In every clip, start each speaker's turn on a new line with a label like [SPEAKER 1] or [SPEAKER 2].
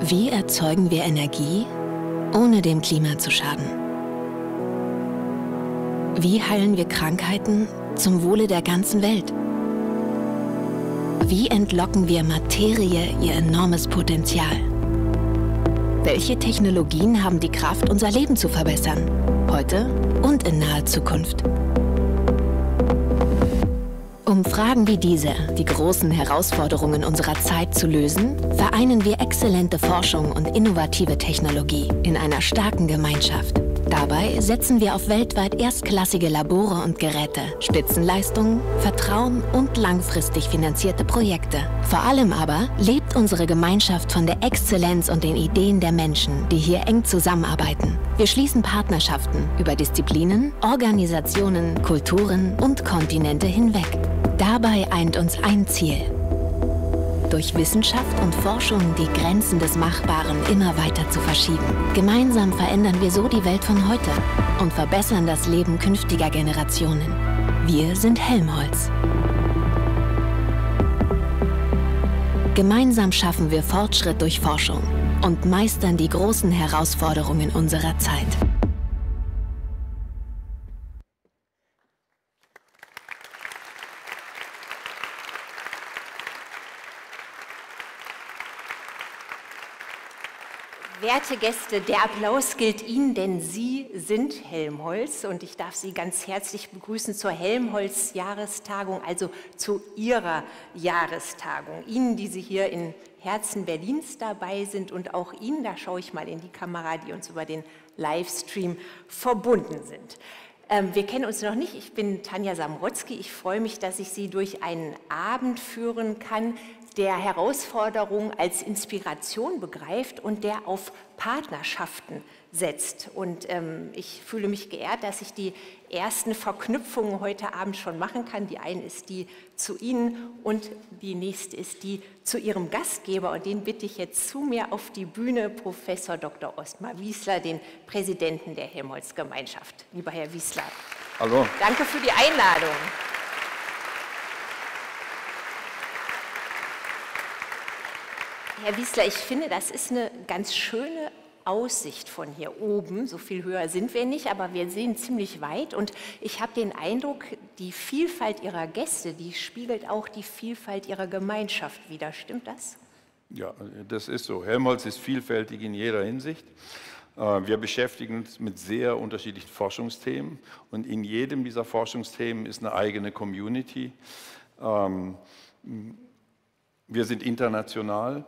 [SPEAKER 1] Wie erzeugen wir Energie, ohne dem Klima zu schaden? Wie heilen wir Krankheiten zum Wohle der ganzen Welt? Wie entlocken wir Materie ihr enormes Potenzial? Welche Technologien haben die Kraft, unser Leben zu verbessern, heute und in naher Zukunft? Um Fragen wie diese, die großen Herausforderungen unserer Zeit zu lösen, vereinen wir exzellente Forschung und innovative Technologie in einer starken Gemeinschaft. Dabei setzen wir auf weltweit erstklassige Labore und Geräte, Spitzenleistungen, Vertrauen und langfristig finanzierte Projekte. Vor allem aber lebt unsere Gemeinschaft von der Exzellenz und den Ideen der Menschen, die hier eng zusammenarbeiten. Wir schließen Partnerschaften über Disziplinen, Organisationen, Kulturen und Kontinente hinweg. Dabei eint uns ein Ziel. Durch Wissenschaft und Forschung die Grenzen des Machbaren immer weiter zu verschieben. Gemeinsam verändern wir so die Welt von heute und verbessern das Leben künftiger Generationen. Wir sind Helmholtz. Gemeinsam schaffen wir Fortschritt durch Forschung und meistern die großen Herausforderungen unserer Zeit.
[SPEAKER 2] Werte Gäste, der Applaus gilt Ihnen, denn Sie sind Helmholtz und ich darf Sie ganz herzlich begrüßen zur Helmholtz-Jahrestagung, also zu Ihrer Jahrestagung. Ihnen, die Sie hier in Herzen Berlins dabei sind und auch Ihnen, da schaue ich mal in die Kamera, die uns über den Livestream verbunden sind. Ähm, wir kennen uns noch nicht. Ich bin Tanja Samrotzki. Ich freue mich, dass ich Sie durch einen Abend führen kann, der Herausforderung als Inspiration begreift und der auf Partnerschaften setzt. Und ähm, ich fühle mich geehrt, dass ich die ersten Verknüpfungen heute Abend schon machen kann. Die eine ist die zu Ihnen und die nächste ist die zu Ihrem Gastgeber. Und den bitte ich jetzt zu mir auf die Bühne, Professor Dr. Ostmar Wiesler, den Präsidenten der Helmholtz-Gemeinschaft. Lieber Herr Wiesler.
[SPEAKER 3] Hallo.
[SPEAKER 2] Danke für die Einladung. Herr Wiesler, ich finde, das ist eine ganz schöne Aussicht von hier oben. So viel höher sind wir nicht, aber wir sehen ziemlich weit. Und ich habe den Eindruck, die Vielfalt Ihrer Gäste, die spiegelt auch die Vielfalt Ihrer Gemeinschaft wider. Stimmt das?
[SPEAKER 3] Ja, das ist so. Helmholtz ist vielfältig in jeder Hinsicht. Äh, wir beschäftigen uns mit sehr unterschiedlichen Forschungsthemen und in jedem dieser Forschungsthemen ist eine eigene Community. Ähm, wir sind international.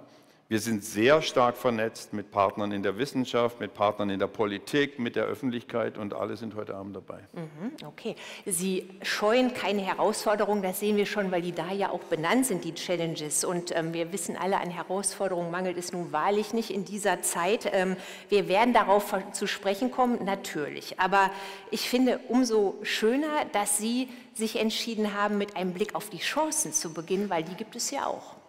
[SPEAKER 3] Wir sind sehr stark vernetzt mit Partnern in der Wissenschaft, mit Partnern in der Politik, mit der Öffentlichkeit und alle sind heute Abend dabei.
[SPEAKER 2] Mhm, okay. Sie scheuen keine Herausforderungen, das sehen wir schon, weil die da ja auch benannt sind, die Challenges. Und ähm, wir wissen alle, an Herausforderungen mangelt es nun wahrlich nicht in dieser Zeit. Ähm, wir werden darauf zu sprechen kommen, natürlich. Aber ich finde umso schöner, dass Sie sich entschieden haben, mit einem Blick auf die Chancen zu beginnen, weil die gibt es ja auch.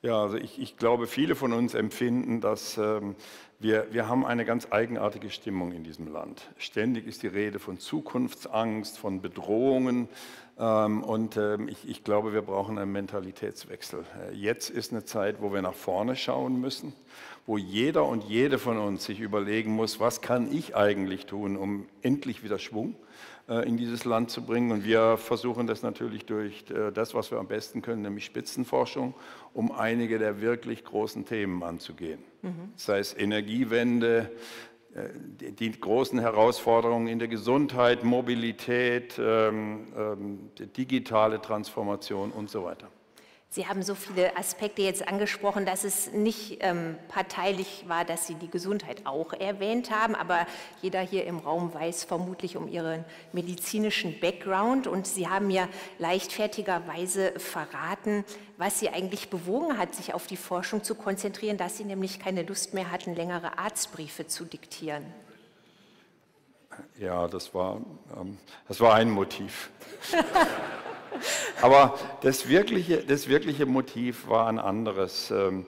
[SPEAKER 3] Ja, also ich, ich, glaube, viele von uns empfinden, dass ähm, wir, wir haben eine ganz eigenartige Stimmung in diesem Land. Ständig ist die Rede von Zukunftsangst, von Bedrohungen. Ähm, und ähm, ich, ich, glaube, wir brauchen einen Mentalitätswechsel. Äh, jetzt ist eine Zeit, wo wir nach vorne schauen müssen, wo jeder und jede von uns sich überlegen muss, was kann ich eigentlich tun, um endlich wieder Schwung in dieses Land zu bringen. Und wir versuchen das natürlich durch äh, das, was wir am besten können, nämlich Spitzenforschung, um einige der wirklich großen Themen anzugehen. Mhm. Sei es Energiewende, äh, die großen Herausforderungen in der Gesundheit, Mobilität, ähm, ähm, digitale Transformation und so weiter.
[SPEAKER 2] Sie haben so viele Aspekte jetzt angesprochen, dass es nicht ähm, parteilich war, dass Sie die Gesundheit auch erwähnt haben, aber jeder hier im Raum weiß vermutlich um Ihren medizinischen Background und Sie haben ja leichtfertigerweise verraten, was Sie eigentlich bewogen hat, sich auf die Forschung zu konzentrieren, dass Sie nämlich keine Lust mehr hatten, längere Arztbriefe zu diktieren.
[SPEAKER 3] Ja, das war, ähm, das war ein Motiv. Aber das wirkliche, das wirkliche Motiv war ein anderes. Ähm,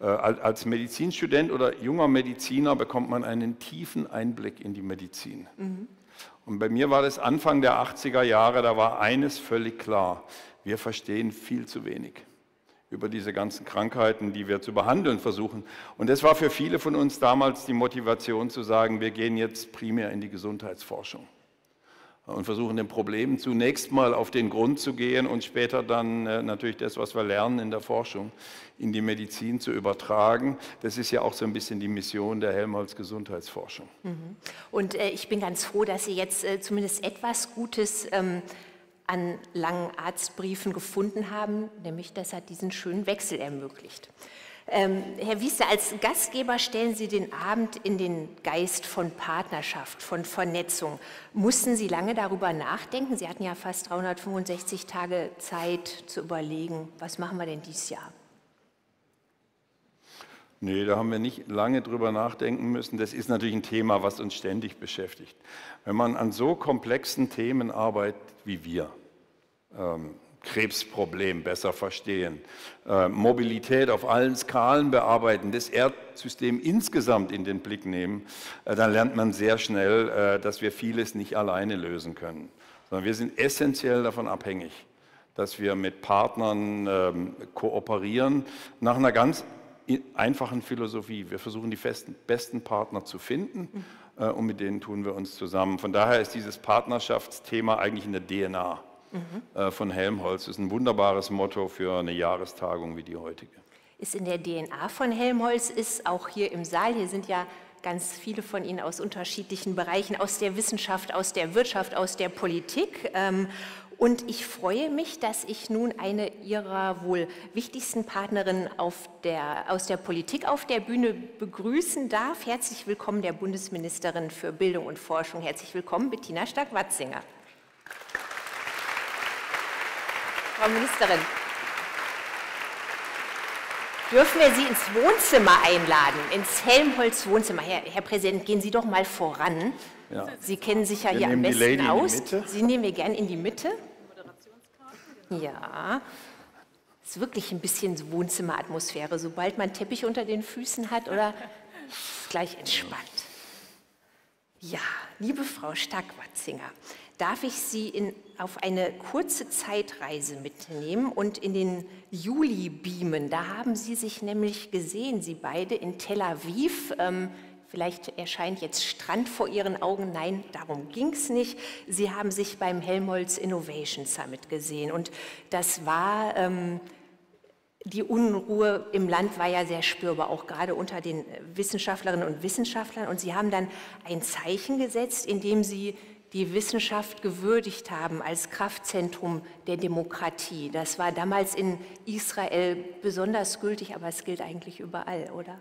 [SPEAKER 3] äh, als Medizinstudent oder junger Mediziner bekommt man einen tiefen Einblick in die Medizin. Mhm. Und bei mir war das Anfang der 80er Jahre, da war eines völlig klar, wir verstehen viel zu wenig. über diese ganzen Krankheiten, die wir zu behandeln versuchen. Und das war für viele von uns damals die Motivation zu sagen, wir gehen jetzt primär in die Gesundheitsforschung und versuchen den Problemen zunächst mal auf den Grund zu gehen und später dann äh, natürlich das, was wir lernen in der Forschung, in die Medizin zu übertragen. Das ist ja auch so ein bisschen die Mission der Helmholtz Gesundheitsforschung.
[SPEAKER 2] Mhm. Und äh, ich bin ganz froh, dass Sie jetzt äh, zumindest etwas Gutes ähm, an langen Arztbriefen gefunden haben, nämlich dass er diesen schönen Wechsel ermöglicht. Ähm, Herr Wiese, als Gastgeber stellen Sie den Abend in den Geist von Partnerschaft, von Vernetzung. Mussten Sie lange darüber nachdenken? Sie hatten ja fast 365 Tage Zeit zu überlegen, was machen wir denn dieses Jahr?
[SPEAKER 3] Nee, da haben wir nicht lange drüber nachdenken müssen. Das ist natürlich ein Thema, was uns ständig beschäftigt. Wenn man an so komplexen Themen arbeitet wie wir, ähm, Krebsproblem besser verstehen, äh, Mobilität auf allen Skalen bearbeiten, das Erdsystem insgesamt in den Blick nehmen, äh, dann lernt man sehr schnell, äh, dass wir vieles nicht alleine lösen können, sondern wir sind essentiell davon abhängig, dass wir mit Partnern ähm, kooperieren nach einer ganz einfachen Philosophie. Wir versuchen die festen, besten Partner zu finden mhm. und mit denen tun wir uns zusammen. Von daher ist dieses Partnerschaftsthema eigentlich in der DNA mhm. von Helmholtz. Das ist ein wunderbares Motto für eine Jahrestagung wie die heutige.
[SPEAKER 2] Ist in der DNA von Helmholtz, ist auch hier im Saal, hier sind ja ganz viele von Ihnen aus unterschiedlichen Bereichen, aus der Wissenschaft, aus der Wirtschaft, aus der Politik. Ähm, und ich freue mich, dass ich nun eine Ihrer wohl wichtigsten Partnerinnen der, aus der Politik auf der Bühne begrüßen darf. Herzlich willkommen der Bundesministerin für Bildung und Forschung. Herzlich willkommen, Bettina Stark-Watzinger. Frau Ministerin, dürfen wir Sie ins Wohnzimmer einladen, ins Helmholtz-Wohnzimmer. Herr, Herr, Präsident, gehen Sie doch mal voran. Ja. Sie kennen sich ja wir hier am besten aus. Sie nehmen wir gern in die Mitte. Ja, es ist wirklich ein bisschen Wohnzimmeratmosphäre, sobald man Teppich unter den Füßen hat oder gleich entspannt. Ja, liebe Frau Stark-Watzinger, darf ich Sie in, auf eine kurze Zeitreise mitnehmen und in den Juli beamen. Da haben Sie sich nämlich gesehen, Sie beide in Tel Aviv. Ähm, vielleicht erscheint jetzt Strand vor Ihren Augen. Nein, darum ging es nicht. Sie haben sich beim Helmholtz Innovation Summit gesehen. Und das war... Ähm, die Unruhe im Land war ja sehr spürbar, auch gerade unter den Wissenschaftlerinnen und Wissenschaftlern. Und Sie haben dann ein Zeichen gesetzt, indem Sie die Wissenschaft gewürdigt haben als Kraftzentrum der Demokratie. Das war damals in Israel besonders gültig, aber es gilt eigentlich überall, oder?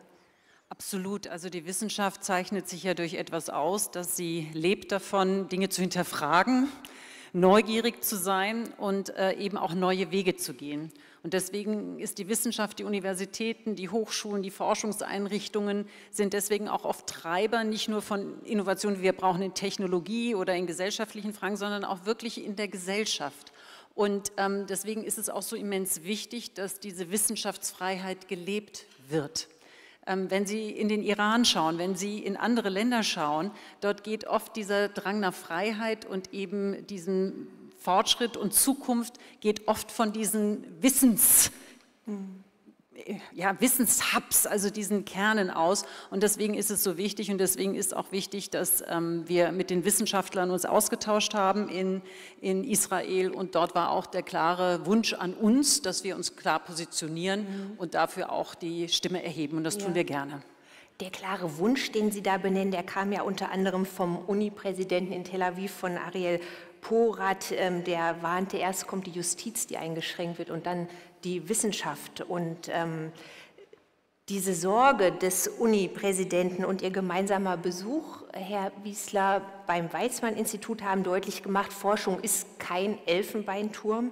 [SPEAKER 4] Absolut. Also die Wissenschaft zeichnet sich ja durch etwas aus, dass sie lebt davon, Dinge zu hinterfragen, neugierig zu sein und äh, eben auch neue Wege zu gehen. Und deswegen ist die Wissenschaft, die Universitäten, die Hochschulen, die Forschungseinrichtungen sind deswegen auch oft Treiber, nicht nur von Innovationen, die wir brauchen in Technologie oder in gesellschaftlichen Fragen, sondern auch wirklich in der Gesellschaft. Und ähm, deswegen ist es auch so immens wichtig, dass diese Wissenschaftsfreiheit gelebt wird. Ähm, wenn Sie in den Iran schauen, wenn Sie in andere Länder schauen, dort geht oft dieser Drang nach Freiheit und eben diesem Fortschritt und Zukunft geht oft von diesen Wissens, ja, Wissenshubs, also diesen Kernen aus. Und deswegen ist es so wichtig und deswegen ist auch wichtig, dass ähm, wir mit den Wissenschaftlern uns ausgetauscht haben in, in Israel. Und dort war auch der klare Wunsch an uns, dass wir uns klar positionieren mhm. und dafür auch die Stimme erheben. Und das ja. tun wir gerne.
[SPEAKER 2] Der klare Wunsch, den Sie da benennen, der kam ja unter anderem vom Uni-Präsidenten in Tel Aviv, von Ariel Porat, ähm, der warnte, erst kommt die Justiz, die eingeschränkt wird und dann die Wissenschaft. Und ähm, diese Sorge des Uni-Präsidenten und ihr gemeinsamer Besuch, Herr Wiesler, beim Weizmann-Institut haben deutlich gemacht, Forschung ist kein Elfenbeinturm.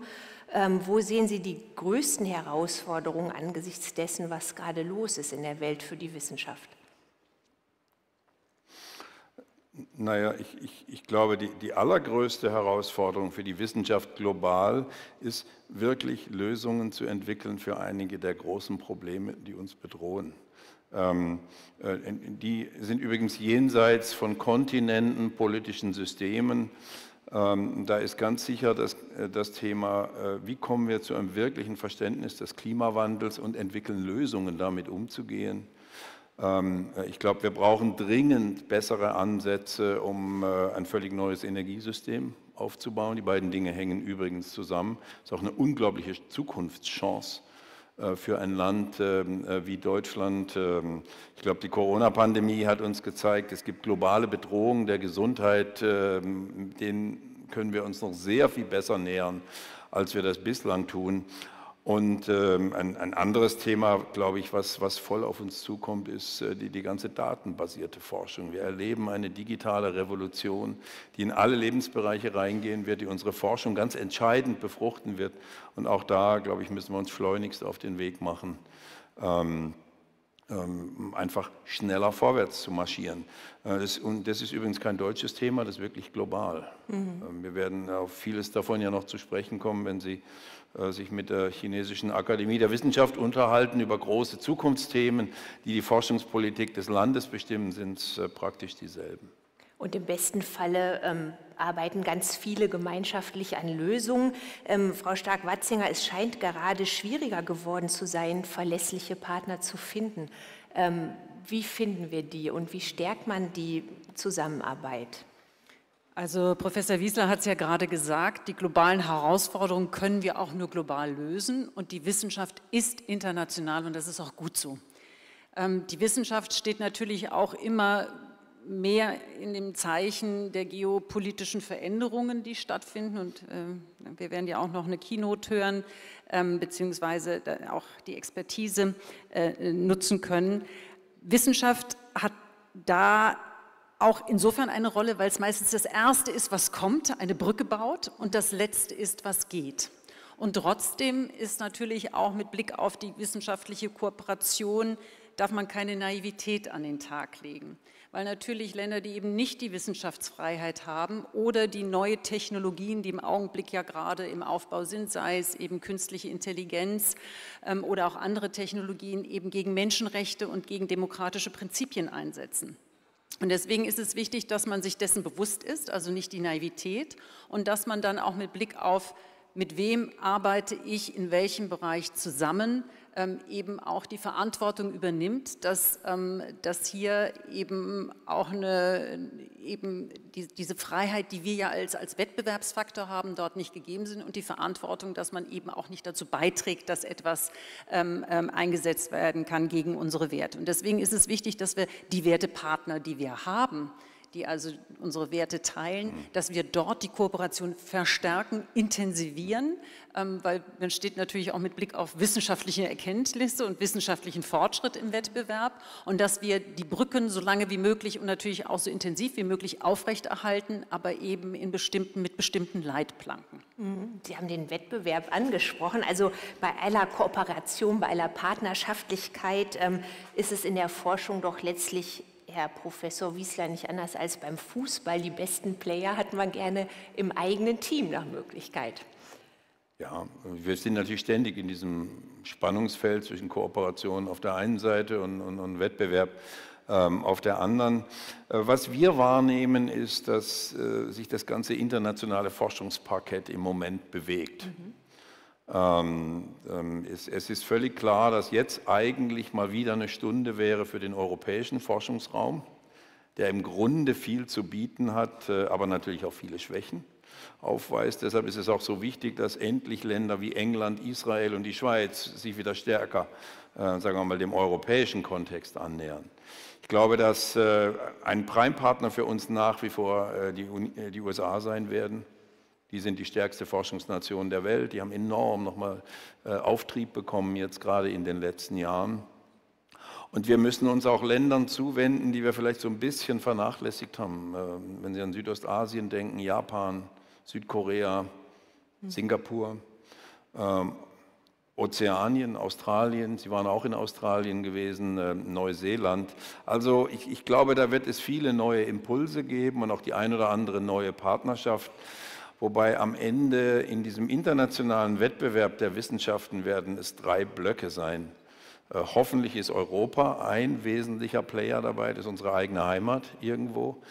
[SPEAKER 2] Ähm, wo sehen Sie die größten Herausforderungen angesichts dessen, was gerade los ist in der Welt für die Wissenschaft?
[SPEAKER 3] Naja, ich, ich, ich glaube, die, die allergrößte Herausforderung für die Wissenschaft global ist wirklich Lösungen zu entwickeln für einige der großen Probleme, die uns bedrohen. Ähm, äh, die sind übrigens jenseits von Kontinenten, politischen Systemen. Ähm, da ist ganz sicher das, äh, das Thema, äh, wie kommen wir zu einem wirklichen Verständnis des Klimawandels und entwickeln Lösungen, damit umzugehen. Ähm, äh, ich glaube, wir brauchen dringend bessere Ansätze, um ein völlig neues Energiesystem aufzubauen. Die beiden Dinge hängen übrigens zusammen. Es ist auch eine unglaubliche Zukunftschance für ein Land ähm, wie Deutschland. Ich glaube, die Corona-Pandemie hat uns gezeigt, es gibt globale Bedrohungen der Gesundheit, denen können wir uns noch sehr viel besser nähern, als wir das bislang tun. Und ähm, ein, ein, anderes Thema, glaube ich, was, was voll auf uns zukommt, ist äh, die, die ganze datenbasierte Forschung. Wir erleben eine digitale Revolution, die in alle Lebensbereiche reingehen wird, die unsere Forschung ganz entscheidend befruchten wird. Und auch da, glaube ich, müssen wir uns schleunigst auf den Weg machen. Ähm, ähm, einfach schneller vorwärts zu marschieren. Äh, das, und das ist übrigens kein deutsches Thema, das ist wirklich global. Mhm. Ähm, wir werden auf vieles davon ja noch zu sprechen kommen, wenn Sie sich mit der chinesischen Akademie der Wissenschaft unterhalten über große Zukunftsthemen, die die Forschungspolitik des Landes bestimmen, sind äh, praktisch dieselben.
[SPEAKER 2] Und im besten Falle ähm, arbeiten ganz viele gemeinschaftlich an Lösungen. Ähm, Frau Stark-Watzinger, es scheint gerade schwieriger geworden zu sein, verlässliche Partner zu finden. Ähm, wie finden wir die und wie stärkt man die Zusammenarbeit?
[SPEAKER 4] Also Professor Wiesler hat es ja gerade gesagt, die globalen Herausforderungen können wir auch nur global lösen und die Wissenschaft ist international und das ist auch gut so. Ähm, die Wissenschaft steht natürlich auch immer mehr in dem Zeichen der geopolitischen Veränderungen, die stattfinden. Und äh, wir werden ja auch noch eine Keynote hören, ähm, beziehungsweise auch die Expertise äh, nutzen können. Wissenschaft hat da auch insofern eine Rolle, weil es meistens das Erste ist, was kommt, eine Brücke baut, und das Letzte ist, was geht. Und trotzdem ist natürlich auch mit Blick auf die wissenschaftliche Kooperation, darf man keine Naivität an den Tag legen weil natürlich Länder, die eben nicht die Wissenschaftsfreiheit haben oder die neue Technologien, die im Augenblick ja gerade im Aufbau sind, sei es eben künstliche Intelligenz ähm, oder auch andere Technologien, eben gegen Menschenrechte und gegen demokratische Prinzipien einsetzen. Und deswegen ist es wichtig, dass man sich dessen bewusst ist, also nicht die Naivität, und dass man dann auch mit Blick auf, mit wem arbeite ich in welchem Bereich zusammen, eben auch die Verantwortung übernimmt, dass, ähm, dass hier eben auch eine, eben die, diese Freiheit, die wir ja als, als Wettbewerbsfaktor haben, dort nicht gegeben sind und die Verantwortung, dass man eben auch nicht dazu beiträgt, dass etwas ähm, ähm, eingesetzt werden kann gegen unsere Werte. Und deswegen ist es wichtig, dass wir die Wertepartner, die wir haben, die also unsere Werte teilen, mhm. dass wir dort die Kooperation verstärken, intensivieren, ähm, weil man steht natürlich auch mit Blick auf wissenschaftliche Erkenntnisse und wissenschaftlichen Fortschritt im Wettbewerb und dass wir die Brücken so lange wie möglich und natürlich auch so intensiv wie möglich aufrechterhalten, aber eben in bestimmten, mit bestimmten Leitplanken.
[SPEAKER 2] Mhm. Sie haben den Wettbewerb angesprochen. Also bei aller Kooperation, bei aller Partnerschaftlichkeit ähm, ist es in der Forschung doch letztlich Herr Professor Wiesler, nicht anders als beim Fußball. Die besten Player hat man gerne im eigenen Team nach Möglichkeit.
[SPEAKER 3] Ja, wir sind natürlich ständig in diesem Spannungsfeld zwischen Kooperation auf der einen Seite und, und, und Wettbewerb ähm, auf der anderen. Äh, was wir wahrnehmen, ist, dass äh, sich das ganze internationale Forschungsparkett im Moment bewegt. Mhm. Ähm, ähm, es, ist völlig klar, dass jetzt eigentlich mal wieder eine Stunde wäre für den europäischen Forschungsraum, der im Grunde viel zu bieten hat, äh, aber natürlich auch viele Schwächen aufweist. Deshalb ist es auch so wichtig, dass endlich Länder wie England, Israel und die Schweiz sich wieder stärker, äh, sagen wir mal, dem europäischen Kontext annähern. Ich glaube, dass äh, ein Prime-Partner für uns nach wie vor die USA sein werden. Die sind die stärkste Forschungsnation der Welt. Die haben enorm nochmal äh, Auftrieb bekommen, jetzt gerade in den letzten Jahren. Und wir müssen uns auch Ländern zuwenden, die wir vielleicht so ein bisschen vernachlässigt haben. Ähm, wenn Sie an Südostasien denken, Japan, Südkorea, Singapur, ähm, Ozeanien, Australien, Sie waren auch in Australien gewesen, äh, Neuseeland. Also ich, ich glaube, da wird es viele neue Impulse geben und auch die ein oder andere neue Partnerschaft. Wobei am Ende in diesem internationalen Wettbewerb der Wissenschaften werden es drei Blöcke sein. Äh, hoffentlich ist Europa ein wesentlicher Player dabei, das ist unsere eigene Heimat irgendwo.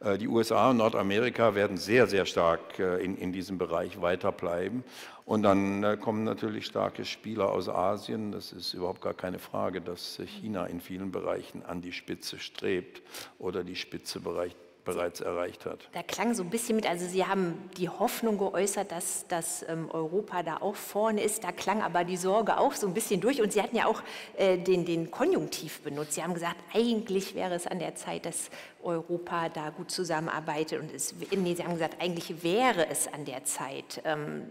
[SPEAKER 3] Äh, die USA und Nordamerika werden sehr, sehr stark äh, in, in diesem Bereich weiterbleiben. Und dann kommen natürlich starke Spieler aus Asien. Das ist überhaupt gar keine Frage, dass China in vielen Bereichen an die Spitze strebt oder die Spitze bereich, bereits erreicht hat.
[SPEAKER 2] Da klang so ein bisschen mit, also Sie haben die Hoffnung geäußert, dass, dass ähm, Europa da auch vorne ist. Da klang aber die Sorge auch so ein bisschen durch. Und Sie hatten ja auch äh, den, den Konjunktiv benutzt. Sie haben gesagt, eigentlich wäre es an der Zeit, dass Europa da gut zusammenarbeitet. Und es, nee, Sie haben gesagt, eigentlich wäre es an der Zeit. Ähm,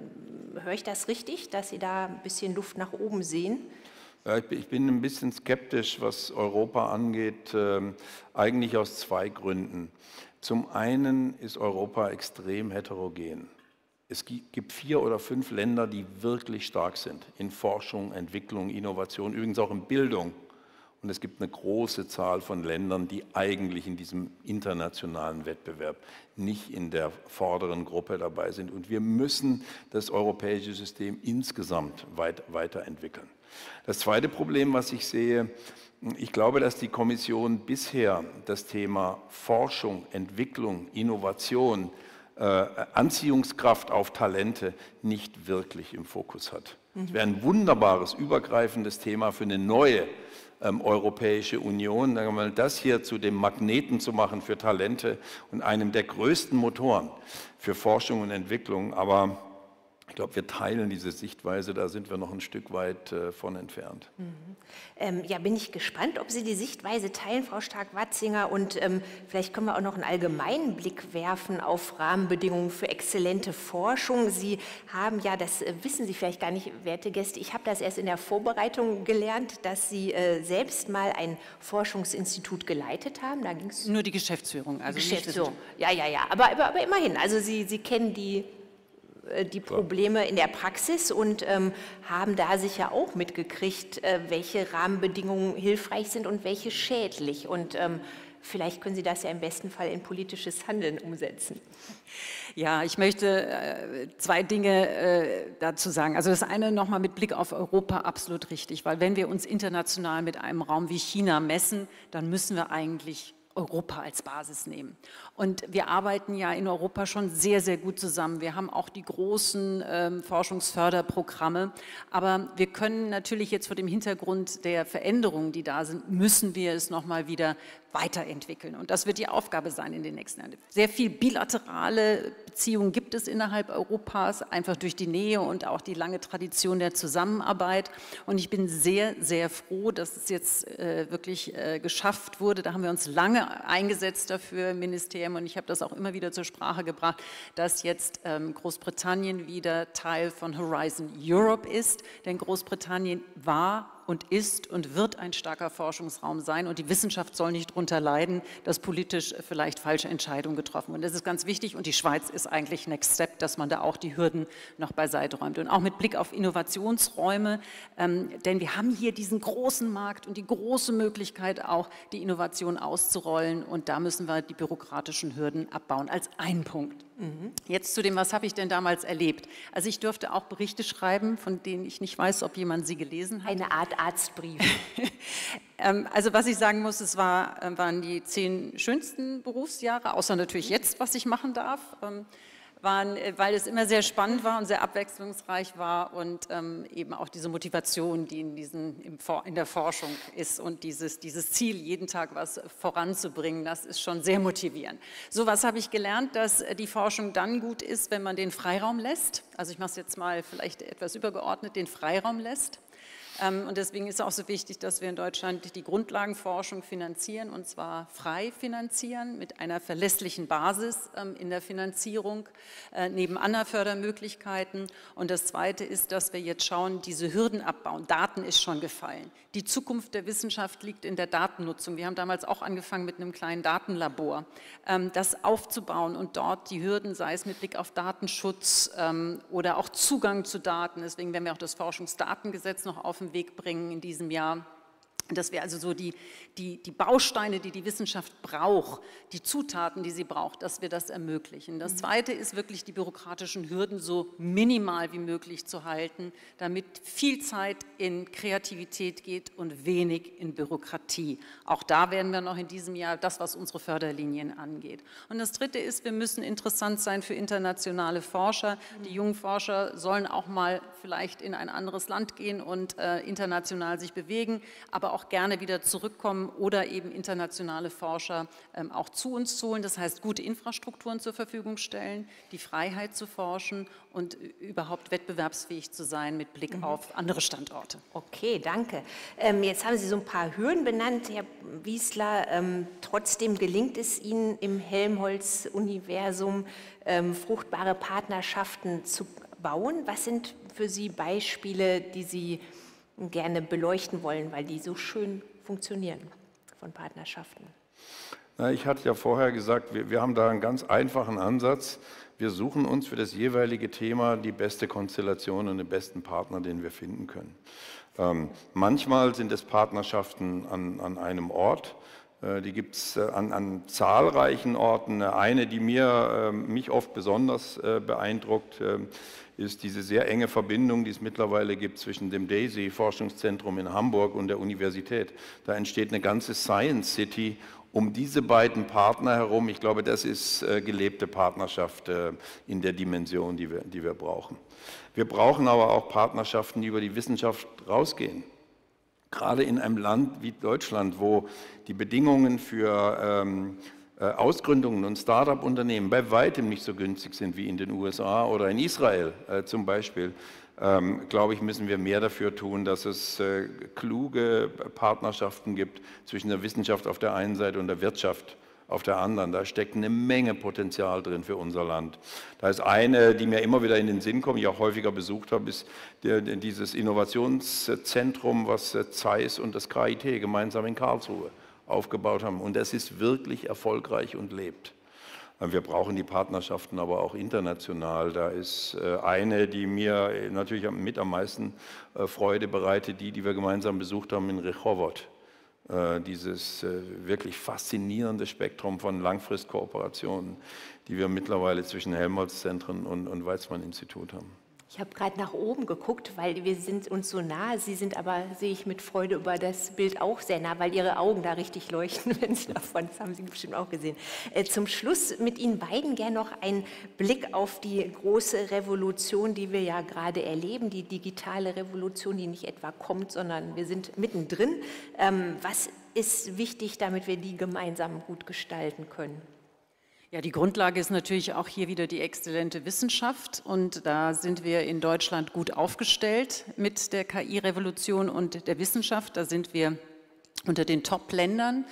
[SPEAKER 2] höre ich das richtig, dass Sie da ein bisschen Luft nach oben sehen?
[SPEAKER 3] Ich bin ein bisschen skeptisch, was Europa angeht, äh, eigentlich aus zwei Gründen. Zum einen ist Europa extrem heterogen. Es gibt vier oder fünf Länder, die wirklich stark sind in Forschung, Entwicklung, Innovation, übrigens auch in Bildung. Und es gibt eine große Zahl von Ländern, die eigentlich in diesem internationalen Wettbewerb nicht in der vorderen Gruppe dabei sind. Und wir müssen das europäische System insgesamt weit, weiterentwickeln. Das zweite Problem, was ich sehe, ich glaube, dass die Kommission bisher das Thema Forschung, Entwicklung, Innovation, äh, Anziehungskraft auf Talente nicht wirklich im Fokus hat. Es mhm. wäre ein wunderbares, übergreifendes Thema für eine neue ähm, Europäische Union, das hier zu dem Magneten zu machen für Talente und einem der größten Motoren für Forschung und Entwicklung. Aber ich glaube, wir teilen diese Sichtweise, da sind wir noch ein Stück weit äh, von entfernt. Mhm.
[SPEAKER 2] Ähm, ja, bin ich gespannt, ob Sie die Sichtweise teilen, Frau Stark-Watzinger. Und ähm, vielleicht können wir auch noch einen allgemeinen Blick werfen auf Rahmenbedingungen für exzellente Forschung. Sie haben ja, das äh, wissen Sie vielleicht gar nicht, werte Gäste, ich habe das erst in der Vorbereitung gelernt, dass Sie äh, selbst mal ein Forschungsinstitut geleitet haben.
[SPEAKER 4] Da ging's Nur die Geschäftsführung.
[SPEAKER 2] Also Geschäftsführung, ja, ja, ja. Aber, aber, aber immerhin, also Sie, Sie kennen die die Probleme in der Praxis und ähm, haben da sicher auch mitgekriegt, äh, welche Rahmenbedingungen hilfreich sind und welche schädlich. Und ähm, vielleicht können Sie das ja im besten Fall in politisches Handeln umsetzen.
[SPEAKER 4] Ja, ich möchte äh, zwei Dinge äh, dazu sagen. Also das eine nochmal mit Blick auf Europa absolut richtig, weil wenn wir uns international mit einem Raum wie China messen, dann müssen wir eigentlich Europa als Basis nehmen. Und wir arbeiten ja in Europa schon sehr, sehr gut zusammen. Wir haben auch die großen ähm, Forschungsförderprogramme. Aber wir können natürlich jetzt vor dem Hintergrund der Veränderungen, die da sind, müssen wir es nochmal wieder weiterentwickeln. Und das wird die Aufgabe sein in den nächsten Jahren. Sehr viel bilaterale Beziehungen gibt es innerhalb Europas, einfach durch die Nähe und auch die lange Tradition der Zusammenarbeit. Und ich bin sehr, sehr froh, dass es jetzt äh, wirklich äh, geschafft wurde. Da haben wir uns lange eingesetzt dafür im Ministerium und ich habe das auch immer wieder zur Sprache gebracht, dass jetzt ähm, Großbritannien wieder Teil von Horizon Europe ist. Denn Großbritannien war und ist und wird ein starker Forschungsraum sein. Und die Wissenschaft soll nicht darunter leiden, dass politisch vielleicht falsche Entscheidungen getroffen wurden. Das ist ganz wichtig. Und die Schweiz ist eigentlich Next Step, dass man da auch die Hürden noch beiseite räumt. Und auch mit Blick auf Innovationsräume. Ähm, denn wir haben hier diesen großen Markt und die große Möglichkeit auch, die Innovation auszurollen. Und da müssen wir die bürokratischen Hürden abbauen als ein Punkt. Mhm. Jetzt zu dem, was habe ich denn damals erlebt? Also ich durfte auch Berichte schreiben, von denen ich nicht weiß, ob jemand sie gelesen hat.
[SPEAKER 2] Eine Art Arztbrief.
[SPEAKER 4] Ähm, also was ich sagen muss, es war, äh, waren die zehn schönsten Berufsjahre, außer natürlich jetzt, was ich machen darf. Waren, äh, weil es immer sehr spannend war und sehr abwechslungsreich war und ähm, eben auch diese Motivation, die in, diesen, in der Forschung ist und dieses, dieses Ziel, jeden Tag was voranzubringen, das ist schon sehr motivierend. So was habe ich gelernt, dass die Forschung dann gut ist, wenn man den Freiraum lässt. Also ich mache es jetzt mal vielleicht etwas übergeordnet, den Freiraum lässt. Ähm, und deswegen ist es auch so wichtig, dass wir in Deutschland die Grundlagenforschung finanzieren und zwar frei finanzieren mit einer verlässlichen Basis ähm, in der Finanzierung äh, neben anderen Fördermöglichkeiten. Und das Zweite ist, dass wir jetzt schauen, diese Hürden abbauen. Daten ist schon gefallen. Die Zukunft der Wissenschaft liegt in der Datennutzung. Wir haben damals auch angefangen mit einem kleinen Datenlabor, ähm, das aufzubauen und dort die Hürden, sei es mit Blick auf Datenschutz oder auch Zugang zu Daten, deswegen werden wir auch das Forschungsdatengesetz noch auf den Weg bringen in diesem Jahr dass wir also so die, die, die Bausteine, die die Wissenschaft braucht, die Zutaten, die sie braucht, dass wir das ermöglichen. Das Zweite ist wirklich die bürokratischen Hürden so minimal wie möglich zu halten, damit viel Zeit in Kreativität geht und wenig in Bürokratie. Auch da werden wir noch in diesem Jahr das, was unsere Förderlinien angeht. Und das Dritte ist, wir müssen interessant sein für internationale Forscher. Die jungen Forscher sollen auch mal vielleicht in ein anderes Land gehen und äh, international sich bewegen, aber auch gerne wieder zurückkommen oder eben internationale Forscher ähm, auch zu uns holen. Das heißt, gute Infrastrukturen zur Verfügung stellen, die Freiheit zu forschen und überhaupt wettbewerbsfähig zu sein mit Blick mhm. auf andere Standorte.
[SPEAKER 2] Okay, danke. Ähm, jetzt haben Sie so ein paar Hürden benannt, Herr Wiesler. Ähm, trotzdem gelingt es Ihnen im Helmholtz-Universum, fruchtbare Partnerschaften zu bauen. Was sind für Sie Beispiele, die Sie gerne beleuchten wollen, weil die so schön funktionieren von Partnerschaften?
[SPEAKER 3] Na, ich hatte ja vorher gesagt, wir, wir haben da einen ganz einfachen Ansatz. Wir suchen uns für das jeweilige Thema die beste Konstellation und den besten Partner, den wir finden können. Ähm, manchmal sind es Partnerschaften an, an einem Ort. Äh, die gibt es äh, an, an, zahlreichen Orten. Eine, die mir, äh, mich oft besonders äh, beeindruckt, äh, ist diese sehr enge Verbindung, die es mittlerweile gibt zwischen dem DAISY-Forschungszentrum in Hamburg und der Universität. Da entsteht eine ganze Science City um diese beiden Partner herum. Ich glaube, das ist äh, gelebte Partnerschaft äh, in der Dimension, die wir, die wir brauchen. Wir brauchen aber auch Partnerschaften, die über die Wissenschaft rausgehen. Gerade in einem Land wie Deutschland, wo die Bedingungen für ähm, äh, Ausgründungen und Start-up-Unternehmen bei weitem nicht so günstig sind wie in den USA oder in Israel äh, zum Beispiel, ähm, glaube ich, müssen wir mehr dafür tun, dass es äh, kluge Partnerschaften gibt zwischen der Wissenschaft auf der einen Seite und der Wirtschaft auf der anderen. Da steckt eine Menge Potenzial drin für unser Land. Da ist eine, die mir immer wieder in den Sinn kommt, die ich auch häufiger besucht habe, ist dieses Innovationszentrum, was Zeiss und das KIT gemeinsam in Karlsruhe aufgebaut haben. Und das ist wirklich erfolgreich und lebt. Wir brauchen die Partnerschaften aber auch international. Da ist äh, eine, die mir natürlich mit am meisten äh, Freude bereitet, die, die wir gemeinsam besucht haben in Rehovot. Äh, dieses wirklich faszinierende Spektrum von Langfristkooperationen, die wir mittlerweile zwischen Helmholtz-Zentren und Weizmann-Institut haben.
[SPEAKER 2] Ich habe gerade nach oben geguckt, weil wir sind uns so nah. Sie sind aber, sehe ich mit Freude über das Bild auch sehr nah, weil Ihre Augen da richtig leuchten, wenn Sie davon, das haben Sie bestimmt auch gesehen. Äh, zum Schluss mit Ihnen beiden gerne noch ein Blick auf die große Revolution, die wir ja gerade erleben, die digitale Revolution, die nicht etwa kommt, sondern wir sind mittendrin. Ähm, was ist wichtig, damit wir die gemeinsam gut gestalten können?
[SPEAKER 4] Ja, die Grundlage ist natürlich auch hier wieder die exzellente Wissenschaft und da sind wir in Deutschland gut aufgestellt mit der KI-Revolution und der Wissenschaft. Da sind wir unter den Top-Ländern.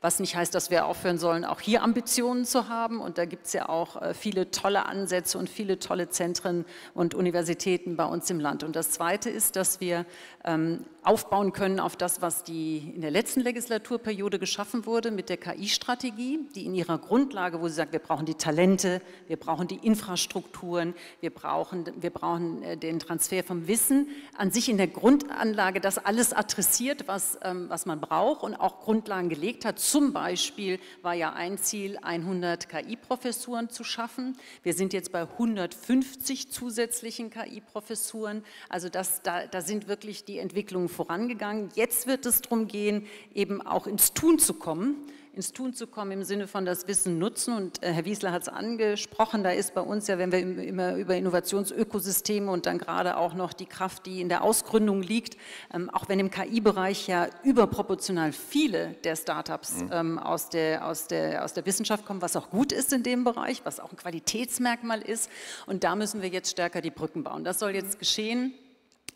[SPEAKER 4] Was nicht heißt, dass wir aufhören sollen, auch hier Ambitionen zu haben. Und da gibt es ja auch äh, viele tolle Ansätze und viele tolle Zentren und Universitäten bei uns im Land. Und das Zweite ist, dass wir ähm, aufbauen können auf das, was die in der letzten Legislaturperiode geschaffen wurde mit der KI-Strategie, die in ihrer Grundlage, wo sie sagt, wir brauchen die Talente, wir brauchen die Infrastrukturen, wir brauchen, wir brauchen äh, den Transfer vom Wissen, an sich in der Grundanlage das alles adressiert, was, ähm, was man braucht und auch Grundlagen gelegt hat zum Beispiel war ja ein Ziel, 100 KI-Professuren zu schaffen. Wir sind jetzt bei 150 zusätzlichen KI-Professuren. Also das, da, da sind wirklich die Entwicklungen vorangegangen. Jetzt wird es darum gehen, eben auch ins Tun zu kommen ins Tun zu kommen im Sinne von das Wissen nutzen. Und äh, Herr Wiesler hat es angesprochen, da ist bei uns ja, wenn wir immer über Innovationsökosysteme und dann gerade auch noch die Kraft, die in der Ausgründung liegt, ähm, auch wenn im KI-Bereich ja überproportional viele der Startups mhm. ähm, aus, der, aus, der, aus der Wissenschaft kommen, was auch gut ist in dem Bereich, was auch ein Qualitätsmerkmal ist. Und da müssen wir jetzt stärker die Brücken bauen. Das soll jetzt geschehen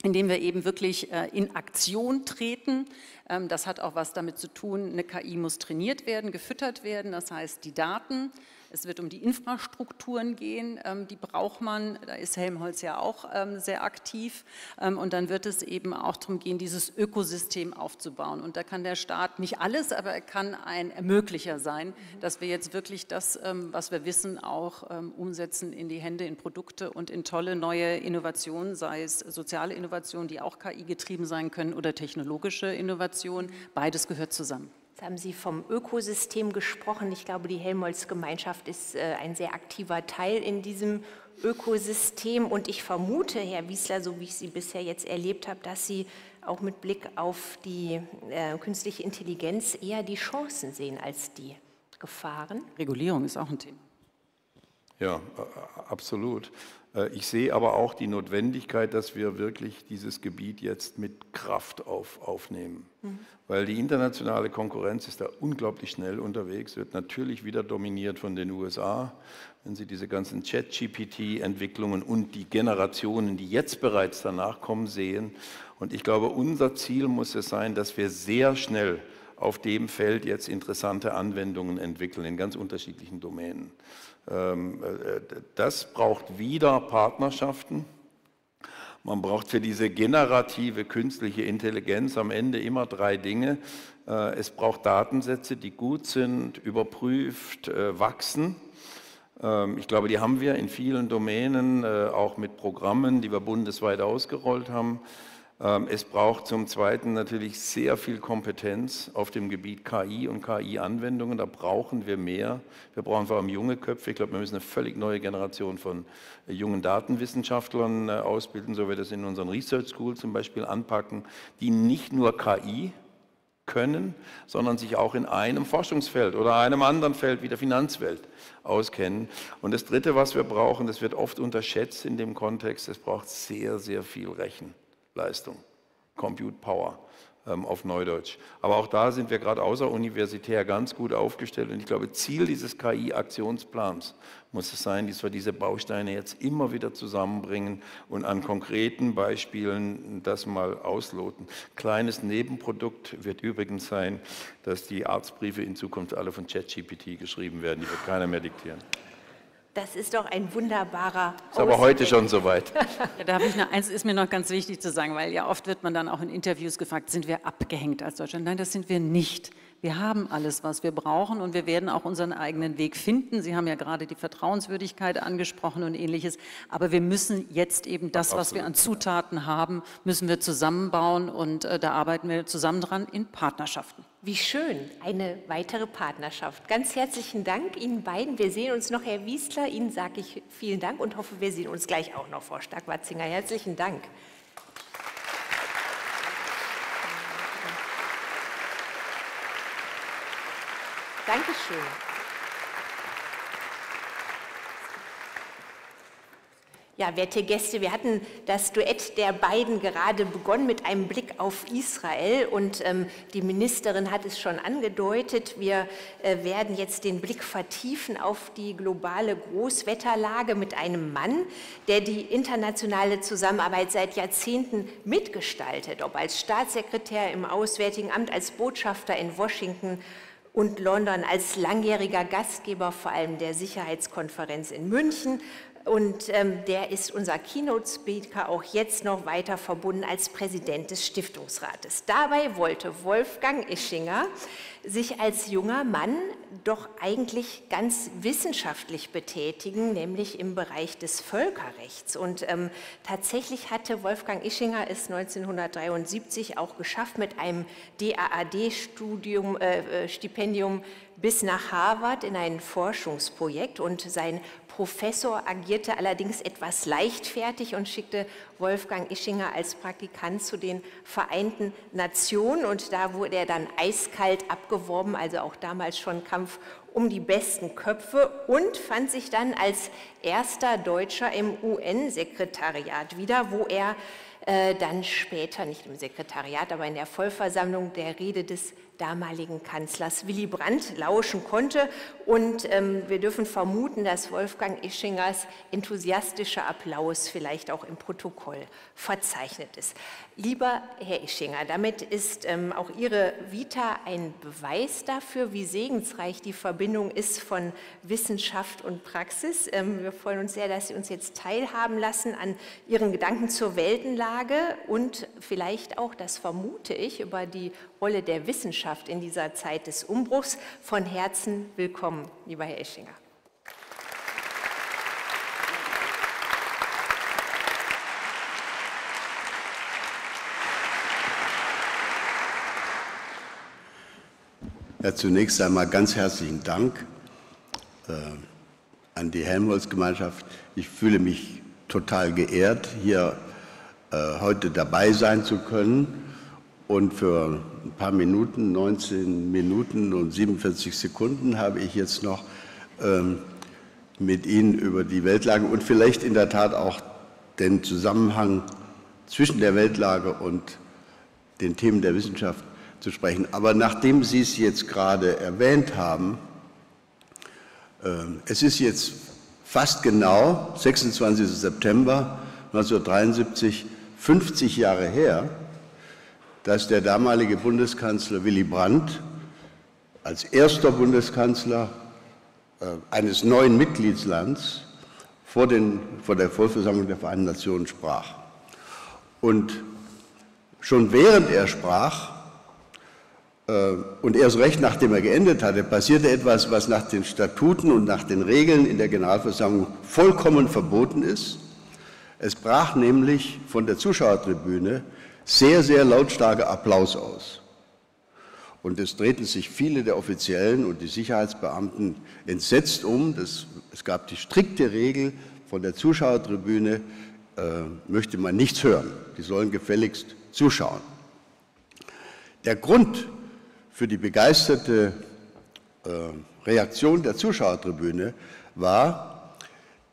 [SPEAKER 4] indem wir eben wirklich äh, in Aktion treten. Ähm, das hat auch was damit zu tun, eine KI muss trainiert werden, gefüttert werden, das heißt die Daten Es wird um die Infrastrukturen gehen, ähm, die braucht man, da ist Helmholtz ja auch ähm, sehr aktiv. Ähm, und dann wird es eben auch darum gehen, dieses Ökosystem aufzubauen. Und da kann der Staat nicht alles, aber er kann ein Ermöglicher sein, dass wir jetzt wirklich das, was wir wissen, auch umsetzen in die Hände, in Produkte und in tolle neue Innovationen, sei es soziale Innovationen, die auch KI getrieben sein können oder technologische Innovationen. Beides gehört zusammen.
[SPEAKER 2] Jetzt haben Sie vom Ökosystem gesprochen. Ich glaube, die Helmholtz-Gemeinschaft ist äh, ein sehr aktiver Teil in diesem Ökosystem. Und ich vermute, Herr Wiesler, so wie ich Sie bisher jetzt erlebt habe, dass Sie auch mit Blick auf die äh, künstliche Intelligenz eher die Chancen sehen als die Gefahren.
[SPEAKER 4] Regulierung ist auch ein Thema.
[SPEAKER 3] Ja, absolut. Äh, ich sehe aber auch die Notwendigkeit, dass wir wirklich dieses Gebiet jetzt mit Kraft auf, aufnehmen. Mhm. Weil die internationale Konkurrenz ist da unglaublich schnell unterwegs, wird natürlich wieder dominiert von den USA. Wenn Sie diese ganzen Chat-GPT-Entwicklungen und die Generationen, die jetzt bereits danach kommen, sehen. Und ich glaube, unser Ziel muss es sein, dass wir sehr schnell auf dem Feld jetzt interessante Anwendungen entwickeln in ganz unterschiedlichen Domänen. Ähm, äh, das braucht wieder Partnerschaften. Man braucht für diese generative künstliche Intelligenz am Ende immer drei Dinge. Äh, es braucht Datensätze, die gut sind, überprüft, äh, wachsen. Ähm, ich glaube, die haben wir in vielen Domänen, auch mit Programmen, die wir bundesweit ausgerollt haben. Ähm, es braucht zum Zweiten natürlich sehr viel Kompetenz auf dem Gebiet KI und KI-Anwendungen. Da brauchen wir mehr. Wir brauchen vor allem junge Köpfe. Ich glaube, wir müssen eine völlig neue Generation von äh, jungen Datenwissenschaftlern äh, ausbilden, so wie wir das in unseren Research Schools zum Beispiel anpacken, die nicht nur KI können, sondern sich auch in einem Forschungsfeld oder einem anderen Feld wie der Finanzwelt auskennen. Und das Dritte, was wir brauchen, das wird oft unterschätzt in dem Kontext, es braucht sehr, sehr viel Rechen. Leistung, Compute Power ähm, auf Neudeutsch. Aber auch da sind wir gerade außeruniversitär ganz gut aufgestellt. Und ich glaube, Ziel dieses KI-Aktionsplans muss es sein, dass wir diese Bausteine jetzt immer wieder zusammenbringen und an konkreten Beispielen das mal ausloten. Kleines Nebenprodukt wird übrigens sein, dass die Arztbriefe in Zukunft alle von ChatGPT geschrieben werden. Die wird keiner mehr diktieren.
[SPEAKER 2] Das ist doch ein wunderbarer.
[SPEAKER 3] Ist aber heute schon soweit.
[SPEAKER 4] Ja, da ich noch, eins ist mir noch ganz wichtig zu sagen, weil ja oft wird man dann auch in Interviews gefragt, sind wir abgehängt als Deutschland? Nein, das sind wir nicht. Wir haben alles, was wir brauchen und wir werden auch unseren eigenen Weg finden. Sie haben ja gerade die Vertrauenswürdigkeit angesprochen und ähnliches. Aber wir müssen jetzt eben das, was wir an Zutaten haben, müssen wir zusammenbauen und äh, da arbeiten wir zusammen dran in Partnerschaften.
[SPEAKER 2] Wie schön, eine weitere Partnerschaft. Ganz herzlichen Dank Ihnen beiden. Wir sehen uns noch, Herr Wiesler. Ihnen sage ich vielen Dank und hoffe, wir sehen uns gleich auch noch, Frau Stark-Watzinger. Herzlichen Dank. Dankeschön. Ja, werte Gäste, wir hatten das Duett der beiden gerade begonnen mit einem Blick auf Israel und ähm, die Ministerin hat es schon angedeutet. Wir äh, werden jetzt den Blick vertiefen auf die globale Großwetterlage mit einem Mann, der die internationale Zusammenarbeit seit Jahrzehnten mitgestaltet, ob als Staatssekretär im Auswärtigen Amt, als Botschafter in Washington und London als langjähriger Gastgeber vor allem der Sicherheitskonferenz in München. Und ähm, der ist unser Keynote-Speaker auch jetzt noch weiter verbunden als Präsident des Stiftungsrates. Dabei wollte Wolfgang Ischinger sich als junger Mann doch eigentlich ganz wissenschaftlich betätigen, nämlich im Bereich des Völkerrechts. Und ähm, tatsächlich hatte Wolfgang Ischinger es 1973 auch geschafft, mit einem DAAD-Stipendium äh, äh bis nach Harvard in ein Forschungsprojekt. Und sein Professor agierte allerdings etwas leichtfertig und schickte Wolfgang Ischinger als Praktikant zu den Vereinten Nationen. Und da wurde er dann eiskalt abgeworben, also auch damals schon Kampf um die besten Köpfe und fand sich dann als erster Deutscher im UN-Sekretariat wieder, wo er äh, dann später, nicht im Sekretariat, aber in der Vollversammlung der Rede des damaligen Kanzlers Willy Brandt lauschen konnte. Und ähm, wir dürfen vermuten, dass Wolfgang Ischingers enthusiastischer Applaus vielleicht auch im Protokoll verzeichnet ist. Lieber Herr Ischinger, damit ist ähm, auch Ihre Vita ein Beweis dafür, wie segensreich die Verbindung ist von Wissenschaft und Praxis. Ähm, wir freuen uns sehr, dass Sie uns jetzt teilhaben lassen an Ihren Gedanken zur Weltenlage und vielleicht auch, das vermute ich, über die Rolle der Wissenschaft in dieser Zeit des Umbruchs. Von Herzen willkommen, lieber Herr Ischinger.
[SPEAKER 5] Ja, zunächst einmal ganz herzlichen Dank äh, an die Helmholtz-Gemeinschaft. Ich fühle mich total geehrt, hier äh, heute dabei sein zu können und für ein paar Minuten, 19 Minuten und 47 Sekunden habe ich jetzt noch ähm, mit Ihnen über die Weltlage und vielleicht in der Tat auch den Zusammenhang zwischen der Weltlage und den Themen der Wissenschaft zu sprechen. Aber nachdem Sie es jetzt gerade erwähnt haben, äh, es ist jetzt fast genau 26. September 1973, 50 Jahre her, dass der damalige Bundeskanzler Willy Brandt als erster Bundeskanzler äh, eines neuen Mitgliedslands vor, den, vor der Vollversammlung der Vereinten Nationen sprach. Und schon während er sprach, äh, und erst recht nachdem er geendet hatte, passierte etwas, was nach den Statuten und nach den Regeln in der Generalversammlung vollkommen verboten ist. Es brach nämlich von der Zuschauertribüne sehr, sehr lautstarker Applaus aus. Und es drehten sich viele der Offiziellen und die Sicherheitsbeamten entsetzt um. Das, es gab die strikte Regel, von der Zuschauertribüne äh, möchte man nichts hören. Die sollen gefälligst zuschauen. Der Grund für die begeisterte äh, Reaktion der Zuschauertribüne war,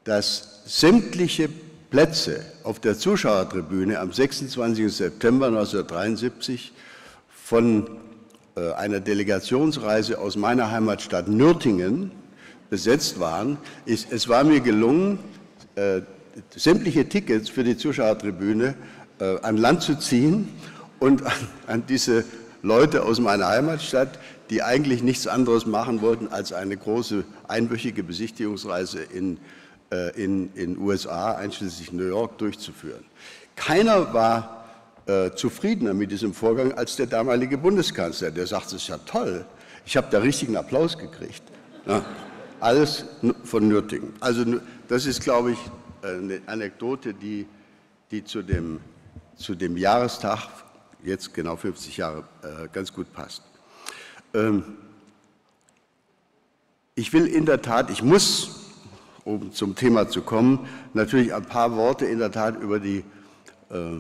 [SPEAKER 5] dass sämtliche Plätze auf der Zuschauertribüne am 26. September 1973 von äh, einer Delegationsreise aus meiner Heimatstadt Nürtingen besetzt waren. Es war mir gelungen, äh, sämtliche Tickets für die Zuschauertribüne äh, an Land zu ziehen und an diese Leute aus meiner Heimatstadt, die eigentlich nichts anderes machen wollten, als eine große einwöchige Besichtigungsreise in äh, in den USA, einschließlich New York, durchzuführen. Keiner war äh, zufriedener mit diesem Vorgang als der damalige Bundeskanzler. Der sagt, es ist ja toll, ich habe da richtigen Applaus gekriegt. Ja, alles von Nürtingen. Also das ist, glaube ich, eine Anekdote, die, die zu, dem, zu dem Jahrestag, jetzt genau 50 Jahre, äh, ganz gut passt. Ähm, ich will in der Tat, ich muss um zum Thema zu kommen, natürlich ein paar Worte in der Tat über die äh,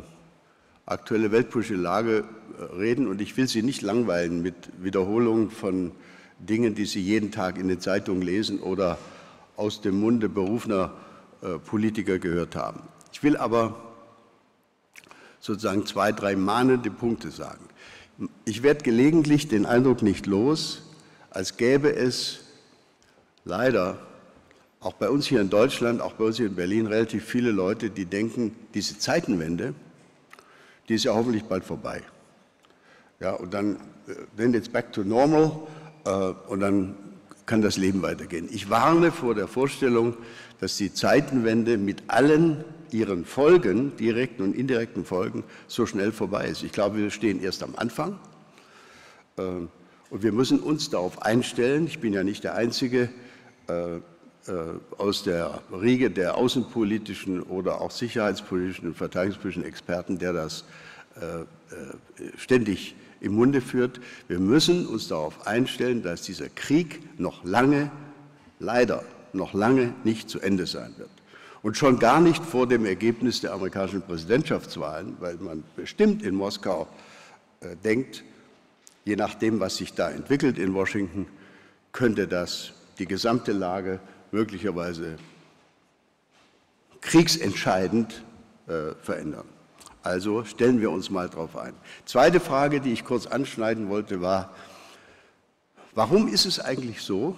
[SPEAKER 5] aktuelle weltpolitische Lage äh, reden. Und ich will Sie nicht langweilen mit Wiederholungen von Dingen, die Sie jeden Tag in den Zeitungen lesen oder aus dem Munde berufener äh, Politiker gehört haben. Ich will aber sozusagen zwei, drei mahnende Punkte sagen. Ich werde gelegentlich den Eindruck nicht los, als gäbe es leider auch bei uns hier in Deutschland, auch bei uns hier in Berlin relativ viele Leute, die denken, diese Zeitenwende, die ist ja hoffentlich bald vorbei. Ja, und dann, äh, then it's back to normal äh, und dann kann das Leben weitergehen. Ich warne vor der Vorstellung, dass die Zeitenwende mit allen ihren Folgen, direkten und indirekten Folgen, so schnell vorbei ist. Ich glaube, wir stehen erst am Anfang. Äh, und wir müssen uns darauf einstellen. Ich bin ja nicht der Einzige, äh, äh, aus der Riege der außenpolitischen oder auch sicherheitspolitischen und verteidigungspolitischen Experten, der das äh, äh, ständig im Munde führt. Wir müssen uns darauf einstellen, dass dieser Krieg noch lange, leider noch lange nicht zu Ende sein wird. Und schon gar nicht vor dem Ergebnis der amerikanischen Präsidentschaftswahlen, weil man bestimmt in Moskau äh, denkt, je nachdem, was sich da entwickelt in Washington, könnte das die gesamte Lage möglicherweise kriegsentscheidend äh, verändern. Also stellen wir uns mal darauf ein. Zweite Frage, die ich kurz anschneiden wollte, war, warum ist es eigentlich so,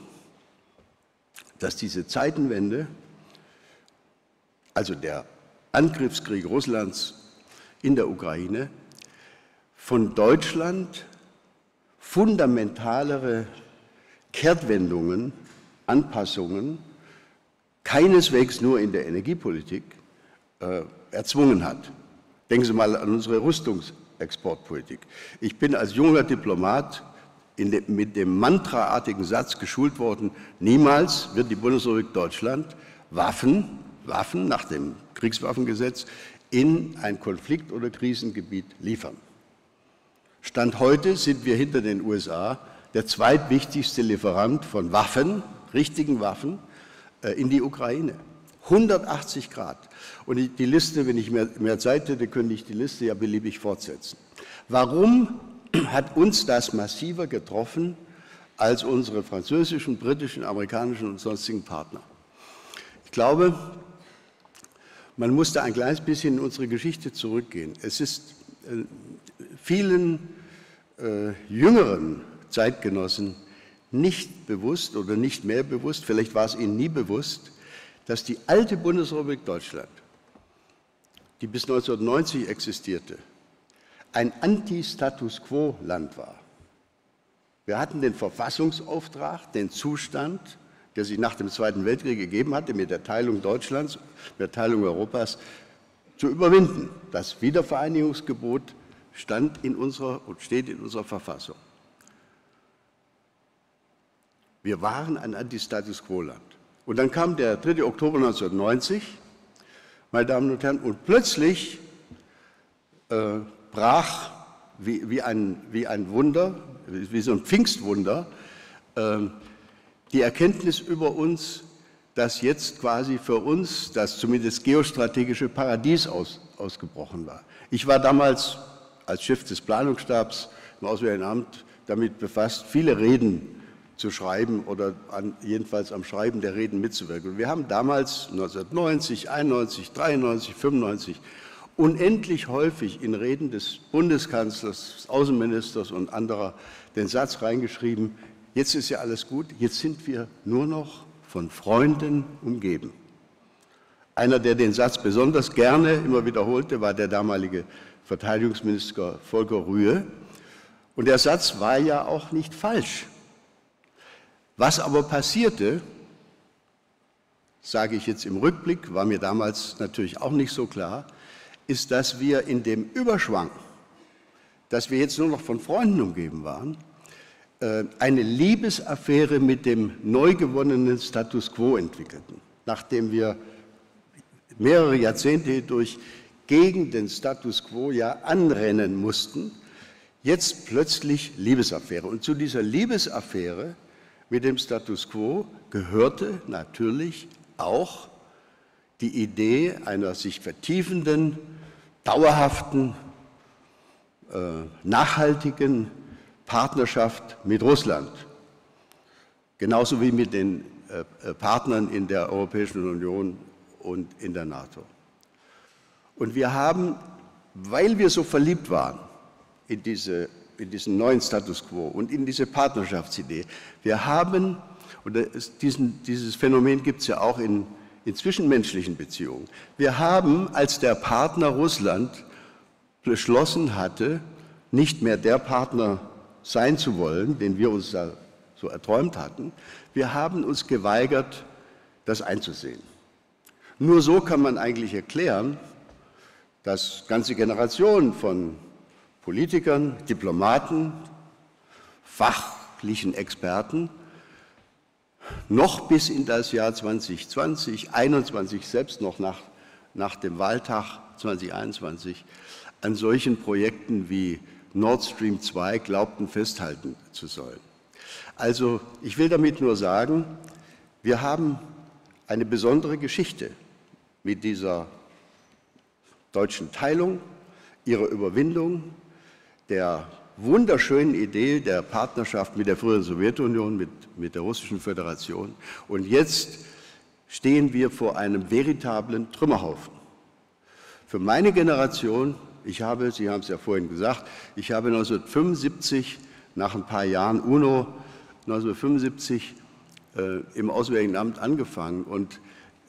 [SPEAKER 5] dass diese Zeitenwende, also der Angriffskrieg Russlands in der Ukraine, von Deutschland fundamentalere Kehrtwendungen, Anpassungen, keineswegs nur in der Energiepolitik, äh, erzwungen hat. Denken Sie mal an unsere Rüstungsexportpolitik. Ich bin als junger Diplomat de, mit dem mantraartigen Satz geschult worden, niemals wird die Bundesrepublik Deutschland Waffen, Waffen nach dem Kriegswaffengesetz in ein Konflikt- oder Krisengebiet liefern. Stand heute sind wir hinter den USA der zweitwichtigste Lieferant von Waffen, richtigen Waffen, äh, in die Ukraine. 180 Grad. Und die Liste, wenn ich mehr, mehr Zeit hätte, könnte ich die Liste ja beliebig fortsetzen. Warum hat uns das massiver getroffen als unsere französischen, britischen, amerikanischen und sonstigen Partner? Ich glaube, man musste ein kleines bisschen in unsere Geschichte zurückgehen. Es ist äh, vielen äh, jüngeren Zeitgenossen nicht bewusst oder nicht mehr bewusst, vielleicht war es ihnen nie bewusst, dass die alte Bundesrepublik Deutschland, die bis 1990 existierte, ein Anti-Status Quo-Land war. Wir hatten den Verfassungsauftrag, den Zustand, der sich nach dem Zweiten Weltkrieg gegeben hatte, mit der Teilung Deutschlands, mit der Teilung Europas, zu überwinden. Das Wiedervereinigungsgebot stand in unserer und steht in unserer Verfassung. Wir waren ein Anti-Status Quo-Land. Und dann kam der 3. Oktober 1990, meine Damen und Herren, und plötzlich äh, brach wie, wie, ein, wie ein Wunder, wie so ein Pfingstwunder, äh, die Erkenntnis über uns, dass jetzt quasi für uns das zumindest geostrategische Paradies aus, ausgebrochen war. Ich war damals als Chef des Planungsstabs im Auswärtigen Amt damit befasst, viele Reden zu schreiben oder an, jedenfalls am Schreiben der Reden mitzuwirken. wir haben damals 1990, 91, 93, 95 unendlich häufig in Reden des Bundeskanzlers, des Außenministers und anderer den Satz reingeschrieben, jetzt ist ja alles gut, jetzt sind wir nur noch von Freunden umgeben. Einer, der den Satz besonders gerne immer wiederholte, war der damalige Verteidigungsminister Volker Rühe. Und der Satz war ja auch nicht falsch. Was aber passierte, sage ich jetzt im Rückblick, war mir damals natürlich auch nicht so klar, ist, dass wir in dem Überschwang, dass wir jetzt nur noch von Freunden umgeben waren, äh, eine Liebesaffäre mit dem neu gewonnenen Status quo entwickelten, nachdem wir mehrere Jahrzehnte durch gegen den Status quo ja anrennen mussten, jetzt plötzlich Liebesaffäre. Und zu dieser Liebesaffäre mit dem Status quo gehörte natürlich auch die Idee einer sich vertiefenden, dauerhaften, äh, nachhaltigen Partnerschaft mit Russland, genauso wie mit den äh, äh, Partnern in der Europäischen Union und in der NATO. Und wir haben, weil wir so verliebt waren in diese in diesen neuen Status quo und in diese Partnerschaftsidee. Wir haben, und diesen, dieses Phänomen gibt es ja auch in, in zwischenmenschlichen Beziehungen, wir haben, als der Partner Russland beschlossen hatte, nicht mehr der Partner sein zu wollen, den wir uns da so erträumt hatten, wir haben uns geweigert, das einzusehen. Nur so kann man eigentlich erklären, dass ganze Generationen von Politikern, Diplomaten, fachlichen Experten noch bis in das Jahr 2020, 2021, selbst noch nach, nach dem Wahltag 2021 an solchen Projekten wie Nord Stream 2 glaubten festhalten zu sollen. Also ich will damit nur sagen, wir haben eine besondere Geschichte mit dieser deutschen Teilung, ihrer Überwindung, der wunderschönen Idee der Partnerschaft mit der früheren Sowjetunion, mit, mit der Russischen Föderation. Und jetzt stehen wir vor einem veritablen Trümmerhaufen. Für meine Generation, Ich habe, Sie haben es ja vorhin gesagt, ich habe 1975 nach ein paar Jahren UNO 1975 äh, im Auswärtigen Amt angefangen und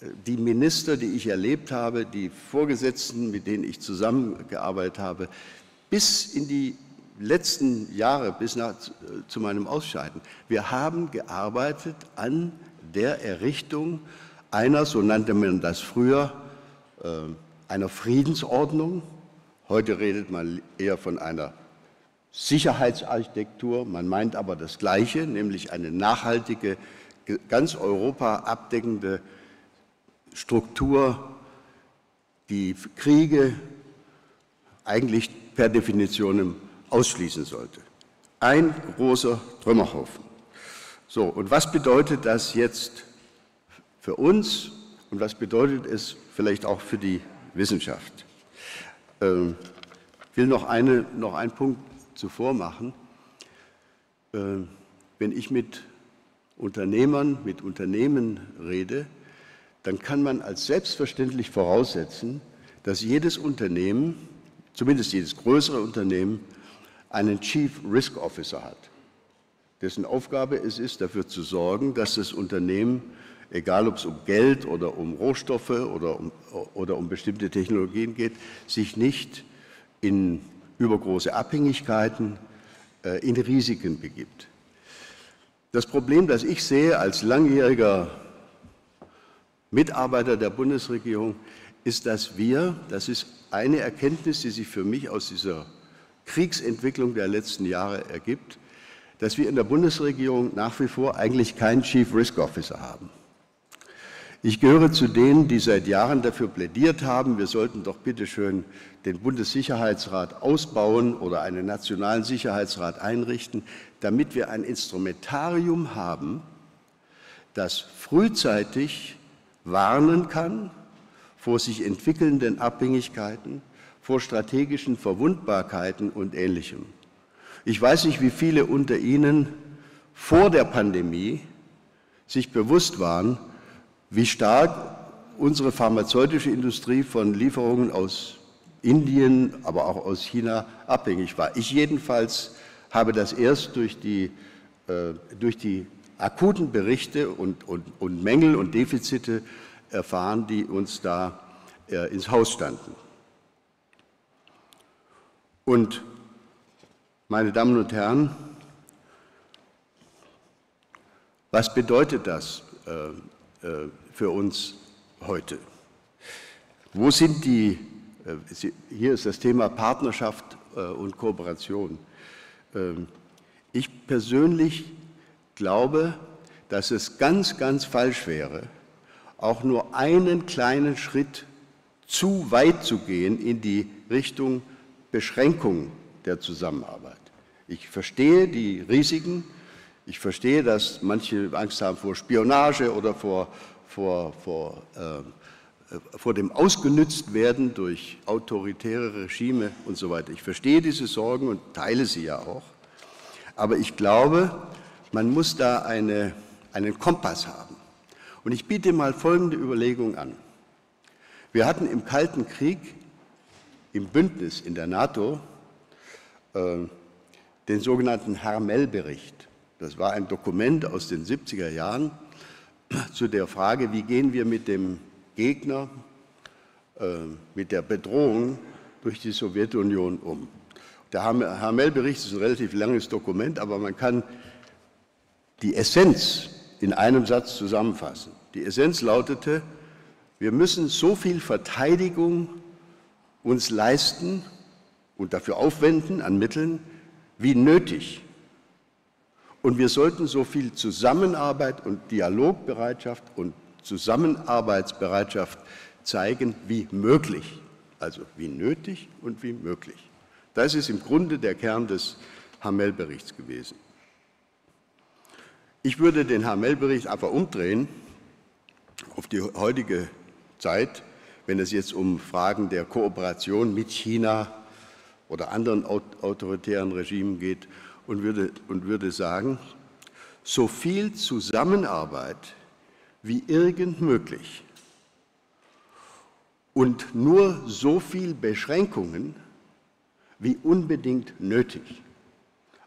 [SPEAKER 5] äh, die Minister, die ich erlebt habe, die Vorgesetzten, mit denen ich zusammengearbeitet habe, bis in die letzten Jahre, bis nach, zu meinem Ausscheiden, wir haben gearbeitet an der Errichtung einer, so nannte man das früher, äh, einer Friedensordnung. Heute redet man eher von einer Sicherheitsarchitektur. Man meint aber das Gleiche, nämlich eine nachhaltige, ganz Europa abdeckende Struktur, die Kriege eigentlich per Definition ausschließen sollte. Ein großer Trümmerhaufen. So, und was bedeutet das jetzt für uns und was bedeutet es vielleicht auch für die Wissenschaft? Ähm, ich will noch, eine, noch einen Punkt zuvor machen. Ähm, wenn ich mit Unternehmern, mit Unternehmen rede, dann kann man als selbstverständlich voraussetzen, dass jedes Unternehmen, zumindest jedes größere Unternehmen, einen Chief Risk Officer hat dessen Aufgabe es ist, dafür zu sorgen, dass das Unternehmen, egal ob es um Geld oder um Rohstoffe oder um, oder um bestimmte Technologien geht, sich nicht in übergroße Abhängigkeiten, äh, in Risiken begibt. Das Problem, das ich sehe als langjähriger Mitarbeiter der Bundesregierung, ist, dass wir, das ist eine Erkenntnis, die sich für mich aus dieser Kriegsentwicklung der letzten Jahre ergibt, dass wir in der Bundesregierung nach wie vor eigentlich keinen Chief Risk Officer haben. Ich gehöre zu denen, die seit Jahren dafür plädiert haben, wir sollten doch bitte schön den Bundessicherheitsrat ausbauen oder einen nationalen Sicherheitsrat einrichten, damit wir ein Instrumentarium haben, das frühzeitig warnen kann vor sich entwickelnden Abhängigkeiten, vor strategischen Verwundbarkeiten und Ähnlichem. Ich weiß nicht, wie viele unter Ihnen vor der Pandemie sich bewusst waren, wie stark unsere pharmazeutische Industrie von Lieferungen aus Indien, aber auch aus China abhängig war. Ich jedenfalls habe das erst durch die, äh, durch die akuten Berichte und, und, und, Mängel und Defizite erfahren, die uns da äh, ins Haus standen. Und meine Damen und Herren, was bedeutet das äh, äh, für uns heute? Wo sind die, hier ist das Thema Partnerschaft und Kooperation. Ähm, ich persönlich glaube, dass es ganz, ganz falsch wäre, auch nur einen kleinen Schritt zu weit zu gehen in die Richtung Beschränkung der Zusammenarbeit. Ich verstehe die Risiken. Ich verstehe, dass manche Angst haben vor Spionage oder vor, vor, vor, äh, vor dem Ausgenütztwerden durch autoritäre Regime und so weiter. Ich verstehe diese Sorgen und teile sie ja auch. Aber ich glaube, man muss da eine, einen Kompass haben. Und ich biete mal folgende Überlegung an. Wir hatten im Kalten Krieg, im Bündnis in der NATO, äh, den sogenannten Hermel-Bericht. Das war ein Dokument aus den 70er Jahren zu der Frage, wie gehen wir mit dem Gegner, äh, mit der Bedrohung durch die Sowjetunion um. Der Hermel-Bericht ist ein relativ langes Dokument, aber man kann die Essenz in einem Satz zusammenfassen. Die Essenz lautete, wir müssen so viel Verteidigung uns leisten und dafür aufwenden an Mitteln, wie nötig. Und wir sollten so viel Zusammenarbeit und Dialogbereitschaft und Zusammenarbeitsbereitschaft zeigen wie möglich. Also wie nötig und wie möglich. Das ist im Grunde der Kern des Hamel-Berichts gewesen. Ich würde den Hamel-Bericht einfach umdrehen auf die heutige Zeit, wenn es jetzt um Fragen der Kooperation mit China oder anderen autoritären Regimen geht und würde, und würde sagen, so viel Zusammenarbeit wie irgend möglich und nur so viel Beschränkungen wie unbedingt nötig.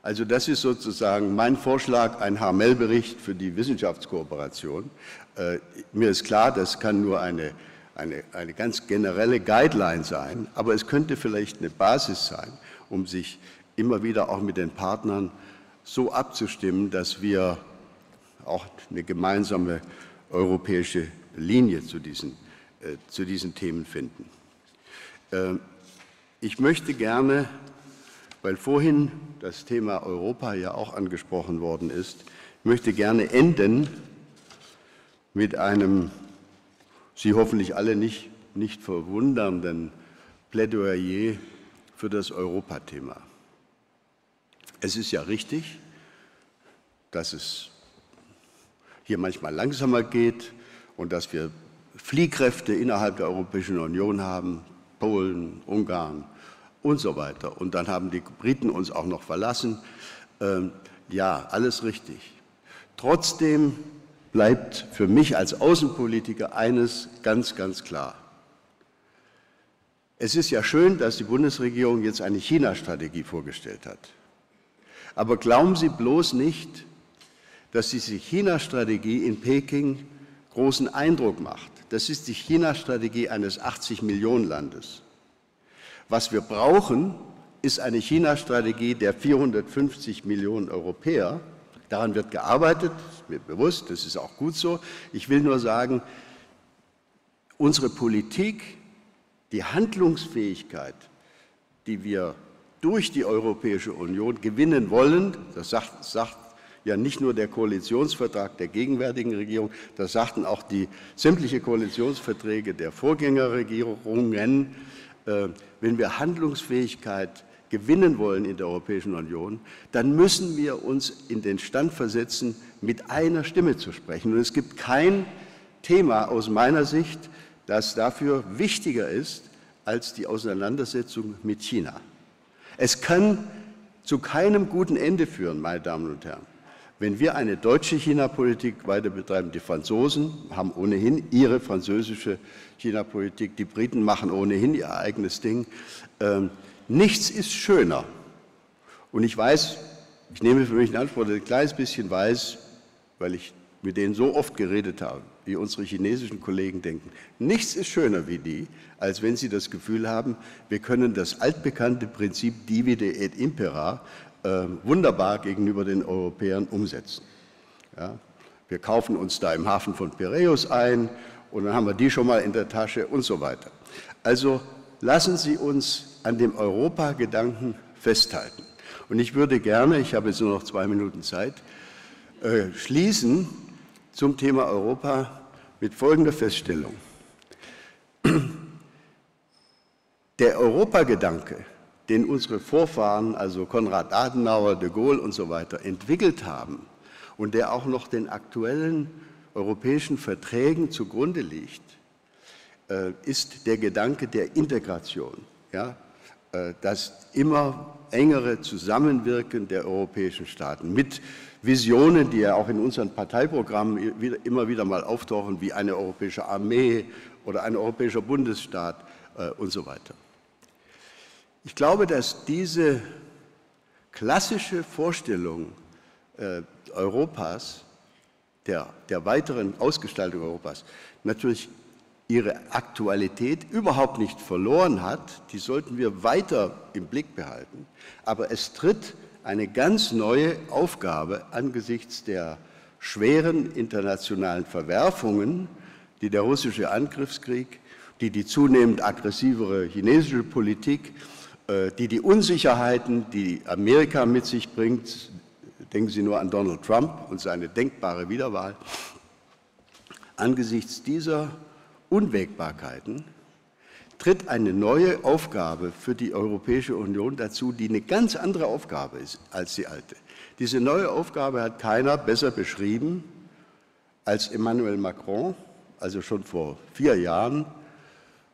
[SPEAKER 5] Also das ist sozusagen mein Vorschlag, ein Harmel-Bericht für die Wissenschaftskooperation. Äh, mir ist klar, das kann nur eine, eine, eine ganz generelle Guideline sein, aber es könnte vielleicht eine Basis sein, um sich immer wieder auch mit den Partnern so abzustimmen, dass wir auch eine gemeinsame europäische Linie zu diesen, äh, zu diesen Themen finden. Äh, ich möchte gerne weil vorhin das Thema Europa ja auch angesprochen worden ist. Ich möchte gerne enden mit einem Sie hoffentlich alle nicht, nicht verwundernden Plädoyer für das Europathema. Es ist ja richtig, dass es hier manchmal langsamer geht und dass wir Fliehkräfte innerhalb der Europäischen Union haben, Polen, Ungarn, und so weiter. Und dann haben die Briten uns auch noch verlassen. Ähm, ja, alles richtig. Trotzdem bleibt für mich als Außenpolitiker eines ganz, ganz klar. Es ist ja schön, dass die Bundesregierung jetzt eine China-Strategie vorgestellt hat. Aber glauben Sie bloß nicht, dass diese China-Strategie in Peking großen Eindruck macht. Das ist die China-Strategie eines 80-Millionen-Landes. Was wir brauchen, ist eine China-Strategie der 450 Millionen Europäer. Daran wird gearbeitet, ist mir bewusst, das ist auch gut so. Ich will nur sagen, unsere Politik, die Handlungsfähigkeit, die wir durch die Europäische Union gewinnen wollen, das sagt, sagt ja nicht nur der Koalitionsvertrag der gegenwärtigen Regierung, das sagten auch die sämtliche Koalitionsverträge der Vorgängerregierungen, wenn wir Handlungsfähigkeit gewinnen wollen in der Europäischen Union, dann müssen wir uns in den Stand versetzen, mit einer Stimme zu sprechen. Und es gibt kein Thema aus meiner Sicht, das dafür wichtiger ist als die Auseinandersetzung mit China. Es kann zu keinem guten Ende führen, meine Damen und Herren, wenn wir eine deutsche China-Politik weiter betreiben, die Franzosen haben ohnehin ihre französische China-Politik, die Briten machen ohnehin ihr eigenes Ding. Ähm, nichts ist schöner. Und ich weiß, ich nehme für mich in Anspruch, dass ich ein kleines bisschen weiß, weil ich mit denen so oft geredet habe, wie unsere chinesischen Kollegen denken. Nichts ist schöner wie die, als wenn sie das Gefühl haben, wir können das altbekannte Prinzip divide et impera äh, wunderbar gegenüber den Europäern umsetzen. Ja, wir kaufen uns da im Hafen von Piräus ein und dann haben wir die schon mal in der Tasche und so weiter. Also lassen Sie uns an dem Europagedanken festhalten. Und ich würde gerne, ich habe jetzt nur noch zwei Minuten Zeit, äh, schließen zum Thema Europa mit folgender Feststellung. Der Europagedanke den unsere Vorfahren, also Konrad Adenauer, de Gaulle und so weiter, entwickelt haben und der auch noch den aktuellen europäischen Verträgen zugrunde liegt, äh, ist der Gedanke der Integration, ja, äh, das immer engere Zusammenwirken der europäischen Staaten mit Visionen, die ja auch in unseren Parteiprogrammen immer wieder mal auftauchen, wie eine europäische Armee oder ein europäischer Bundesstaat äh, und so weiter. Ich glaube, dass diese klassische Vorstellung äh, Europas, der, der weiteren Ausgestaltung Europas, natürlich ihre Aktualität überhaupt nicht verloren hat. Die sollten wir weiter im Blick behalten. Aber es tritt eine ganz neue Aufgabe angesichts der schweren internationalen Verwerfungen, die der russische Angriffskrieg, die die zunehmend aggressivere chinesische Politik die die Unsicherheiten, die Amerika mit sich bringt, denken Sie nur an Donald Trump und seine denkbare Wiederwahl, angesichts dieser Unwägbarkeiten tritt eine neue Aufgabe für die Europäische Union dazu, die eine ganz andere Aufgabe ist als die alte. Diese neue Aufgabe hat keiner besser beschrieben als Emmanuel Macron, also schon vor vier Jahren,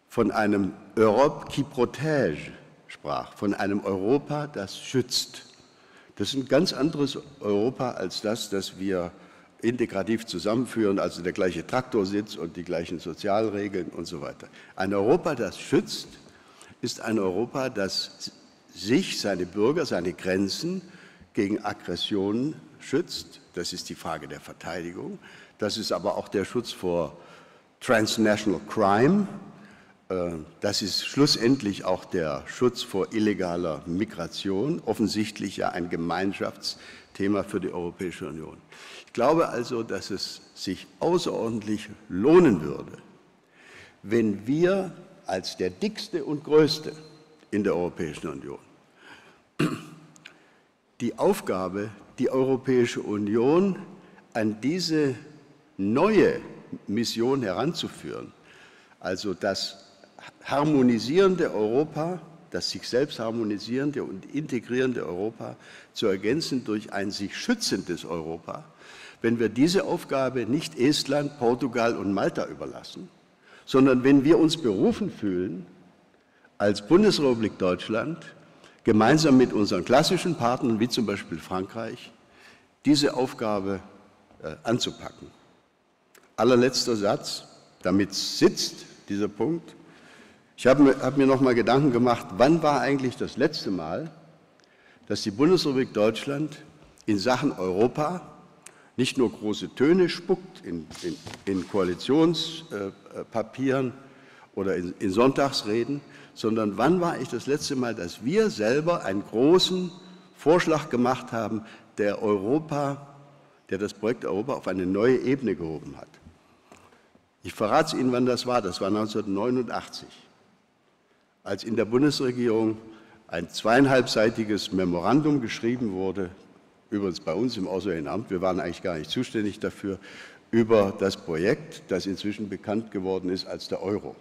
[SPEAKER 5] von einem Europe qui protège sprach, von einem Europa, das schützt. Das ist ein ganz anderes Europa als das, das wir integrativ zusammenführen, also der gleiche Traktorsitz und die gleichen Sozialregeln und so weiter. Ein Europa, das schützt, ist ein Europa, das sich, seine Bürger, seine Grenzen gegen Aggressionen schützt. Das ist die Frage der Verteidigung. Das ist aber auch der Schutz vor Transnational Crime. Äh, das ist schlussendlich auch der Schutz vor illegaler Migration, offensichtlich ja ein Gemeinschaftsthema für die Europäische Union. Ich glaube also, dass es sich außerordentlich lohnen würde, wenn wir als der dickste und größte in der Europäischen Union die Aufgabe, die Europäische Union an diese neue Mission heranzuführen, also das harmonisierende Europa, das sich selbst harmonisierende und integrierende Europa zu ergänzen durch ein sich schützendes Europa, wenn wir diese Aufgabe nicht Estland, Portugal und Malta überlassen, sondern wenn wir uns berufen fühlen, als Bundesrepublik Deutschland gemeinsam mit unseren klassischen Partnern, wie zum Beispiel Frankreich, diese Aufgabe äh, anzupacken. Allerletzter Satz, damit sitzt dieser Punkt. Ich habe mir, hab mir noch mal Gedanken gemacht, wann war eigentlich das letzte Mal, dass die Bundesrepublik Deutschland in Sachen Europa nicht nur große Töne spuckt in, in, in Koalitionspapieren äh, oder in, in Sonntagsreden, sondern wann war ich das letzte Mal, dass wir selber einen großen Vorschlag gemacht haben, der Europa, der das Projekt Europa auf eine neue Ebene gehoben hat. Ich verrate Ihnen, wann das war. Das war 1989, als in der Bundesregierung ein zweieinhalbseitiges Memorandum geschrieben wurde, übrigens bei uns im Auswärtigen Amt, wir waren eigentlich gar nicht zuständig dafür, über das Projekt, das inzwischen bekannt geworden ist als der Euro.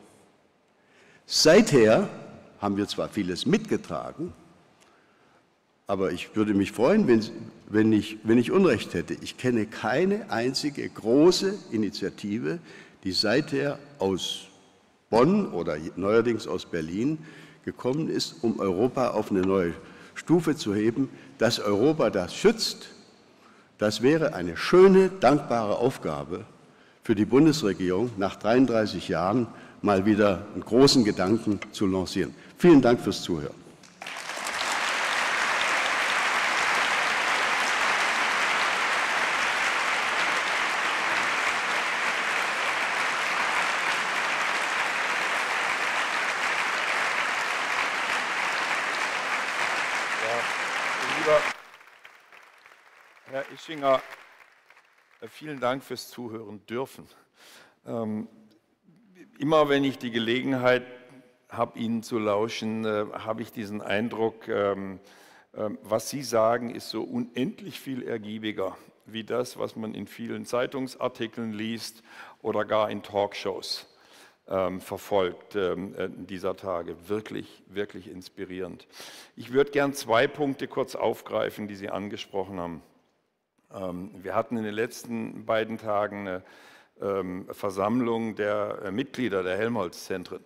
[SPEAKER 5] Seither haben wir zwar vieles mitgetragen, aber ich würde mich freuen, wenn, wenn, ich, wenn ich Unrecht hätte. Ich kenne keine einzige große Initiative, die seither aus Bonn oder neuerdings aus Berlin gekommen ist, um Europa auf eine neue Stufe zu heben. Dass Europa das schützt, das wäre eine schöne, dankbare Aufgabe für die Bundesregierung, nach 33 Jahren mal wieder einen großen Gedanken zu lancieren. Vielen Dank fürs Zuhören.
[SPEAKER 3] Ischinger, äh, vielen Dank fürs Zuhören dürfen. Ähm, immer wenn ich die Gelegenheit habe, Ihnen zu lauschen, äh, habe ich diesen Eindruck, ähm, äh, was Sie sagen, ist so unendlich viel ergiebiger wie das, was man in vielen Zeitungsartikeln liest oder gar in Talkshows ähm, verfolgt ähm, äh, dieser Tage. Wirklich, wirklich inspirierend. Ich würde gern zwei Punkte kurz aufgreifen, die Sie angesprochen haben. Ähm, wir hatten in den letzten beiden Tagen eine ähm, Versammlung der äh, Mitglieder der Helmholtz-Zentren.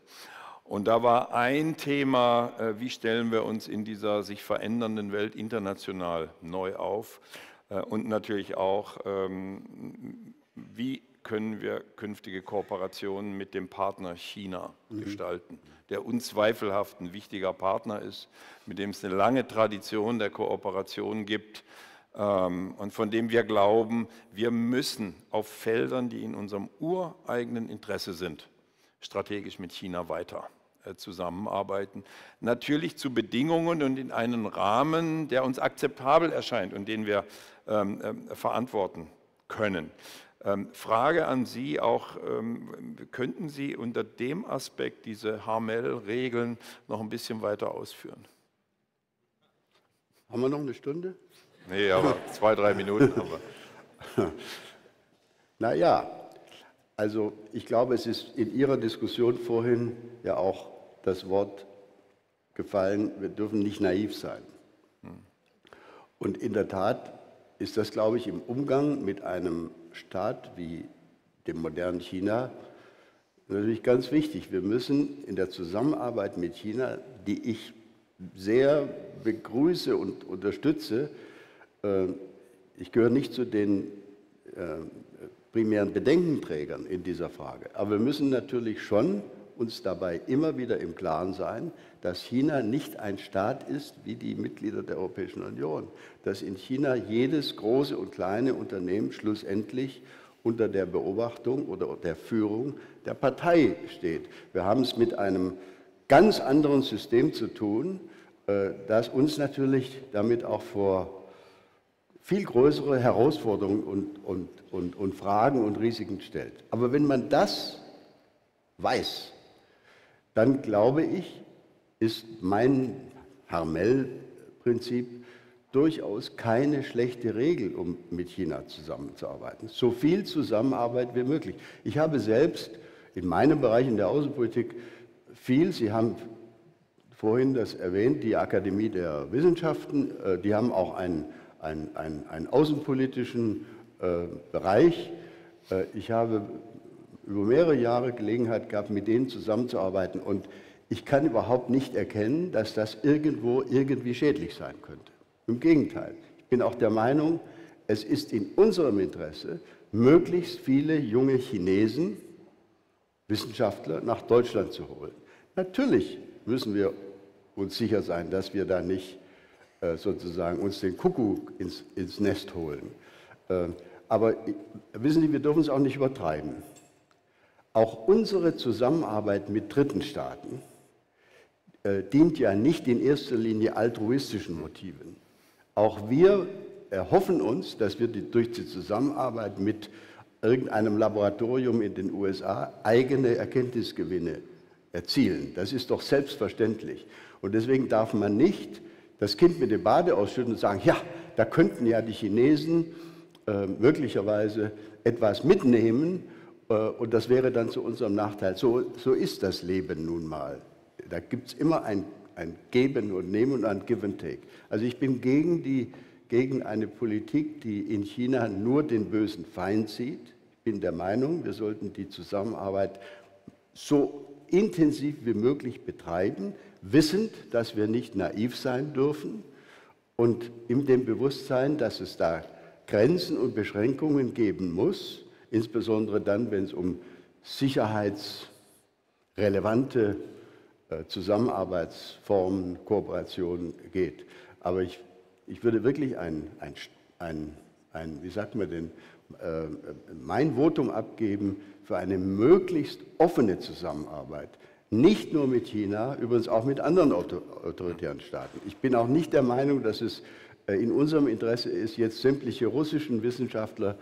[SPEAKER 3] Und da war ein Thema, äh, wie stellen wir uns in dieser sich verändernden Welt international neu auf? Äh, und natürlich auch, ähm, wie können wir künftige Kooperationen mit dem Partner China mhm. gestalten, der unzweifelhaft ein wichtiger Partner ist, mit dem es eine lange Tradition der Kooperation gibt und von dem wir glauben, wir müssen auf Feldern, die in unserem ureigenen Interesse sind, strategisch mit China weiter äh, zusammenarbeiten. Natürlich zu Bedingungen und in einem Rahmen, der uns akzeptabel erscheint und den wir ähm, äh, verantworten können. Ähm, Frage an Sie auch, ähm, könnten Sie unter dem Aspekt diese Harmel-Regeln noch ein bisschen weiter ausführen?
[SPEAKER 5] Haben wir noch eine Stunde?
[SPEAKER 3] Nee, aber zwei, drei Minuten haben wir.
[SPEAKER 5] Naja, also ich glaube, es ist in Ihrer Diskussion vorhin ja auch das Wort gefallen, wir dürfen nicht naiv sein. Und in der Tat ist das, glaube ich, im Umgang mit einem Staat wie dem modernen China natürlich ganz wichtig. Wir müssen in der Zusammenarbeit mit China, die ich sehr begrüße und unterstütze, ich gehöre nicht zu den äh, primären Bedenkenträgern in dieser Frage. Aber wir müssen natürlich schon uns dabei immer wieder im Klaren sein, dass China nicht ein Staat ist wie die Mitglieder der Europäischen Union, dass in China jedes große und kleine Unternehmen schlussendlich unter der Beobachtung oder der Führung der Partei steht. Wir haben es mit einem ganz anderen System zu tun, äh, das uns natürlich damit auch vor viel größere Herausforderungen und, und, und, und Fragen und Risiken stellt. Aber wenn man das weiß, dann glaube ich, ist mein Harmel-Prinzip durchaus keine schlechte Regel, um mit China zusammenzuarbeiten. So viel Zusammenarbeit wie möglich. Ich habe selbst in meinem Bereich in der Außenpolitik viel, Sie haben vorhin das erwähnt, die Akademie der Wissenschaften, äh, die haben auch einen, einen, einen, außenpolitischen äh, Bereich. Äh, ich habe über mehrere Jahre Gelegenheit gehabt, mit denen zusammenzuarbeiten und ich kann überhaupt nicht erkennen, dass das irgendwo irgendwie schädlich sein könnte. Im Gegenteil, ich bin auch der Meinung, es ist in unserem Interesse, möglichst viele junge Chinesen, Wissenschaftler nach Deutschland zu holen. Natürlich müssen wir uns sicher sein, dass wir da nicht sozusagen uns den Kuckuck ins, ins Nest holen. Äh, aber wissen Sie, wir dürfen es auch nicht übertreiben. Auch unsere Zusammenarbeit mit dritten Staaten äh, dient ja nicht in erster Linie altruistischen Motiven. Auch wir erhoffen uns, dass wir durch die Zusammenarbeit mit irgendeinem Laboratorium in den USA eigene Erkenntnisgewinne erzielen. Das ist doch selbstverständlich. Und deswegen darf man nicht das Kind mit dem Bade ausschütten und sagen, ja, da könnten ja die Chinesen äh, möglicherweise etwas mitnehmen äh, und das wäre dann zu unserem Nachteil. So, so ist das Leben nun mal. Da gibt es immer ein, ein Geben und Nehmen und ein Give and Take. Also ich bin gegen, die, gegen eine Politik, die in China nur den bösen Feind sieht. Ich bin der Meinung, wir sollten die Zusammenarbeit so intensiv wie möglich betreiben, wissend, dass wir nicht naiv sein dürfen und in dem Bewusstsein, dass es da Grenzen und Beschränkungen geben muss, insbesondere dann, wenn es um sicherheitsrelevante äh, Zusammenarbeitsformen, Kooperationen geht. Aber ich, ich würde wirklich ein, ein, ein, ein, wie sagt man denn, äh, mein Votum abgeben für eine möglichst offene Zusammenarbeit nicht nur mit China, übrigens auch mit anderen autoritären Staaten. Ich bin auch nicht der Meinung, dass es äh, in unserem Interesse ist, jetzt sämtliche russischen Wissenschaftler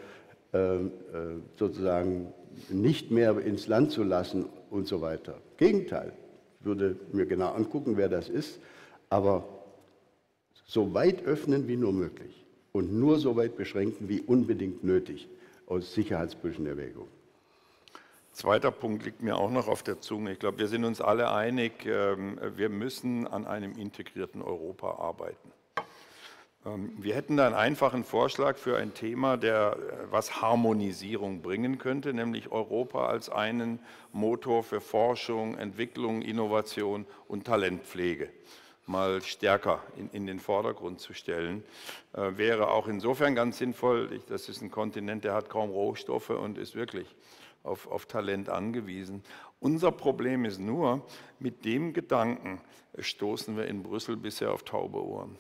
[SPEAKER 5] äh, äh, sozusagen nicht mehr ins Land zu lassen und so weiter. Gegenteil, ich würde mir genau angucken, wer das ist, aber so weit öffnen wie nur möglich und nur so weit beschränken wie unbedingt nötig aus sicherheitspolitischen Erwägungen.
[SPEAKER 3] Zweiter Punkt liegt mir auch noch auf der Zunge. Ich glaube, wir sind uns alle einig, ähm, wir müssen an einem integrierten Europa arbeiten. Ähm, wir hätten da einen einfachen Vorschlag für ein Thema, der äh, was Harmonisierung bringen könnte, nämlich Europa als einen Motor für Forschung, Entwicklung, Innovation und Talentpflege mal stärker in, in den Vordergrund zu stellen. Äh, wäre auch insofern ganz sinnvoll, ich, das ist ein Kontinent, der hat kaum Rohstoffe und ist wirklich auf, auf Talent angewiesen. Unser Problem ist nur, mit dem Gedanken stoßen wir in Brüssel bisher auf taube Ohren.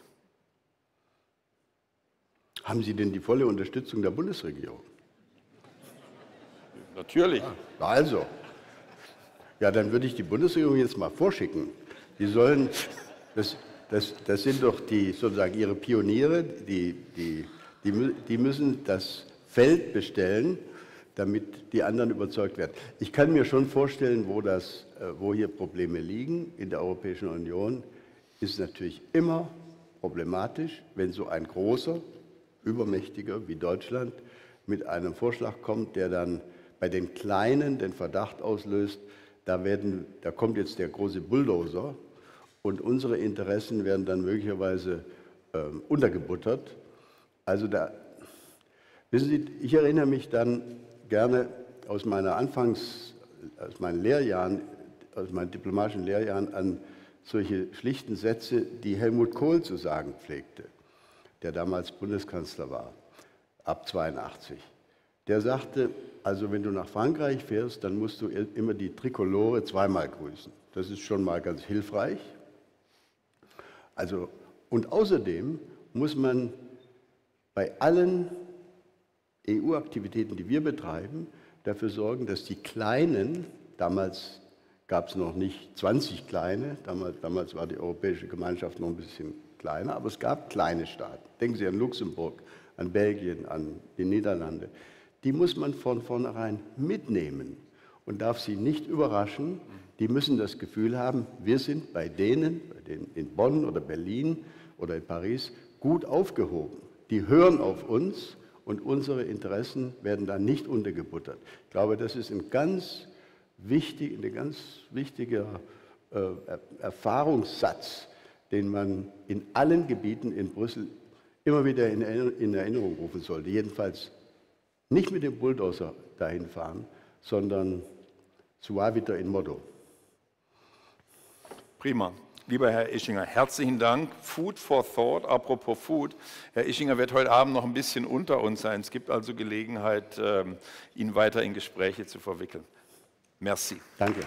[SPEAKER 5] Haben Sie denn die volle Unterstützung der Bundesregierung?
[SPEAKER 3] Natürlich.
[SPEAKER 5] Ja, also, ja, dann würde ich die Bundesregierung jetzt mal vorschicken. Die sollen, das, das, das sind doch die, sozusagen ihre Pioniere, die, die, die, die müssen das Feld bestellen damit die anderen überzeugt werden. Ich kann mir schon vorstellen, wo, das, äh, wo hier Probleme liegen. In der Europäischen Union ist natürlich immer problematisch, wenn so ein großer, übermächtiger wie Deutschland mit einem Vorschlag kommt, der dann bei den Kleinen den Verdacht auslöst, da, werden, da kommt jetzt der große Bulldozer und unsere Interessen werden dann möglicherweise äh, untergebuttert. Also da, wissen Sie, ich erinnere mich dann gerne aus meiner Anfangs, aus meinen Lehrjahren, aus meinen diplomatischen Lehrjahren an solche schlichten Sätze, die Helmut Kohl zu sagen pflegte, der damals Bundeskanzler war, ab 82. der sagte, also wenn du nach Frankreich fährst, dann musst du immer die Trikolore zweimal grüßen. Das ist schon mal ganz hilfreich. Also, und außerdem muss man bei allen EU-Aktivitäten, die wir betreiben, dafür sorgen, dass die Kleinen, damals gab es noch nicht 20 kleine, damals, damals war die Europäische Gemeinschaft noch ein bisschen kleiner, aber es gab kleine Staaten. Denken Sie an Luxemburg, an Belgien, an die Niederlande. Die muss man von vornherein mitnehmen und darf sie nicht überraschen. Die müssen das Gefühl haben, wir sind bei denen, bei denen in Bonn oder Berlin oder in Paris gut aufgehoben. Die hören auf uns und unsere Interessen werden da nicht untergebuttert. Ich glaube, das ist ein ganz, wichtig, ein ganz wichtiger äh, Erfahrungssatz, den man in allen Gebieten in Brüssel immer wieder in, in Erinnerung rufen sollte. Jedenfalls nicht mit dem Bulldozer dahin fahren, sondern suaviter in Motto.
[SPEAKER 3] Prima. Lieber Herr Ischinger, herzlichen Dank. Food for Thought, apropos Food. Herr Ischinger wird heute Abend noch ein bisschen unter uns sein. Es gibt also Gelegenheit, ähm, ihn weiter in Gespräche zu verwickeln. Merci.
[SPEAKER 5] Danke.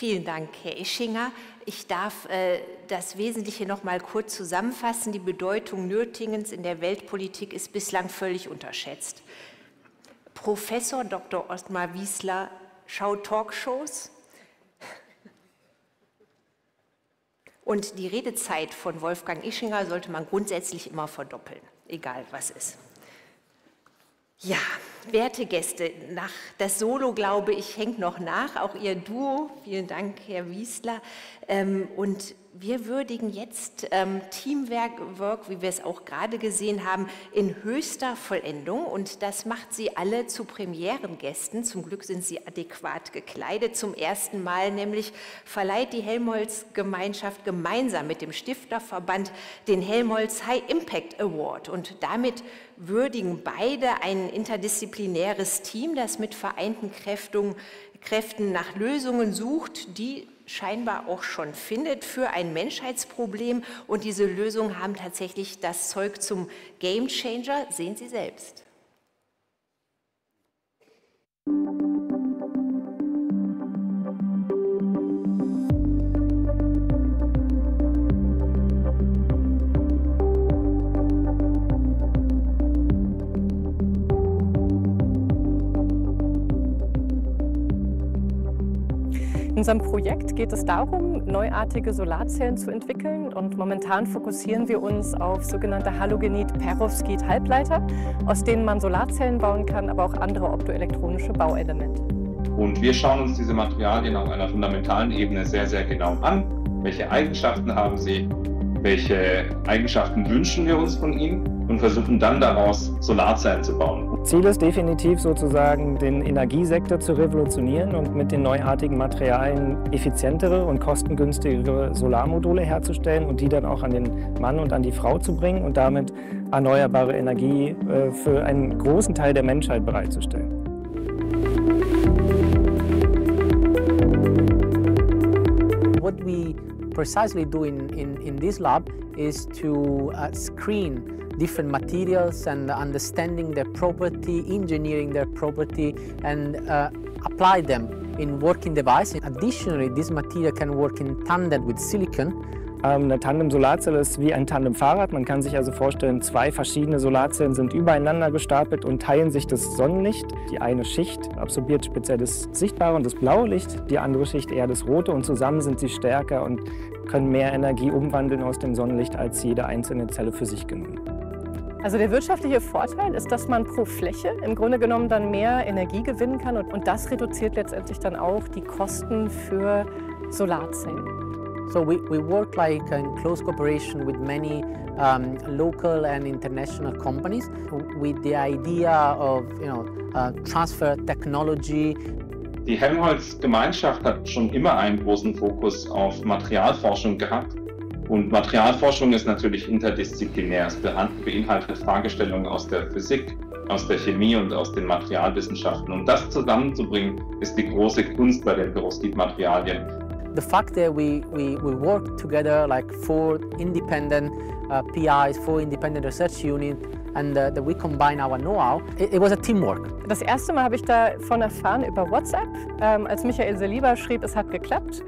[SPEAKER 2] Vielen Dank, Herr Ischinger. Ich darf äh, das Wesentliche noch mal kurz zusammenfassen. Die Bedeutung Nürtingens in der Weltpolitik ist bislang völlig unterschätzt. Professor Dr. Ottmar Wiesler schaut Talkshows und die Redezeit von Wolfgang Ischinger sollte man grundsätzlich immer verdoppeln, egal was ist. Ja, werte Gäste, nach das Solo, glaube ich, hängt noch nach, auch Ihr Duo. Vielen Dank, Herr Wiesler. Ähm, und wir würdigen jetzt ähm, Teamwork, wie wir es auch gerade gesehen haben, in höchster Vollendung. Und das macht Sie alle zu Premierengästen. Zum Glück sind Sie adäquat gekleidet. Zum ersten Mal nämlich verleiht die Helmholtz-Gemeinschaft gemeinsam mit dem Stifterverband den Helmholtz High Impact Award. Und damit würdigen beide ein interdisziplinäres Team, das mit vereinten Kräften, Kräften nach Lösungen sucht, die scheinbar auch schon findet für ein Menschheitsproblem. Und diese Lösungen haben tatsächlich das Zeug zum Gamechanger. Sehen Sie selbst.
[SPEAKER 6] Unserem Projekt geht es darum, neuartige Solarzellen zu entwickeln und momentan fokussieren wir uns auf sogenannte Halogenid-Perovskit-Halbleiter, aus denen man Solarzellen bauen kann, aber auch andere optoelektronische Bauelemente.
[SPEAKER 7] Und wir schauen uns diese Materialien auf einer fundamentalen Ebene sehr, sehr genau an. Welche Eigenschaften haben sie? Welche Eigenschaften wünschen wir uns von ihnen? Und versuchen dann daraus Solarzellen zu bauen.
[SPEAKER 8] Ziel ist definitiv sozusagen, den Energiesektor zu revolutionieren und mit den neuartigen Materialien effizientere und kostengünstigere Solarmodule herzustellen und die dann auch an den Mann und an die Frau zu bringen und damit erneuerbare Energie äh, für einen großen Teil der Menschheit bereitzustellen.
[SPEAKER 9] What we precisely do in, in, in this lab is to uh, screen different materials and understanding their property, engineering their property and uh, apply them in working devices. Additionally, this material can work in tandem with silicon.
[SPEAKER 8] Ähm, eine Tandem-Solarzelle ist wie ein Tandem-Fahrrad. Man kann sich also vorstellen, zwei verschiedene Solarzellen sind übereinander gestapelt und teilen sich das Sonnenlicht. Die eine Schicht absorbiert speziell das sichtbare und das blaue Licht, die andere Schicht eher das rote und zusammen sind sie stärker und können mehr Energie umwandeln aus dem Sonnenlicht als jede einzelne Zelle für sich genommen.
[SPEAKER 6] Also der wirtschaftliche Vorteil ist, dass man pro Fläche im Grunde genommen dann mehr Energie gewinnen kann und, und das reduziert letztendlich dann auch die Kosten für Solarzellen.
[SPEAKER 9] So we, we work like in close cooperation with many um, local and international companies with the idea of you know, uh, transfer technology.
[SPEAKER 7] Die Helmholtz-Gemeinschaft hat schon immer einen großen Fokus auf Materialforschung gehabt und Materialforschung ist natürlich interdisziplinär. Es beinhaltet Fragestellungen aus der Physik, aus der Chemie und aus den Materialwissenschaften. Und das zusammenzubringen, ist die große Kunst bei den Perovskit-Materialien.
[SPEAKER 9] The fact that we, we, we work together like four independent uh, PIs, four independent research units, and uh, that we combine our know-how, it, it, was a teamwork.
[SPEAKER 6] Das erste Mal habe ich davon erfahren über WhatsApp, ähm, als Michael Seliba schrieb, es hat geklappt.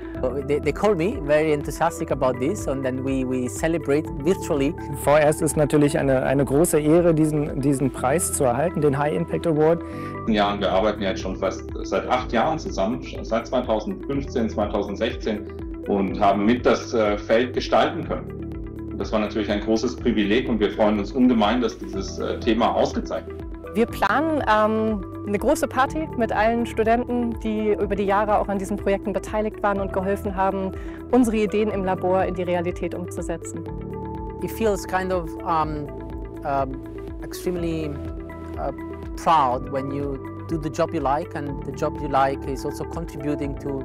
[SPEAKER 9] They, they called me very enthusiastic about this and then we, we celebrate virtually.
[SPEAKER 8] Vorerst ist natürlich eine, eine große Ehre, diesen, diesen Preis zu erhalten, den High Impact Award.
[SPEAKER 7] Jahren, wir arbeiten jetzt schon fast seit acht Jahren zusammen, seit 2015, 2016 und haben mit das äh, Feld gestalten können. Das war natürlich ein großes Privileg und wir freuen uns ungemein, dass dieses äh, Thema ausgezeichnet wird.
[SPEAKER 6] Wir planen ähm, eine große Party mit allen Studenten, die über die Jahre auch an diesen Projekten beteiligt waren und geholfen haben, unsere Ideen im Labor in die Realität umzusetzen.
[SPEAKER 9] It feels kind of um, uh, extremely uh, proud when you do the job you like and the job you like is also contributing to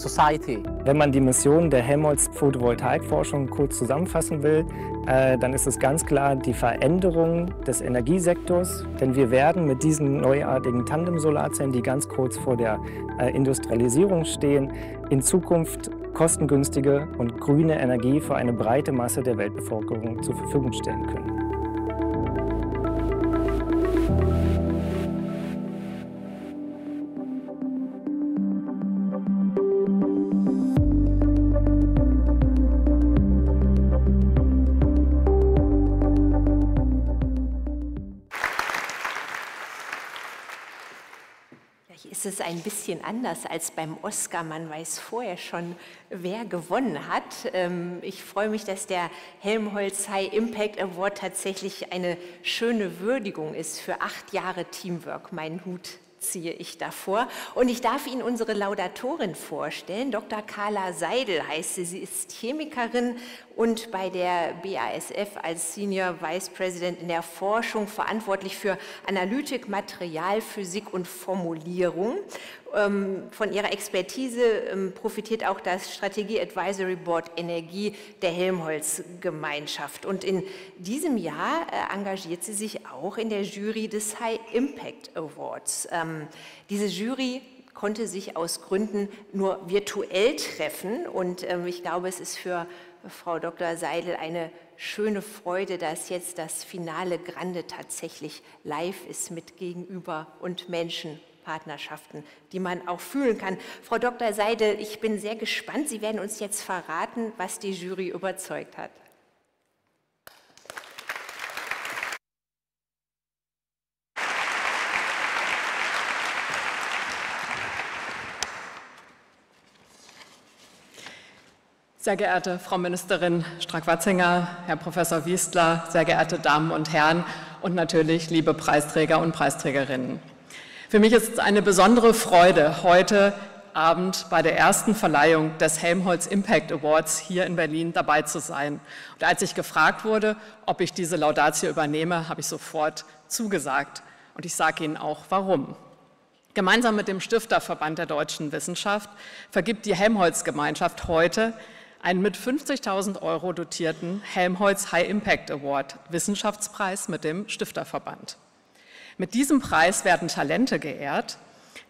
[SPEAKER 9] society.
[SPEAKER 8] Wenn man die Mission der Helmholtz Photovoltaikforschung kurz zusammenfassen will, äh, dann ist es ganz klar die Veränderung des Energiesektors, denn wir werden mit diesen neuartigen Tandem-Solarzellen, die ganz kurz vor der äh, Industrialisierung stehen, in Zukunft kostengünstige und grüne Energie für eine breite Masse der Weltbevölkerung zur Verfügung stellen können.
[SPEAKER 2] Es ein bisschen anders als beim Oscar. Man weiß vorher schon, wer gewonnen hat. Ähm, ich freue mich, dass der Helmholtz High Impact Award tatsächlich eine schöne Würdigung ist für acht Jahre Teamwork. Mein Hut ziehe ich davor. Und ich darf Ihnen unsere Laudatorin vorstellen. Dr. Carla Seidel heißt sie. Sie ist Chemikerin und bei der BASF als Senior Vice President in der Forschung verantwortlich für Analytik, Materialphysik und Formulierung. Ähm, von ihrer Expertise ähm, profitiert auch das Strategie Advisory Board Energie der Helmholtz-Gemeinschaft. Und in diesem Jahr äh, engagiert sie sich auch in der Jury des High Impact Awards. Ähm, diese Jury konnte sich aus Gründen nur virtuell treffen und ich glaube, es ist für Frau Dr. Seidel eine schöne Freude, dass jetzt das Finale Grande tatsächlich live ist mit Gegenüber und Menschen Partnerschaften, die man auch fühlen kann. Frau Dr. Seidel, ich bin sehr gespannt. Sie werden uns jetzt verraten, was die Jury überzeugt hat.
[SPEAKER 10] Sehr geehrte Frau Ministerin Strack-Watzinger, Herr Professor Wiestler, sehr geehrte Damen und Herren und natürlich liebe Preisträger und Preisträgerinnen. Für mich ist es eine besondere Freude, heute Abend bei der ersten Verleihung des Helmholtz Impact Awards hier in Berlin dabei zu sein. Und als ich gefragt wurde, ob ich diese Laudatio übernehme, habe ich sofort zugesagt. Und ich sage Ihnen auch, warum. Gemeinsam mit dem Stifterverband der deutschen Wissenschaft vergibt die Helmholtz-Gemeinschaft heute einen mit 50.000 Euro dotierten Helmholtz High Impact Award Wissenschaftspreis mit dem Stifterverband. Mit diesem Preis werden Talente geehrt,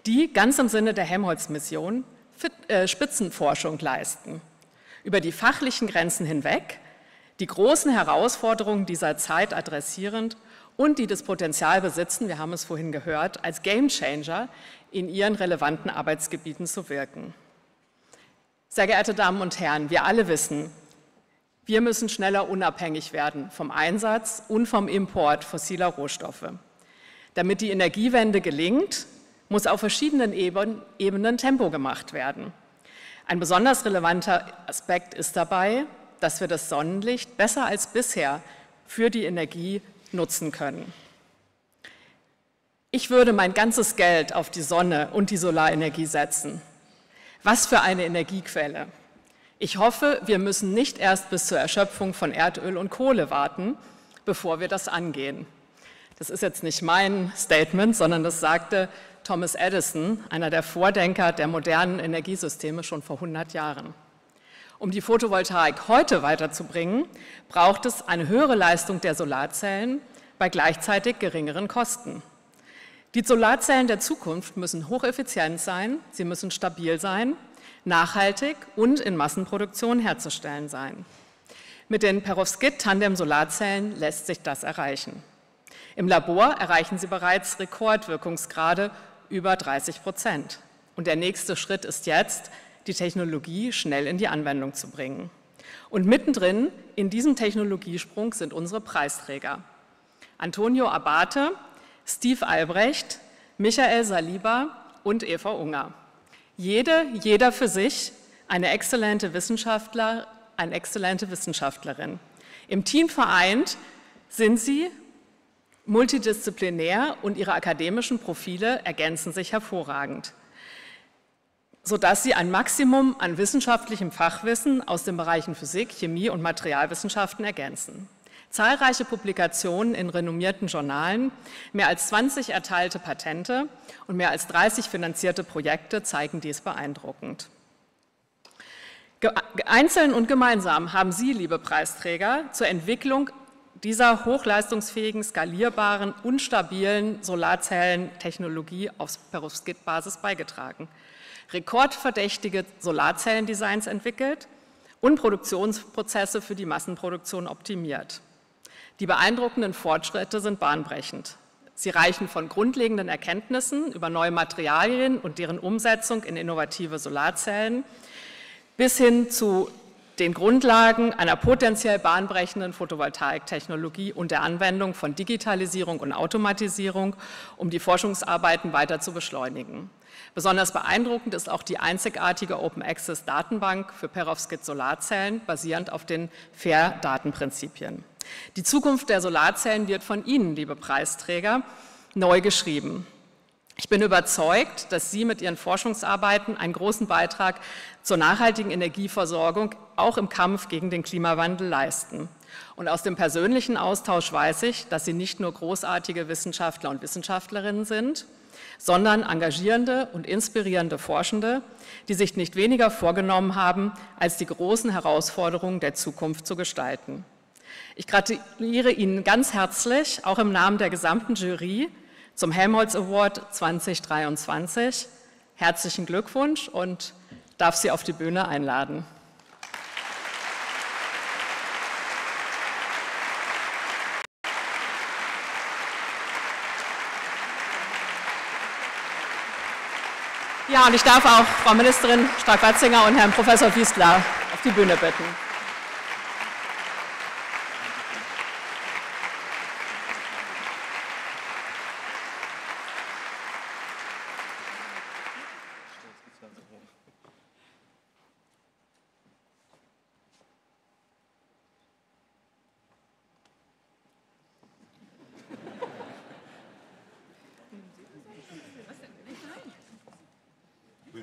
[SPEAKER 10] die ganz im Sinne der Helmholtz-Mission äh, Spitzenforschung leisten, über die fachlichen Grenzen hinweg, die großen Herausforderungen dieser Zeit adressierend und die das Potenzial besitzen, wir haben es vorhin gehört, als Gamechanger in ihren relevanten Arbeitsgebieten zu wirken. Sehr geehrte Damen und Herren, wir alle wissen, wir müssen schneller unabhängig werden vom Einsatz und vom Import fossiler Rohstoffe. Damit die Energiewende gelingt, muss auf verschiedenen Ebenen Tempo gemacht werden. Ein besonders relevanter Aspekt ist dabei, dass wir das Sonnenlicht besser als bisher für die Energie nutzen können. Ich würde mein ganzes Geld auf die Sonne und die Solarenergie setzen. Was für eine Energiequelle. Ich hoffe, wir müssen nicht erst bis zur Erschöpfung von Erdöl und Kohle warten, bevor wir das angehen. Das ist jetzt nicht mein Statement, sondern das sagte Thomas Edison, einer der Vordenker der modernen Energiesysteme schon vor 100 Jahren. Um die Photovoltaik heute weiterzubringen, braucht es eine höhere Leistung der Solarzellen, bei gleichzeitig geringeren Kosten. Die Solarzellen der Zukunft müssen hocheffizient sein, sie müssen stabil sein, nachhaltig und in Massenproduktion herzustellen sein. Mit den Perovskit-Tandem-Solarzellen lässt sich das erreichen. Im Labor erreichen sie bereits Rekordwirkungsgrade über 30 Prozent. Und der nächste Schritt ist jetzt, die Technologie schnell in die Anwendung zu bringen. Und mittendrin in diesem Technologiesprung sind unsere Preisträger. Antonio Abate, Steve Albrecht, Michael Saliba und Eva Unger. Jede, jeder für sich eine exzellente Wissenschaftler, eine exzellente Wissenschaftlerin. Im Team vereint sind sie multidisziplinär und ihre akademischen Profile ergänzen sich hervorragend sodass sie ein Maximum an wissenschaftlichem Fachwissen aus den Bereichen Physik, Chemie und Materialwissenschaften ergänzen. Zahlreiche Publikationen in renommierten Journalen, mehr als 20 erteilte Patente und mehr als 30 finanzierte Projekte zeigen dies beeindruckend. Einzeln und gemeinsam haben Sie, liebe Preisträger, zur Entwicklung dieser hochleistungsfähigen, skalierbaren und stabilen Solarzellentechnologie auf Perovskit-Basis beigetragen rekordverdächtige Solarzellendesigns entwickelt und Produktionsprozesse für die Massenproduktion optimiert. Die beeindruckenden Fortschritte sind bahnbrechend. Sie reichen von grundlegenden Erkenntnissen über neue Materialien und deren Umsetzung in innovative Solarzellen bis hin zu den Grundlagen einer potenziell bahnbrechenden Photovoltaiktechnologie und der Anwendung von Digitalisierung und Automatisierung, um die Forschungsarbeiten weiter zu beschleunigen. Besonders beeindruckend ist auch die einzigartige Open Access Datenbank für Perovskit Solarzellen, basierend auf den FAIR-Datenprinzipien. Die Zukunft der Solarzellen wird von Ihnen, liebe Preisträger, neu geschrieben. Ich bin überzeugt, dass Sie mit Ihren Forschungsarbeiten einen großen Beitrag zur nachhaltigen Energieversorgung auch im Kampf gegen den Klimawandel leisten. Und aus dem persönlichen Austausch weiß ich, dass Sie nicht nur großartige Wissenschaftler und Wissenschaftlerinnen sind, sondern engagierende und inspirierende Forschende, die sich nicht weniger vorgenommen haben, als die großen Herausforderungen der Zukunft zu gestalten. Ich gratuliere Ihnen ganz herzlich, auch im Namen der gesamten Jury, zum Helmholtz Award 2023. Herzlichen Glückwunsch und darf Sie auf die Bühne einladen. Ja, und ich darf auch Frau Ministerin Stark-Watzinger und Herrn Professor Wiestler auf die Bühne bitten.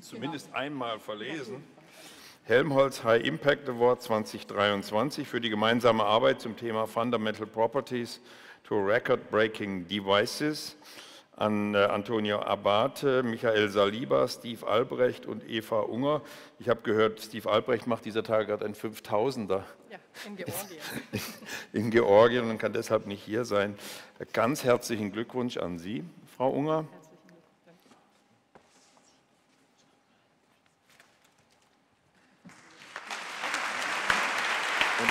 [SPEAKER 3] zumindest einmal verlesen. Helmholtz High Impact Award 2023 für die gemeinsame Arbeit zum Thema Fundamental Properties to Record-Breaking Devices an äh, Antonio Abate, Michael Saliba, Steve Albrecht und Eva Unger. Ich habe gehört, Steve Albrecht macht dieser Tage gerade ein 5000er
[SPEAKER 10] ja, in Georgien.
[SPEAKER 3] in Georgien und kann deshalb nicht hier sein. Ganz herzlichen Glückwunsch an Sie, Frau Unger.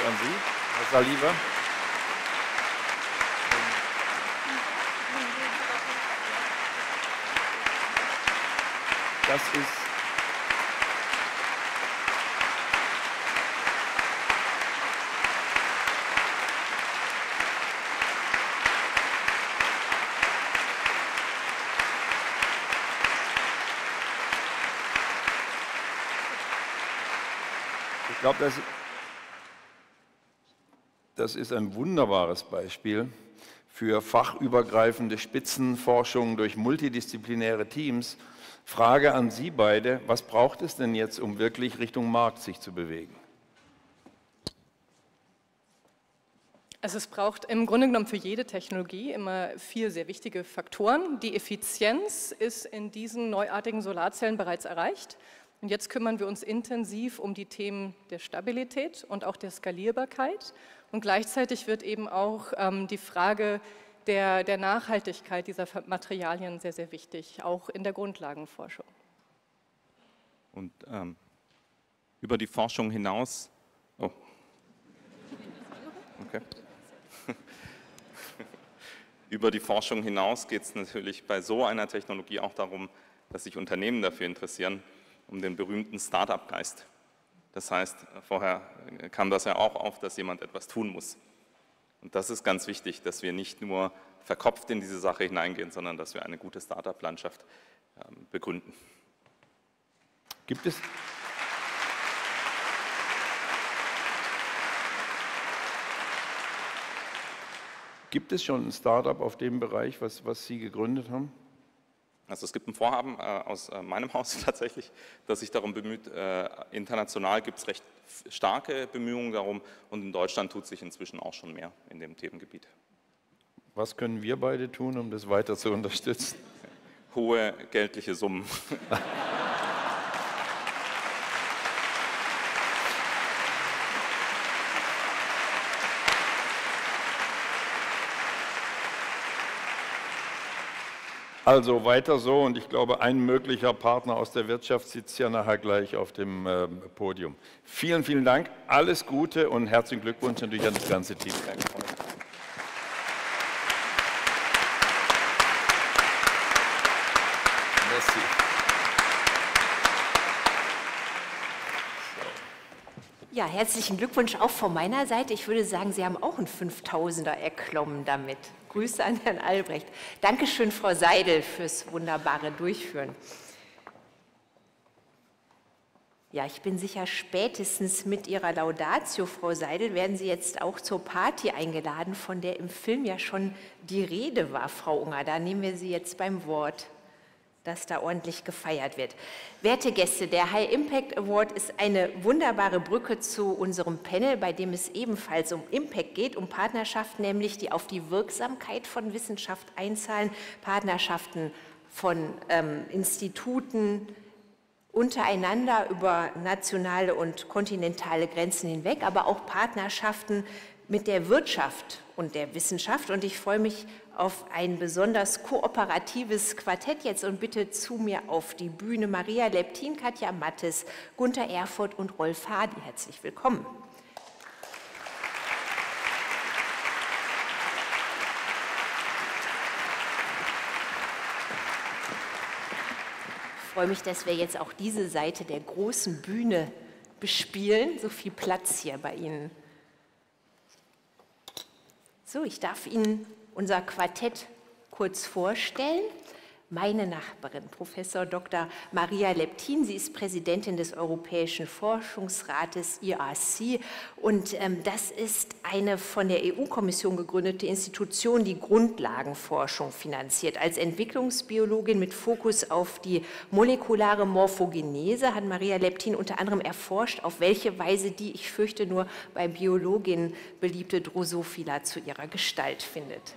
[SPEAKER 3] an Sie, Saliva. Das ist Ich glaube, das das ist ein wunderbares Beispiel für fachübergreifende Spitzenforschung durch multidisziplinäre Teams. Frage an Sie beide, was braucht es denn jetzt, um wirklich Richtung Markt sich zu bewegen?
[SPEAKER 6] Also es braucht im Grunde genommen für jede Technologie immer vier sehr wichtige Faktoren. Die Effizienz ist in diesen neuartigen Solarzellen bereits erreicht. Und jetzt kümmern wir uns intensiv um die Themen der Stabilität und auch der Skalierbarkeit. Und gleichzeitig wird eben auch ähm, die Frage der, der Nachhaltigkeit dieser Materialien sehr, sehr wichtig, auch in der Grundlagenforschung.
[SPEAKER 11] Und ähm, über die Forschung hinaus, oh, okay. über die Forschung hinaus geht es natürlich bei so einer Technologie auch darum, dass sich Unternehmen dafür interessieren, um den berühmten Start-up-Geist. Das heißt, vorher kam das ja auch auf, dass jemand etwas tun muss. Und das ist ganz wichtig, dass wir nicht nur verkopft in diese Sache hineingehen, sondern dass wir eine gute Start-up-Landschaft ähm, begründen.
[SPEAKER 3] Gibt es, Gibt es schon ein Startup auf dem Bereich, was, was Sie gegründet haben?
[SPEAKER 11] Also es gibt ein Vorhaben äh, aus äh, meinem Haus tatsächlich, das sich darum bemüht, äh, international gibt es recht starke Bemühungen darum und in Deutschland tut sich inzwischen auch schon mehr in dem Themengebiet.
[SPEAKER 3] Was können wir beide tun, um das weiter zu unterstützen?
[SPEAKER 11] Hohe geldliche Summen.
[SPEAKER 3] Also weiter so und ich glaube, ein möglicher Partner aus der Wirtschaft sitzt ja nachher gleich auf dem äh, Podium. Vielen, vielen Dank, alles Gute und herzlichen Glückwunsch natürlich an das ganze Team. Merci.
[SPEAKER 2] Ja, herzlichen Glückwunsch auch von meiner Seite. Ich würde sagen, Sie haben auch einen 5000er erklommen damit. Grüße an Herrn Albrecht. Dankeschön, Frau Seidel, fürs wunderbare Durchführen. Ja, ich bin sicher, spätestens mit Ihrer Laudatio, Frau Seidel, werden Sie jetzt auch zur Party eingeladen, von der im Film ja schon die Rede war, Frau Unger. Da nehmen wir Sie jetzt beim Wort dass da ordentlich gefeiert wird. Werte Gäste, der High Impact Award ist eine wunderbare Brücke zu unserem Panel, bei dem es ebenfalls um Impact geht, um Partnerschaften, nämlich die auf die Wirksamkeit von Wissenschaft einzahlen, Partnerschaften von ähm, Instituten, untereinander über nationale und kontinentale Grenzen hinweg, aber auch Partnerschaften mit der Wirtschaft und der Wissenschaft. Und ich freue mich auf ein besonders kooperatives Quartett jetzt und bitte zu mir auf die Bühne Maria Leptin, Katja Mattes, Gunther Erfurt und Rolf Hardy. Herzlich willkommen. Ich freue mich, dass wir jetzt auch diese Seite der großen Bühne bespielen. So viel Platz hier bei Ihnen. So, ich darf Ihnen unser Quartett kurz vorstellen. Meine Nachbarin, Professor Dr. Maria Leptin, sie ist Präsidentin des Europäischen Forschungsrates IRC und ähm, das ist eine von der EU-Kommission gegründete Institution, die Grundlagenforschung finanziert. Als Entwicklungsbiologin mit Fokus auf die molekulare Morphogenese hat Maria Leptin unter anderem erforscht, auf welche Weise die, ich fürchte nur bei Biologinnen beliebte Drosophila zu ihrer Gestalt findet.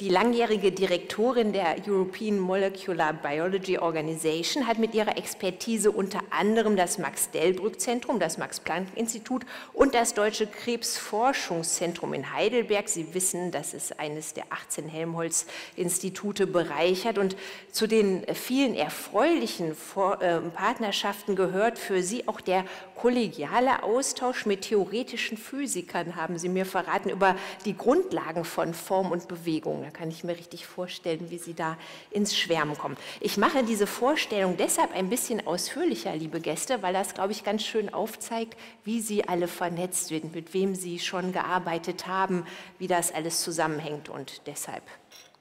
[SPEAKER 2] Die langjährige Direktorin der European Molecular Biology Organization hat mit ihrer Expertise unter anderem das Max-Delbrück-Zentrum, das Max-Planck-Institut und das Deutsche Krebsforschungszentrum in Heidelberg, Sie wissen, das ist eines der 18 Helmholtz-Institute, bereichert. Und zu den vielen erfreulichen äh, Partnerschaften gehört für Sie auch der kollegialer Austausch mit theoretischen Physikern, haben Sie mir verraten, über die Grundlagen von Form und Bewegung. Da kann ich mir richtig vorstellen, wie Sie da ins Schwärmen kommen. Ich mache diese Vorstellung deshalb ein bisschen ausführlicher, liebe Gäste, weil das, glaube ich, ganz schön aufzeigt, wie Sie alle vernetzt sind, mit wem Sie schon gearbeitet haben, wie das alles zusammenhängt und deshalb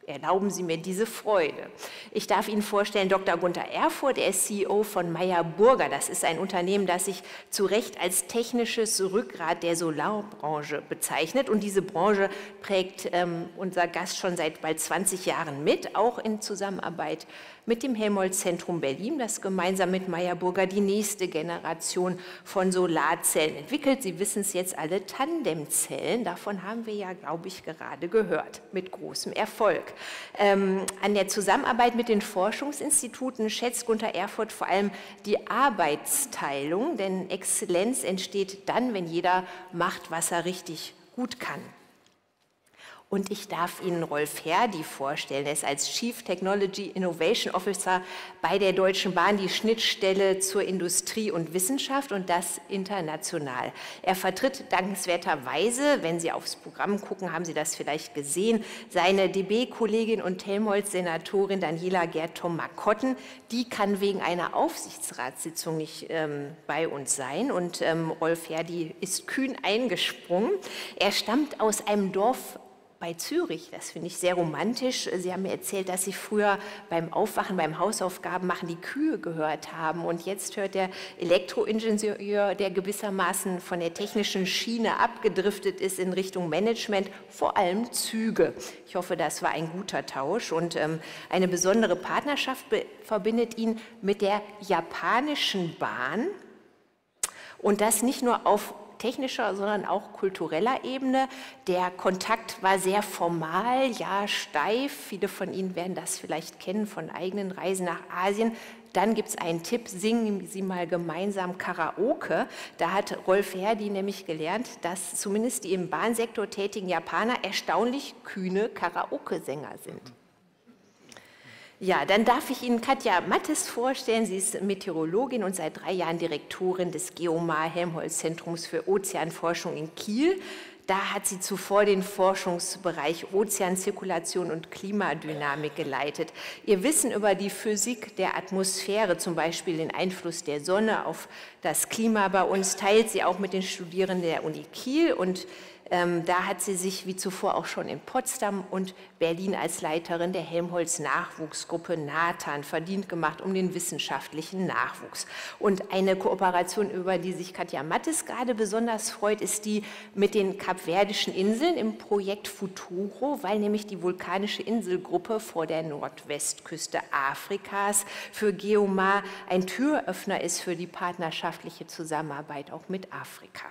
[SPEAKER 2] Erlauben Sie mir diese Freude. Ich darf Ihnen vorstellen, Dr. Gunther Erfurt, er ist CEO von Meyer Burger. Das ist ein Unternehmen, das sich zu Recht als technisches Rückgrat der Solarbranche bezeichnet. Und diese Branche prägt ähm, unser Gast schon seit bald 20 Jahren mit, auch in Zusammenarbeit mit dem Helmholtz-Zentrum Berlin, das gemeinsam mit Meyer Burger die nächste Generation von Solarzellen entwickelt. Sie wissen es jetzt alle, Tandemzellen. Davon haben wir ja, glaube ich, gerade gehört, mit großem Erfolg. Ähm, an der Zusammenarbeit mit den Forschungsinstituten schätzt Gunther Erfurt vor allem die Arbeitsteilung, denn Exzellenz entsteht dann, wenn jeder macht, was er richtig gut kann. Und ich darf Ihnen Rolf Herdi vorstellen. Er ist als Chief Technology Innovation Officer bei der Deutschen Bahn die Schnittstelle zur Industrie und Wissenschaft und das international. Er vertritt dankenswerterweise, wenn Sie aufs Programm gucken, haben Sie das vielleicht gesehen, seine DB-Kollegin und Helmholtz-Senatorin Daniela Gerd-Tom-Makotten. Die kann wegen einer Aufsichtsratssitzung nicht ähm, bei uns sein. Und ähm, Rolf Herdi ist kühn eingesprungen. Er stammt aus einem Dorf bei Zürich. Das finde ich sehr romantisch. Sie haben mir erzählt, dass Sie früher beim Aufwachen, beim Hausaufgaben machen, die Kühe gehört haben. Und jetzt hört der Elektroingenieur, der gewissermaßen von der technischen Schiene abgedriftet ist in Richtung Management, vor allem Züge. Ich hoffe, das war ein guter Tausch. Und ähm, eine besondere Partnerschaft verbindet ihn mit der japanischen Bahn. Und das nicht nur auf technischer, sondern auch kultureller Ebene. Der Kontakt war sehr formal, ja steif. Viele von Ihnen werden das vielleicht kennen von eigenen Reisen nach Asien. Dann gibt es einen Tipp, singen Sie mal gemeinsam Karaoke. Da hat Rolf Herdi nämlich gelernt, dass zumindest die im Bahnsektor tätigen Japaner erstaunlich kühne Karaoke-Sänger sind. Ja, dann darf ich Ihnen Katja Mattes vorstellen. Sie ist Meteorologin und seit drei Jahren Direktorin des Geomar Helmholtz Zentrums für Ozeanforschung in Kiel. Da hat sie zuvor den Forschungsbereich Ozeanzirkulation und Klimadynamik geleitet. Ihr Wissen über die Physik der Atmosphäre, zum Beispiel den Einfluss der Sonne auf das Klima bei uns, teilt sie auch mit den Studierenden der Uni Kiel und ähm, da hat sie sich wie zuvor auch schon in Potsdam und Berlin als Leiterin der Helmholtz Nachwuchsgruppe Nathan verdient gemacht um den wissenschaftlichen Nachwuchs. Und eine Kooperation, über die sich Katja Mattes gerade besonders freut, ist die mit den Kapverdischen Inseln im Projekt Futuro, weil nämlich die vulkanische Inselgruppe vor der Nordwestküste Afrikas für Geomar ein Türöffner ist für die partnerschaftliche Zusammenarbeit auch mit Afrika.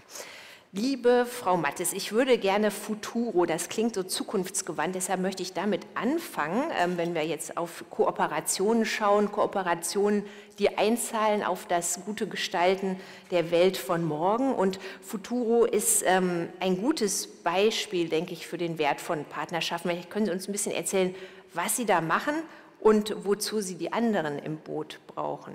[SPEAKER 2] Liebe Frau Mattes, ich würde gerne Futuro, das klingt so zukunftsgewandt, deshalb möchte ich damit anfangen, ähm, wenn wir jetzt auf Kooperationen schauen, Kooperationen, die einzahlen auf das gute Gestalten der Welt von morgen. Und Futuro ist ähm, ein gutes Beispiel, denke ich, für den Wert von Partnerschaften. Vielleicht können Sie uns ein bisschen erzählen, was Sie da machen und wozu Sie die anderen im Boot brauchen.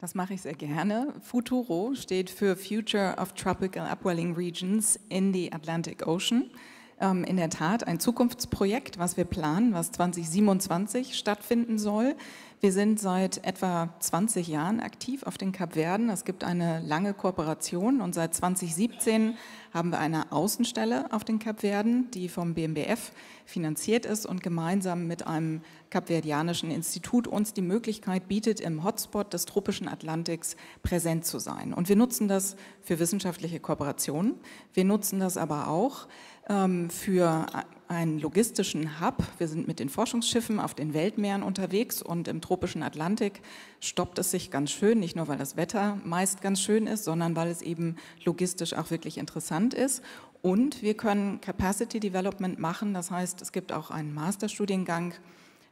[SPEAKER 12] Das mache ich sehr gerne. Futuro steht für Future of Tropical Upwelling Regions in the Atlantic Ocean. Ähm, in der Tat ein Zukunftsprojekt, was wir planen, was 2027 stattfinden soll. Wir sind seit etwa 20 Jahren aktiv auf den Kapverden. Es gibt eine lange Kooperation und seit 2017 haben wir eine Außenstelle auf den Kapverden, die vom BMBF finanziert ist und gemeinsam mit einem kapverdianischen Institut uns die Möglichkeit bietet, im Hotspot des tropischen Atlantiks präsent zu sein. Und wir nutzen das für wissenschaftliche Kooperationen. Wir nutzen das aber auch ähm, für einen logistischen Hub. Wir sind mit den Forschungsschiffen auf den Weltmeeren unterwegs und im tropischen Atlantik stoppt es sich ganz schön, nicht nur weil das Wetter meist ganz schön ist, sondern weil es eben logistisch auch wirklich interessant ist. Und wir können Capacity Development machen, das heißt, es gibt auch einen Masterstudiengang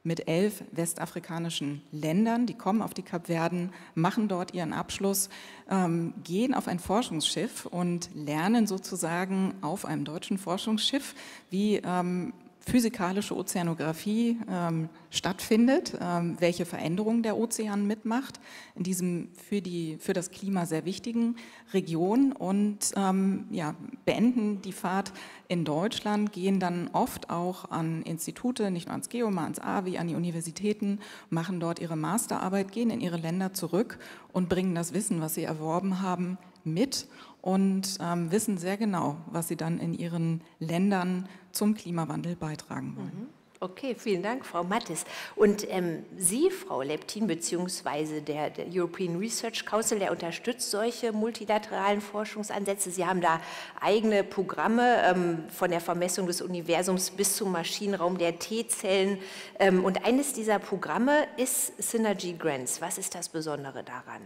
[SPEAKER 12] mit elf westafrikanischen Ländern. Die kommen auf die Kapverden, machen dort ihren Abschluss, ähm, gehen auf ein Forschungsschiff und lernen sozusagen auf einem deutschen Forschungsschiff, wie ähm, physikalische Ozeanographie ähm, stattfindet, ähm, welche Veränderungen der Ozean mitmacht in diesem für, die, für das Klima sehr wichtigen Region. Und ähm, ja, beenden die Fahrt in Deutschland, gehen dann oft auch an Institute, nicht nur ans GEOMA, ans AVI, an die Universitäten, machen dort ihre Masterarbeit, gehen in ihre Länder zurück und bringen das Wissen, was sie erworben haben, mit und ähm, wissen sehr genau, was sie dann in ihren Ländern zum Klimawandel beitragen wollen. Mhm.
[SPEAKER 2] Okay, vielen Dank, Frau Mattes. Und ähm, Sie, Frau Leptin, beziehungsweise der, der, European Research Council, der unterstützt solche multilateralen Forschungsansätze. Sie haben da eigene Programme ähm, von der Vermessung des Universums bis zum Maschinenraum der T-Zellen. Ähm, und eines dieser Programme ist Synergy Grants. Was ist das Besondere daran?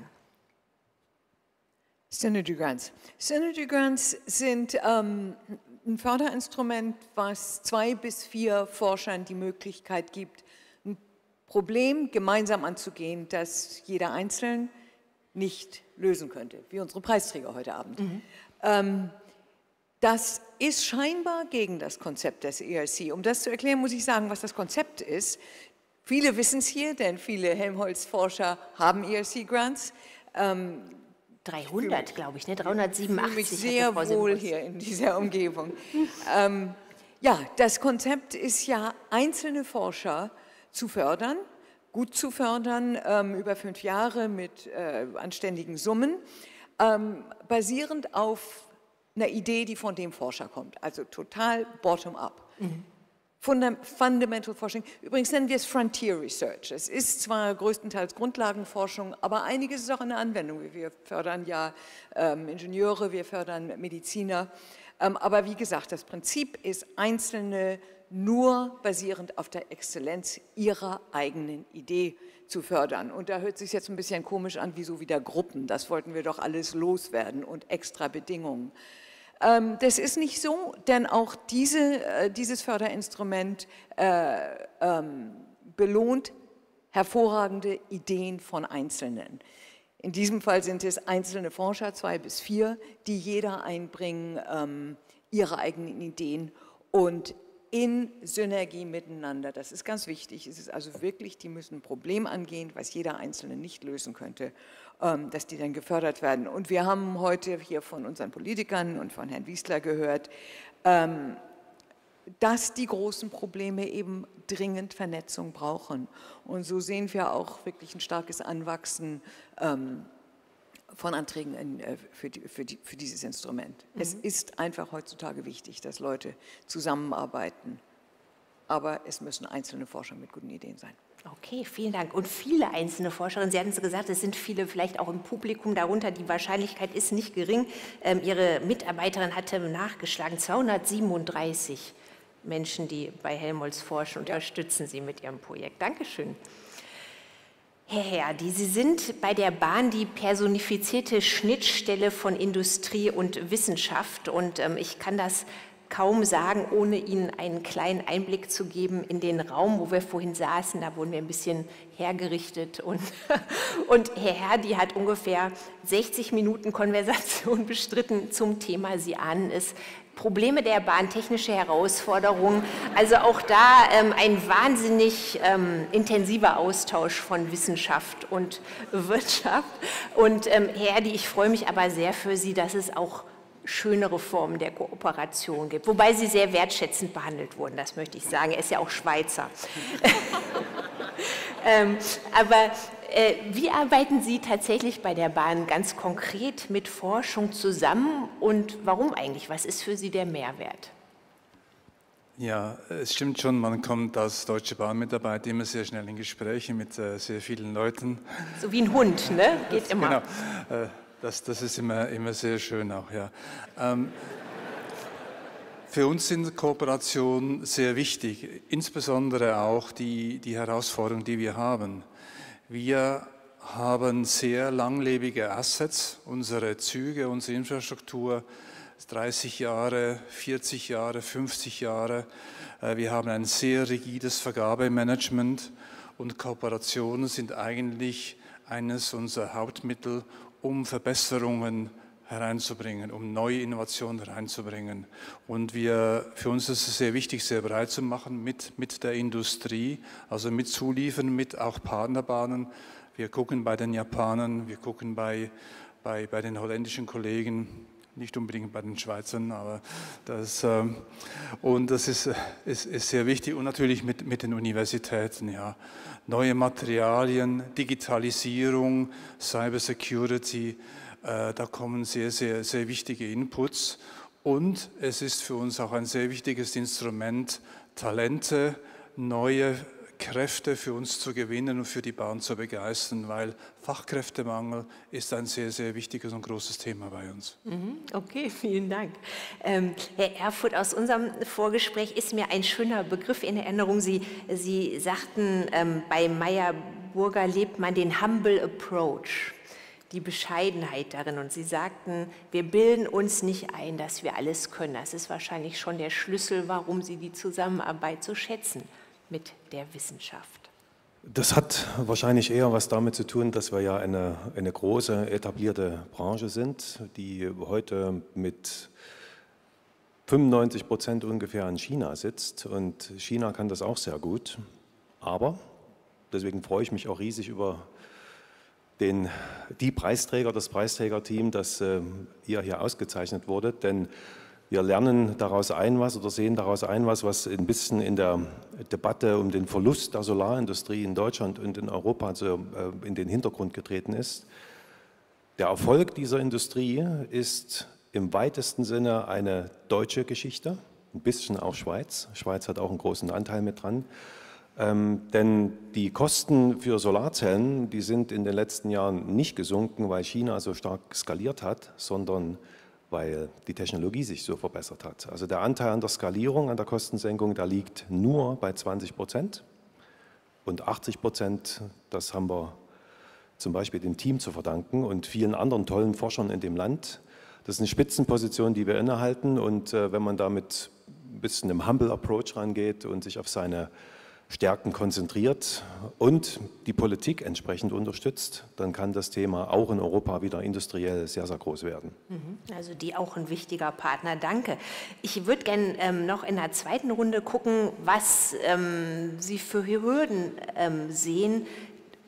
[SPEAKER 13] Synergy Grants. Synergy Grants sind ähm, ein Förderinstrument, was zwei bis vier Forschern die Möglichkeit gibt, ein Problem gemeinsam anzugehen, das jeder Einzelne nicht lösen könnte, wie unsere Preisträger heute Abend. Mhm. Ähm, Das ist scheinbar gegen das Konzept des ERC. Um das zu erklären, muss ich sagen, was das Konzept ist. Viele wissen es hier, denn viele Helmholtz-Forscher haben ERC-Grants.
[SPEAKER 2] Ähm, 300, glaube ich, ne? 387.
[SPEAKER 13] Ich fühle mich sehr wohl hier in dieser Umgebung. ähm, ja, das Konzept ist ja, einzelne Forscher zu fördern, gut zu fördern, ähm, über fünf Jahre mit äh, anständigen Summen, ähm, basierend auf einer Idee, die von dem Forscher kommt, also total bottom-up. Mhm. Fundamental Forschung. Übrigens nennen wir es Frontier Research. Es ist zwar größtenteils Grundlagenforschung, aber einiges ist auch eine Anwendung. Wir fördern ja ähm, Ingenieure, wir fördern Mediziner. Ähm, aber wie gesagt, das Prinzip ist, Einzelne nur basierend auf der Exzellenz ihrer eigenen Idee zu fördern. Und da hört sich jetzt ein bisschen komisch an, wie so wieder Gruppen. Das wollten wir doch alles loswerden und extra Bedingungen. Ähm, das ist nicht so, denn auch diese, äh, dieses Förderinstrument äh, ähm, belohnt hervorragende Ideen von Einzelnen. In diesem Fall sind es einzelne Forscher, zwei bis vier, die jeder einbringen ähm, ihre eigenen Ideen und in Synergie miteinander. Das ist ganz wichtig. Es ist also wirklich, die müssen ein Problem angehen, was jeder Einzelne nicht lösen könnte. Ähm, dass die dann gefördert werden. Und wir haben heute hier von unseren Politikern und von Herrn Wiesler gehört, ähm, dass die großen Probleme eben dringend Vernetzung brauchen. Und so sehen wir auch wirklich ein starkes Anwachsen ähm, von Anträgen äh, für, dieses Instrument. Mhm. Es ist einfach heutzutage wichtig, dass Leute zusammenarbeiten. Aber es müssen einzelne Forscher mit guten Ideen sein.
[SPEAKER 2] Okay, vielen Dank. Und viele einzelne Forscherinnen, Sie hatten es gesagt, es sind viele vielleicht auch im Publikum darunter. Die Wahrscheinlichkeit ist nicht gering. Ähm, Ihre Mitarbeiterin hatte nachgeschlagen, 237 Menschen, die bei Helmholtz forschen, unterstützen Sie mit Ihrem Projekt. Dankeschön. Herr Herdi, Sie sind bei der Bahn die personifizierte Schnittstelle von Industrie und Wissenschaft. Und ähm, ich kann das kaum sagen, ohne Ihnen einen kleinen Einblick zu geben in den Raum, wo wir vorhin saßen. Da wurden wir ein bisschen hergerichtet. Und, und Herr Herdi hat ungefähr 60 Minuten Konversation bestritten zum Thema, Sie ahnen es, Probleme der Bahn, technische Herausforderungen. Also auch da ähm, ein wahnsinnig ähm, intensiver Austausch von Wissenschaft und Wirtschaft. Und ähm, Herr Herdi, ich freue mich aber sehr für Sie, dass es auch schönere Formen der Kooperation gibt. Wobei sie sehr wertschätzend behandelt wurden, das möchte ich sagen. Er ist ja auch Schweizer. ähm, aber äh, wie arbeiten Sie tatsächlich bei der Bahn ganz konkret mit Forschung zusammen und warum eigentlich? Was ist für Sie der Mehrwert?
[SPEAKER 14] Ja, es stimmt schon, man kommt als Deutsche Bahnmitarbeiter immer sehr schnell in Gespräche mit äh, sehr vielen Leuten.
[SPEAKER 2] So wie ein Hund, ne? Geht immer.
[SPEAKER 14] Genau. Äh, das, das ist immer, immer sehr schön auch, ja. Ähm, für uns sind Kooperationen sehr wichtig, insbesondere auch die, die Herausforderungen, die wir haben. Wir haben sehr langlebige Assets, unsere Züge, unsere Infrastruktur, 30 Jahre, 40 Jahre, 50 Jahre. Äh, wir haben ein sehr rigides Vergabemanagement und Kooperationen sind eigentlich eines unserer Hauptmittel, um Verbesserungen hereinzubringen, um neue Innovationen hereinzubringen. Und wir, für uns ist es sehr wichtig, sehr breit zu machen mit, mit der Industrie, also mit Zuliefern, mit auch Partnerbahnen. Wir gucken bei den Japanern, wir gucken bei, bei, bei den holländischen Kollegen, nicht unbedingt bei den Schweizern, aber das, äh, und das ist, ist, ist, sehr wichtig und natürlich mit, mit den Universitäten, ja. Neue Materialien, Digitalisierung, Cybersecurity, äh, da kommen sehr, sehr, sehr wichtige Inputs. Und es ist für uns auch ein sehr wichtiges Instrument, Talente, neue Kräfte für uns zu gewinnen und für die Bahn zu begeistern, weil Fachkräftemangel ist ein sehr, sehr wichtiges und großes Thema bei uns.
[SPEAKER 2] Mhm, okay, vielen Dank. Ähm, Herr Erfurt, aus unserem Vorgespräch ist mir ein schöner Begriff in Erinnerung. Sie, Sie sagten, ähm, bei Meyer Burger lebt man den Humble Approach die Bescheidenheit darin. Und Sie sagten, wir bilden uns nicht ein, dass wir alles können. Das ist wahrscheinlich schon der Schlüssel, warum Sie die Zusammenarbeit so schätzen mit der Wissenschaft?
[SPEAKER 15] Das hat wahrscheinlich eher was damit zu tun, dass wir ja eine, eine große etablierte Branche sind, die heute mit 95 Prozent ungefähr in China sitzt und China kann das auch sehr gut. Aber, deswegen freue ich mich auch riesig über den, die Preisträger, das Preisträgerteam, das äh, ihr hier ausgezeichnet wurde, denn wir lernen daraus ein was oder sehen daraus ein was, was ein bisschen in der Debatte um den Verlust der Solarindustrie in Deutschland und in Europa so, äh, in den Hintergrund getreten ist. Der Erfolg dieser Industrie ist im weitesten Sinne eine deutsche Geschichte, ein bisschen auch Schweiz. Schweiz hat auch einen großen Anteil mit dran. Ähm, denn die Kosten für Solarzellen, die sind in den letzten Jahren nicht gesunken, weil China so stark skaliert hat, sondern weil die Technologie sich so verbessert hat. Also der Anteil an der Skalierung, an der Kostensenkung, der liegt nur bei 20 Prozent. Und 80 Prozent, das haben wir zum Beispiel dem Team zu verdanken und vielen anderen tollen Forschern in dem Land. Das ist eine Spitzenposition, die wir innehalten. Und äh, wenn man damit ein bisschen im Humble Approach rangeht und sich auf seine Stärken konzentriert und die Politik entsprechend unterstützt, dann kann das Thema auch in Europa wieder industriell sehr, sehr groß werden.
[SPEAKER 2] Mhm. Also die auch ein wichtiger Partner. Danke. Ich würde gerne ähm, noch in der zweiten Runde gucken, was ähm, Sie für Hürden ähm, sehen,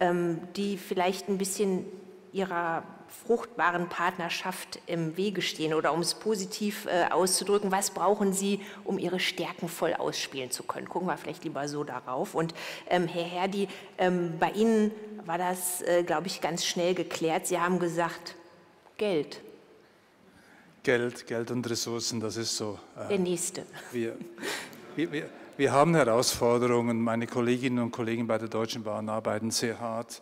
[SPEAKER 2] ähm, die vielleicht ein bisschen Ihrer fruchtbaren Partnerschaft im Wege stehen oder um es positiv äh, auszudrücken, was brauchen Sie, um Ihre Stärken voll ausspielen zu können? Gucken wir vielleicht lieber so darauf. Und ähm, Herr Herdi, ähm, bei Ihnen war das, äh, glaube ich, ganz schnell geklärt. Sie haben gesagt, Geld.
[SPEAKER 14] Geld, Geld und Ressourcen, das ist so.
[SPEAKER 2] Äh, Der nächste.
[SPEAKER 14] Wir, wir, wir, wir haben Herausforderungen. Meine Kolleginnen und Kollegen bei der Deutschen Bahn arbeiten sehr hart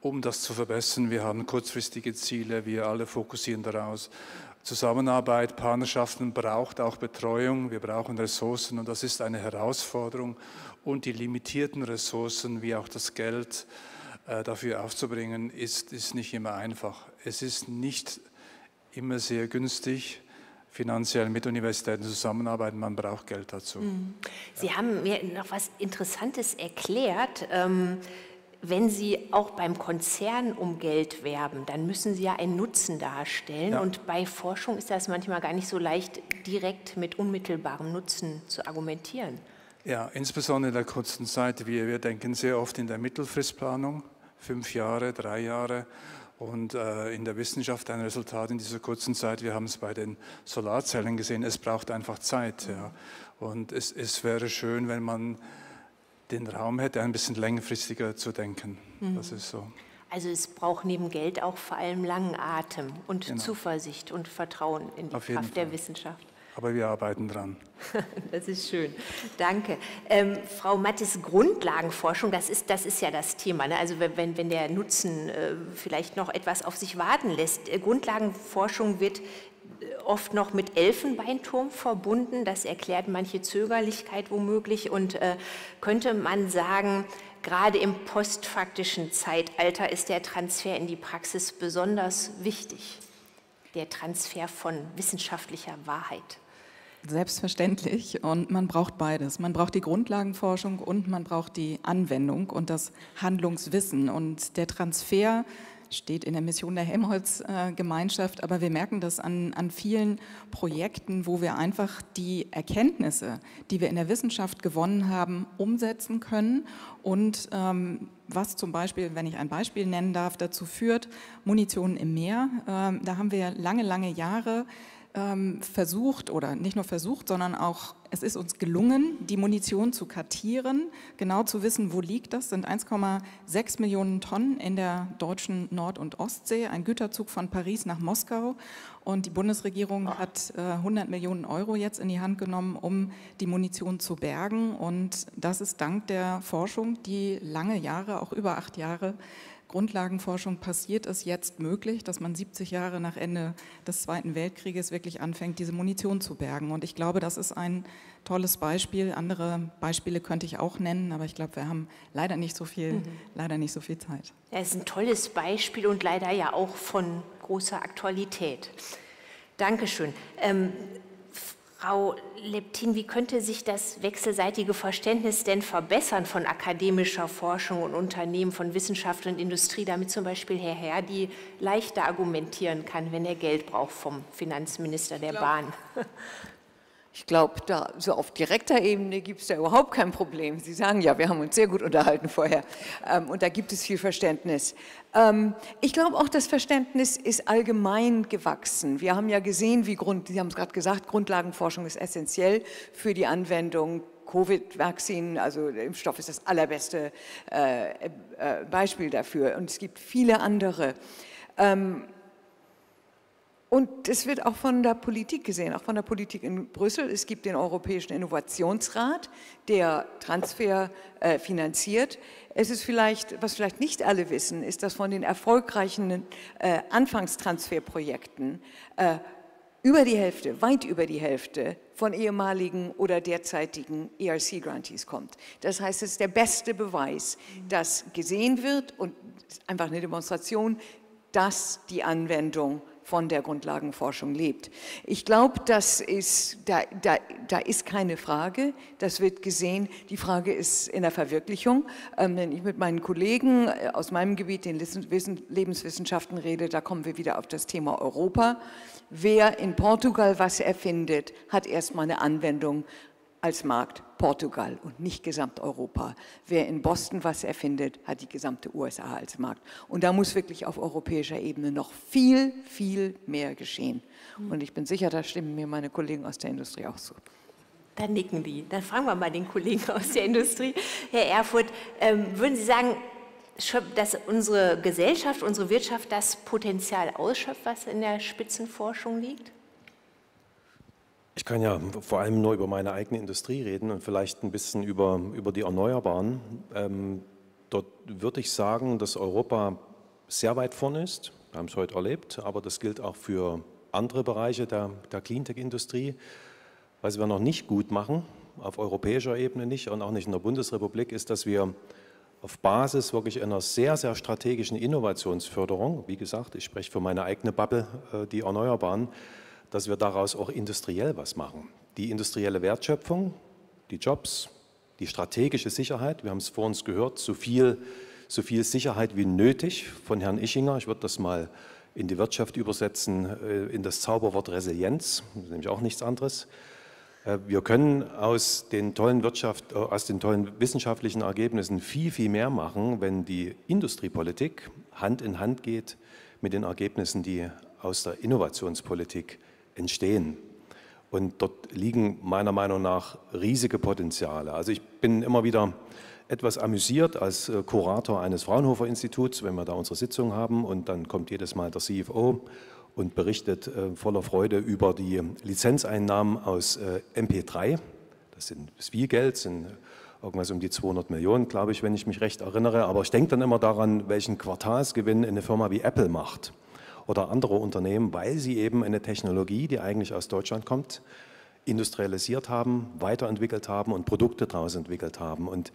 [SPEAKER 14] um das zu verbessern. Wir haben kurzfristige Ziele, wir alle fokussieren daraus. Zusammenarbeit, Partnerschaften braucht auch Betreuung, wir brauchen Ressourcen und das ist eine Herausforderung. Und die limitierten Ressourcen, wie auch das Geld äh, dafür aufzubringen, ist, ist nicht immer einfach. Es ist nicht immer sehr günstig, finanziell mit Universitäten zusammenarbeiten, man braucht Geld dazu. Mhm.
[SPEAKER 2] Sie haben mir noch was Interessantes erklärt. Ähm, wenn Sie auch beim Konzern um Geld werben, dann müssen Sie ja einen Nutzen darstellen. Ja. Und bei Forschung ist das manchmal gar nicht so leicht, direkt mit unmittelbarem Nutzen zu argumentieren.
[SPEAKER 14] Ja, insbesondere in der kurzen Zeit. Wir, wir denken sehr oft in der Mittelfristplanung, fünf Jahre, drei Jahre. Und äh, in der Wissenschaft ein Resultat in dieser kurzen Zeit. Wir haben es bei den Solarzellen gesehen. Es braucht einfach Zeit. Ja. Und es, es wäre schön, wenn man den Raum hätte, ein bisschen längerfristiger zu denken. Mhm. Das ist so.
[SPEAKER 2] Also es braucht neben Geld auch vor allem langen Atem und genau. Zuversicht und Vertrauen in die Auf Kraft der Wissenschaft.
[SPEAKER 14] Aber wir arbeiten dran.
[SPEAKER 2] das ist schön. Danke. Ähm, Frau Mattes, Grundlagenforschung, das ist, das ist ja das Thema. Ne? Also wenn, wenn der Nutzen äh, vielleicht noch etwas auf sich warten lässt. Äh, Grundlagenforschung wird oft noch mit Elfenbeinturm verbunden. Das erklärt manche Zögerlichkeit womöglich. Und äh, könnte man sagen, gerade im postfaktischen Zeitalter ist der Transfer in die Praxis besonders wichtig. Der Transfer von wissenschaftlicher Wahrheit.
[SPEAKER 12] Selbstverständlich. Und man braucht beides. Man braucht die Grundlagenforschung und man braucht die Anwendung und das Handlungswissen. Und der Transfer steht in der Mission der Helmholtz-Gemeinschaft, aber wir merken das an, an vielen Projekten, wo wir einfach die Erkenntnisse, die wir in der Wissenschaft gewonnen haben, umsetzen können und ähm, was zum Beispiel, wenn ich ein Beispiel nennen darf, dazu führt, Munition im Meer. Ähm, da haben wir lange, lange Jahre ähm, versucht oder nicht nur versucht, sondern auch es ist uns gelungen, die Munition zu kartieren, genau zu wissen, wo liegt das. Sind 1,6 Millionen Tonnen in der deutschen Nord- und Ostsee, ein Güterzug von Paris nach Moskau. Und die Bundesregierung ah. hat äh, 100 Millionen Euro jetzt in die Hand genommen, um die Munition zu bergen. Und das ist dank der Forschung, die lange Jahre, auch über acht Jahre, Grundlagenforschung passiert es jetzt möglich, dass man 70 Jahre nach Ende des Zweiten Weltkrieges wirklich anfängt, diese Munition zu bergen. Und ich glaube, das ist ein tolles Beispiel. Andere Beispiele könnte ich auch nennen, aber ich glaube, wir haben leider nicht so viel, mhm. leider nicht so viel Zeit.
[SPEAKER 2] Ja, es ist ein tolles Beispiel und leider ja auch von großer Aktualität. Dankeschön. Ähm, Frau Leptin, wie könnte sich das wechselseitige Verständnis denn verbessern von akademischer Forschung und Unternehmen, von Wissenschaft und Industrie, damit zum Beispiel Herr Herdi leichter argumentieren kann, wenn er Geld braucht vom Finanzminister der
[SPEAKER 13] glaub,
[SPEAKER 2] Bahn?
[SPEAKER 13] Ich glaube, da so auf direkter Ebene gibt es da überhaupt kein Problem. Sie sagen ja, wir haben uns sehr gut unterhalten vorher ähm, und da gibt es viel Verständnis. Ähm, ich glaube auch, das Verständnis ist allgemein gewachsen. Wir haben ja gesehen, wie Grund, Sie haben es gerade gesagt, Grundlagenforschung ist essentiell für die Anwendung Covid-Vakzin, also Impfstoff ist das allerbeste äh, äh, Beispiel dafür und es gibt viele andere. Ähm, und es wird auch von der Politik gesehen, auch von der Politik in Brüssel. Es gibt den Europäischen Innovationsrat, der Transfer äh, finanziert. Es ist vielleicht, was vielleicht nicht alle wissen, ist, dass von den erfolgreichen äh, Anfangstransferprojekten äh, über die Hälfte, weit über die Hälfte von ehemaligen oder derzeitigen ERC-Grantees kommt. Das heißt, es ist der beste Beweis, dass gesehen wird und einfach eine Demonstration, dass die Anwendung von der Grundlagenforschung lebt. Ich glaube, das ist, da, da, da ist keine Frage, das wird gesehen. Die Frage ist in der Verwirklichung. Ähm, wenn ich mit meinen Kollegen äh, aus meinem Gebiet, den Lebenswissenschaften, rede, da kommen wir wieder auf das Thema Europa. Wer in Portugal was erfindet, hat erstmal eine Anwendung als Markt Portugal und nicht Gesamteuropa. Wer in Boston was erfindet, hat die gesamte USA als Markt. Und da muss wirklich auf europäischer Ebene noch viel, viel mehr geschehen. Und ich bin sicher, da stimmen mir meine Kollegen aus der Industrie auch zu.
[SPEAKER 2] Dann nicken die. Dann fragen wir mal den Kollegen aus der Industrie. Herr Erfurt, ähm, würden Sie sagen, dass unsere Gesellschaft, unsere Wirtschaft das Potenzial ausschöpft, was in der Spitzenforschung liegt?
[SPEAKER 15] Ich kann ja vor allem nur über meine eigene Industrie reden und vielleicht ein bisschen über, über die Erneuerbaren. Ähm, dort würde ich sagen, dass Europa sehr weit vorne ist. Wir haben es heute erlebt, aber das gilt auch für andere Bereiche der, der Cleantech-Industrie. Was wir noch nicht gut machen, auf europäischer Ebene nicht und auch nicht in der Bundesrepublik, ist, dass wir auf Basis wirklich einer sehr, sehr strategischen Innovationsförderung, wie gesagt, ich spreche für meine eigene Bubble, äh, die Erneuerbaren, dass wir daraus auch industriell was machen. Die industrielle Wertschöpfung, die Jobs, die strategische Sicherheit, wir haben es vor uns gehört, so viel, so viel Sicherheit wie nötig von Herrn Ischinger. Ich würde das mal in die Wirtschaft übersetzen, äh, in das Zauberwort Resilienz, nämlich auch nichts anderes. Äh, wir können aus den tollen Wirtschaft, äh, aus den tollen wissenschaftlichen Ergebnissen viel, viel mehr machen, wenn die Industriepolitik Hand in Hand geht mit den Ergebnissen, die aus der Innovationspolitik entstehen. Und dort liegen meiner Meinung nach riesige Potenziale. Also ich bin immer wieder etwas amüsiert als äh, Kurator eines Fraunhofer Instituts, wenn wir da unsere Sitzung haben und dann kommt jedes Mal der CFO und berichtet äh, voller Freude über die Lizenzeinnahmen aus äh, MP3. Das sind das viel Geld, sind irgendwas um die 200 Millionen, glaube ich, wenn ich mich recht erinnere. Aber ich denke dann immer daran, welchen Quartalsgewinn eine Firma wie Apple macht oder andere Unternehmen, weil sie eben eine Technologie, die eigentlich aus Deutschland kommt, industrialisiert haben, weiterentwickelt haben und Produkte daraus entwickelt haben. Und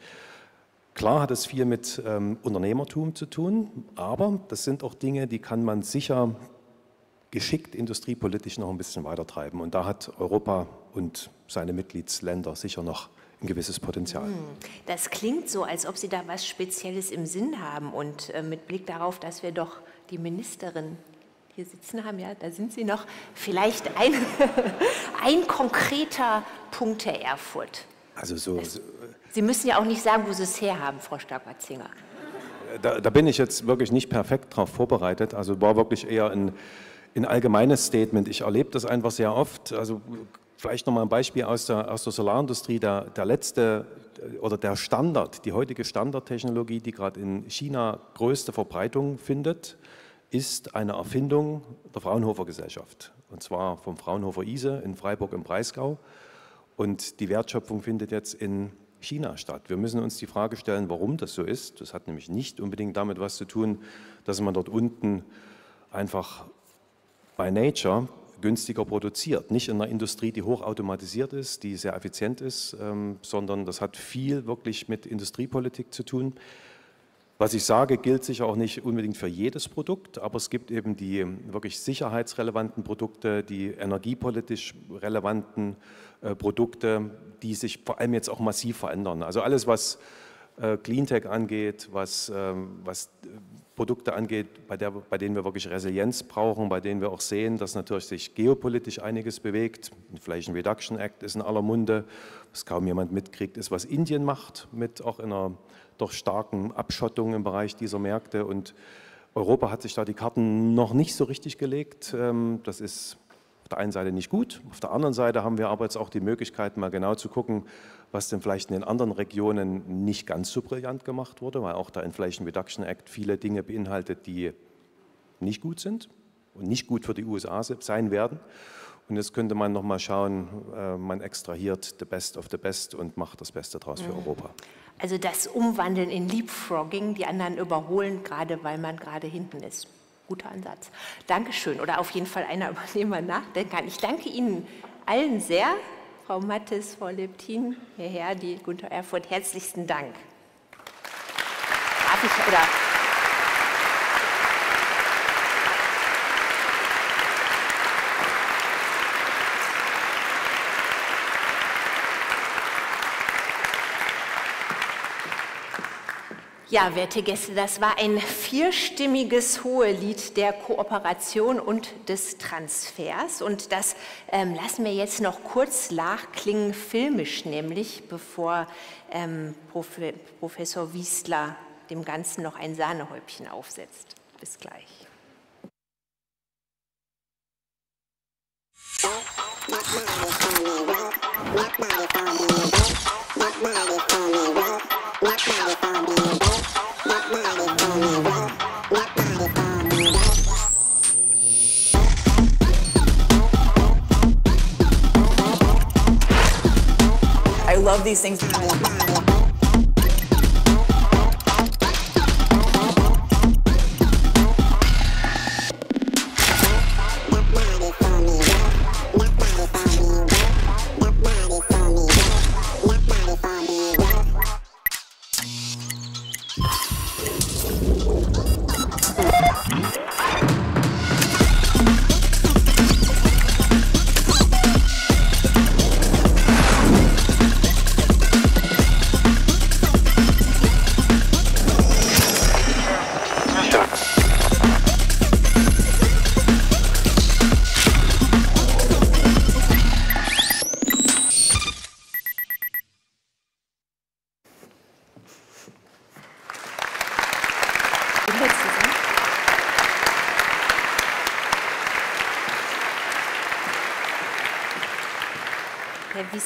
[SPEAKER 15] klar hat es viel mit ähm, Unternehmertum zu tun, aber das sind auch Dinge, die kann man sicher geschickt industriepolitisch noch ein bisschen weitertreiben. Und da hat Europa und seine Mitgliedsländer sicher noch ein gewisses Potenzial. Hm,
[SPEAKER 2] das klingt so, als ob Sie da was Spezielles im Sinn haben und äh, mit Blick darauf, dass wir doch die Ministerin hier sitzen haben, ja, da sind Sie noch. Vielleicht ein, ein konkreter Punkt, Herr Erfurt.
[SPEAKER 15] Also so, so,
[SPEAKER 2] Sie müssen ja auch nicht sagen, wo Sie es herhaben, Frau Stark-Watzinger.
[SPEAKER 15] Da, da, bin ich jetzt wirklich nicht perfekt darauf vorbereitet. Also war wirklich eher ein, ein allgemeines Statement. Ich erlebe das einfach sehr oft. Also vielleicht nochmal ein Beispiel aus der, aus der Solarindustrie. Der, der letzte oder der Standard, die heutige Standardtechnologie, die gerade in China größte Verbreitung findet, ist eine Erfindung der Fraunhofer Gesellschaft. Und zwar vom Fraunhofer ISE in Freiburg im Breisgau. Und die Wertschöpfung findet jetzt in China statt. Wir müssen uns die Frage stellen, warum das so ist. Das hat nämlich nicht unbedingt damit was zu tun, dass man dort unten einfach bei Nature günstiger produziert. Nicht in einer Industrie, die hochautomatisiert ist, die sehr effizient ist, ähm, sondern das hat viel wirklich mit Industriepolitik zu tun. Was ich sage, gilt sicher auch nicht unbedingt für jedes Produkt, aber es gibt eben die wirklich sicherheitsrelevanten Produkte, die energiepolitisch relevanten äh, Produkte, die sich vor allem jetzt auch massiv verändern. Also alles, was äh, Cleantech angeht, was, ähm, was Produkte angeht, bei, der, bei, denen wir wirklich Resilienz brauchen, bei denen wir auch sehen, dass natürlich sich geopolitisch einiges bewegt. Inflation Reduction Act ist in aller Munde, was kaum jemand mitkriegt, ist, was Indien macht, mit auch einer doch starken Abschottung im Bereich dieser Märkte. Und Europa hat sich da die Karten noch nicht so richtig gelegt. Ähm, das ist auf der einen Seite nicht gut, auf der anderen Seite haben wir aber jetzt auch die Möglichkeit, mal genau zu gucken, was denn vielleicht in den anderen Regionen nicht ganz so brillant gemacht wurde, weil auch der Inflation Reduction Act viele Dinge beinhaltet, die nicht gut sind und nicht gut für die USA sein werden. Und jetzt könnte man nochmal schauen, äh, man extrahiert the best of the best und macht das Beste daraus für mhm. Europa.
[SPEAKER 2] Also das Umwandeln in Leapfrogging, die anderen überholen, gerade weil man gerade hinten ist. Guter Ansatz. Dankeschön. Oder auf jeden Fall einer, über den man nachdenken kann. Ich danke Ihnen allen sehr. Frau Mattes, Frau Leptin, Herr Herdi, Gunther Erfurt, herzlichsten Dank. Darf ich, oder Ja, werte Gäste, das war ein vierstimmiges Hohelied der Kooperation und des Transfers. Und das ähm, lassen wir jetzt noch kurz nachklingen, filmisch nämlich, bevor ähm, Prof Professor Wiesler dem Ganzen noch ein Sahnehäubchen aufsetzt. Bis gleich.
[SPEAKER 16] I love these things.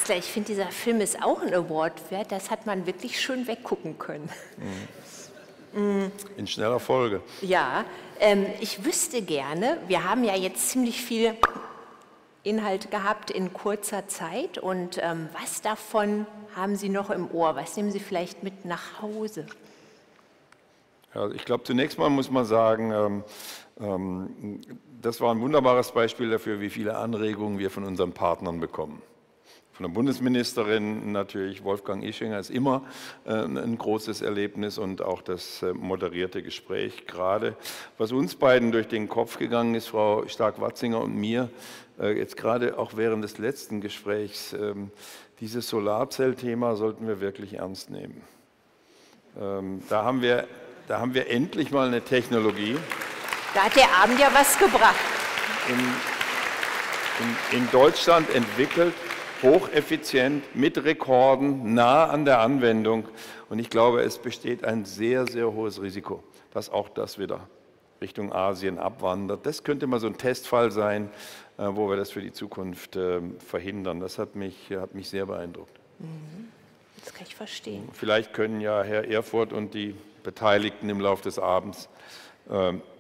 [SPEAKER 16] Künstler. Ich finde, dieser Film ist auch ein Award wert. Das hat man wirklich schön weggucken können.
[SPEAKER 3] Mhm. In schneller Folge.
[SPEAKER 2] Ja, ähm, ich wüsste gerne, wir haben ja jetzt ziemlich viel Inhalt gehabt in kurzer Zeit. Und ähm, was davon haben Sie noch im Ohr? Was nehmen Sie vielleicht mit nach Hause?
[SPEAKER 3] Ja, ich glaube, zunächst mal muss man sagen, ähm, ähm, das war ein wunderbares Beispiel dafür, wie viele Anregungen wir von unseren Partnern bekommen von der Bundesministerin natürlich, Wolfgang Ischinger, ist immer äh, ein großes Erlebnis und auch das äh, moderierte Gespräch. Gerade was uns beiden durch den Kopf gegangen ist, Frau Stark-Watzinger und mir, äh, jetzt gerade auch während des letzten Gesprächs, ähm, dieses Solarzellthema sollten wir wirklich ernst nehmen. Ähm, da haben wir, da haben wir endlich mal eine Technologie.
[SPEAKER 2] Da hat der Abend ja was gebracht.
[SPEAKER 3] In, in, in Deutschland entwickelt hocheffizient, mit Rekorden, nah an der Anwendung. Und ich glaube, es besteht ein sehr, sehr hohes Risiko, dass auch das wieder Richtung Asien abwandert. Das könnte mal so ein Testfall sein, äh, wo wir das für die Zukunft ähm, verhindern. Das hat mich, hat mich sehr beeindruckt.
[SPEAKER 2] Mhm. Das kann ich verstehen.
[SPEAKER 3] Vielleicht können ja Herr Erfurt und die Beteiligten im Laufe des Abends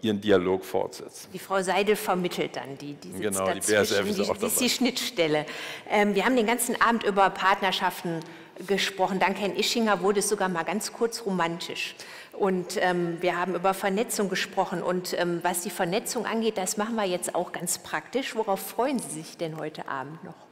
[SPEAKER 3] ihren Dialog fortsetzen.
[SPEAKER 2] Die Frau Seidel vermittelt dann die, die sitzt
[SPEAKER 3] genau,
[SPEAKER 2] dazwischen,
[SPEAKER 3] die,
[SPEAKER 2] die, die ist die Schnittstelle. Ähm, wir haben den ganzen Abend über Partnerschaften gesprochen. Dank Herrn Ischinger wurde es sogar mal ganz kurz romantisch. Und ähm, wir haben über Vernetzung gesprochen. Und ähm, was die Vernetzung angeht, das machen wir jetzt auch ganz praktisch. Worauf freuen Sie sich denn heute Abend noch?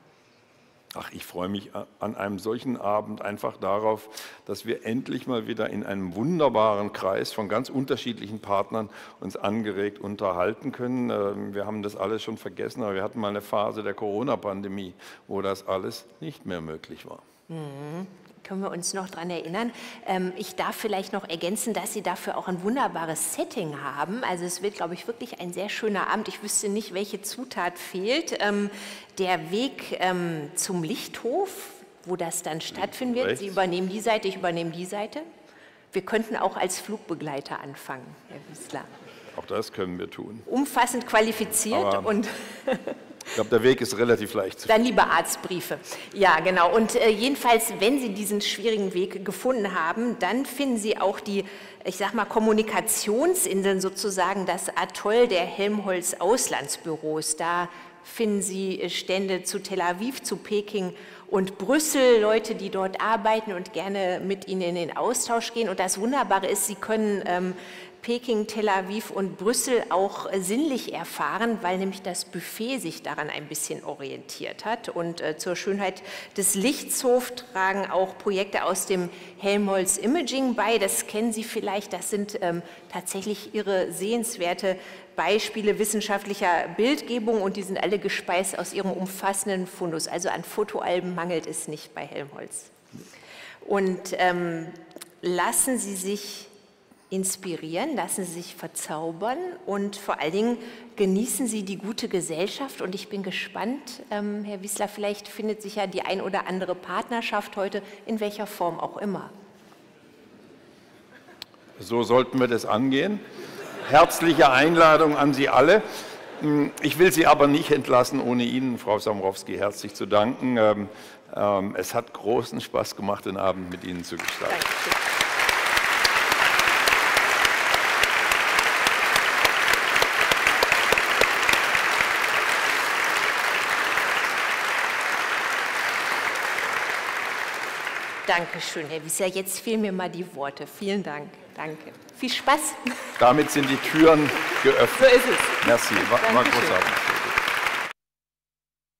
[SPEAKER 3] Ach, ich freue mich an einem solchen Abend einfach darauf, dass wir endlich mal wieder in einem wunderbaren Kreis von ganz unterschiedlichen Partnern uns angeregt unterhalten können. Ähm, wir haben das alles schon vergessen, aber wir hatten mal eine Phase der Corona-Pandemie, wo das alles nicht mehr möglich war.
[SPEAKER 2] Mhm. Können wir uns noch daran erinnern. Ähm, ich darf vielleicht noch ergänzen, dass Sie dafür auch ein wunderbares Setting haben. Also es wird, glaube ich, wirklich ein sehr schöner Abend. Ich wüsste nicht, welche Zutat fehlt. Ähm, der Weg ähm, zum Lichthof, wo das dann stattfinden wird. Sie übernehmen die Seite, ich übernehme die Seite. Wir könnten auch als Flugbegleiter anfangen, Herr Wissler.
[SPEAKER 3] Auch das können wir tun.
[SPEAKER 2] Umfassend qualifiziert
[SPEAKER 3] Aber
[SPEAKER 2] und
[SPEAKER 3] Ich glaube, der Weg ist relativ leicht
[SPEAKER 2] Dann lieber Arztbriefe. Ja, genau. Und äh, jedenfalls, wenn Sie diesen schwierigen Weg gefunden haben, dann finden Sie auch die, ich sag mal, Kommunikationsinseln sozusagen, das Atoll der Helmholtz Auslandsbüros. Da finden Sie äh, Stände zu Tel Aviv, zu Peking und Brüssel, Leute, die dort arbeiten und gerne mit Ihnen in den Austausch gehen. Und das Wunderbare ist, Sie können ähm, Peking, Tel Aviv und Brüssel auch äh, sinnlich erfahren, weil nämlich das Buffet sich daran ein bisschen orientiert hat. Und äh, zur Schönheit des Lichtshofs tragen auch Projekte aus dem Helmholtz Imaging bei. Das kennen Sie vielleicht, das sind ähm, tatsächlich Ihre sehenswerte Beispiele wissenschaftlicher Bildgebung und die sind alle gespeist aus Ihrem umfassenden Fundus. Also an Fotoalben mangelt es nicht bei Helmholtz. Und ähm, lassen Sie sich inspirieren, lassen Sie sich verzaubern und vor allen Dingen genießen Sie die gute Gesellschaft. Und ich bin gespannt, ähm, Herr Wiesler, vielleicht findet sich ja die ein oder andere Partnerschaft heute, in welcher Form auch immer.
[SPEAKER 3] So sollten wir das angehen. Herzliche Einladung an Sie alle. Hm, ich will Sie aber nicht entlassen, ohne Ihnen, Frau Samrowski, herzlich zu danken. Ähm, ähm, es hat großen Spaß gemacht, den Abend mit Ihnen zu gestalten. Danke.
[SPEAKER 2] Dankeschön, Herr Wieser. Jetzt fehlen mir mal die Worte. Vielen Dank. Danke. Viel Spaß.
[SPEAKER 3] Damit sind die Türen geöffnet.
[SPEAKER 2] So ist es.
[SPEAKER 3] Merci. War, war großartig.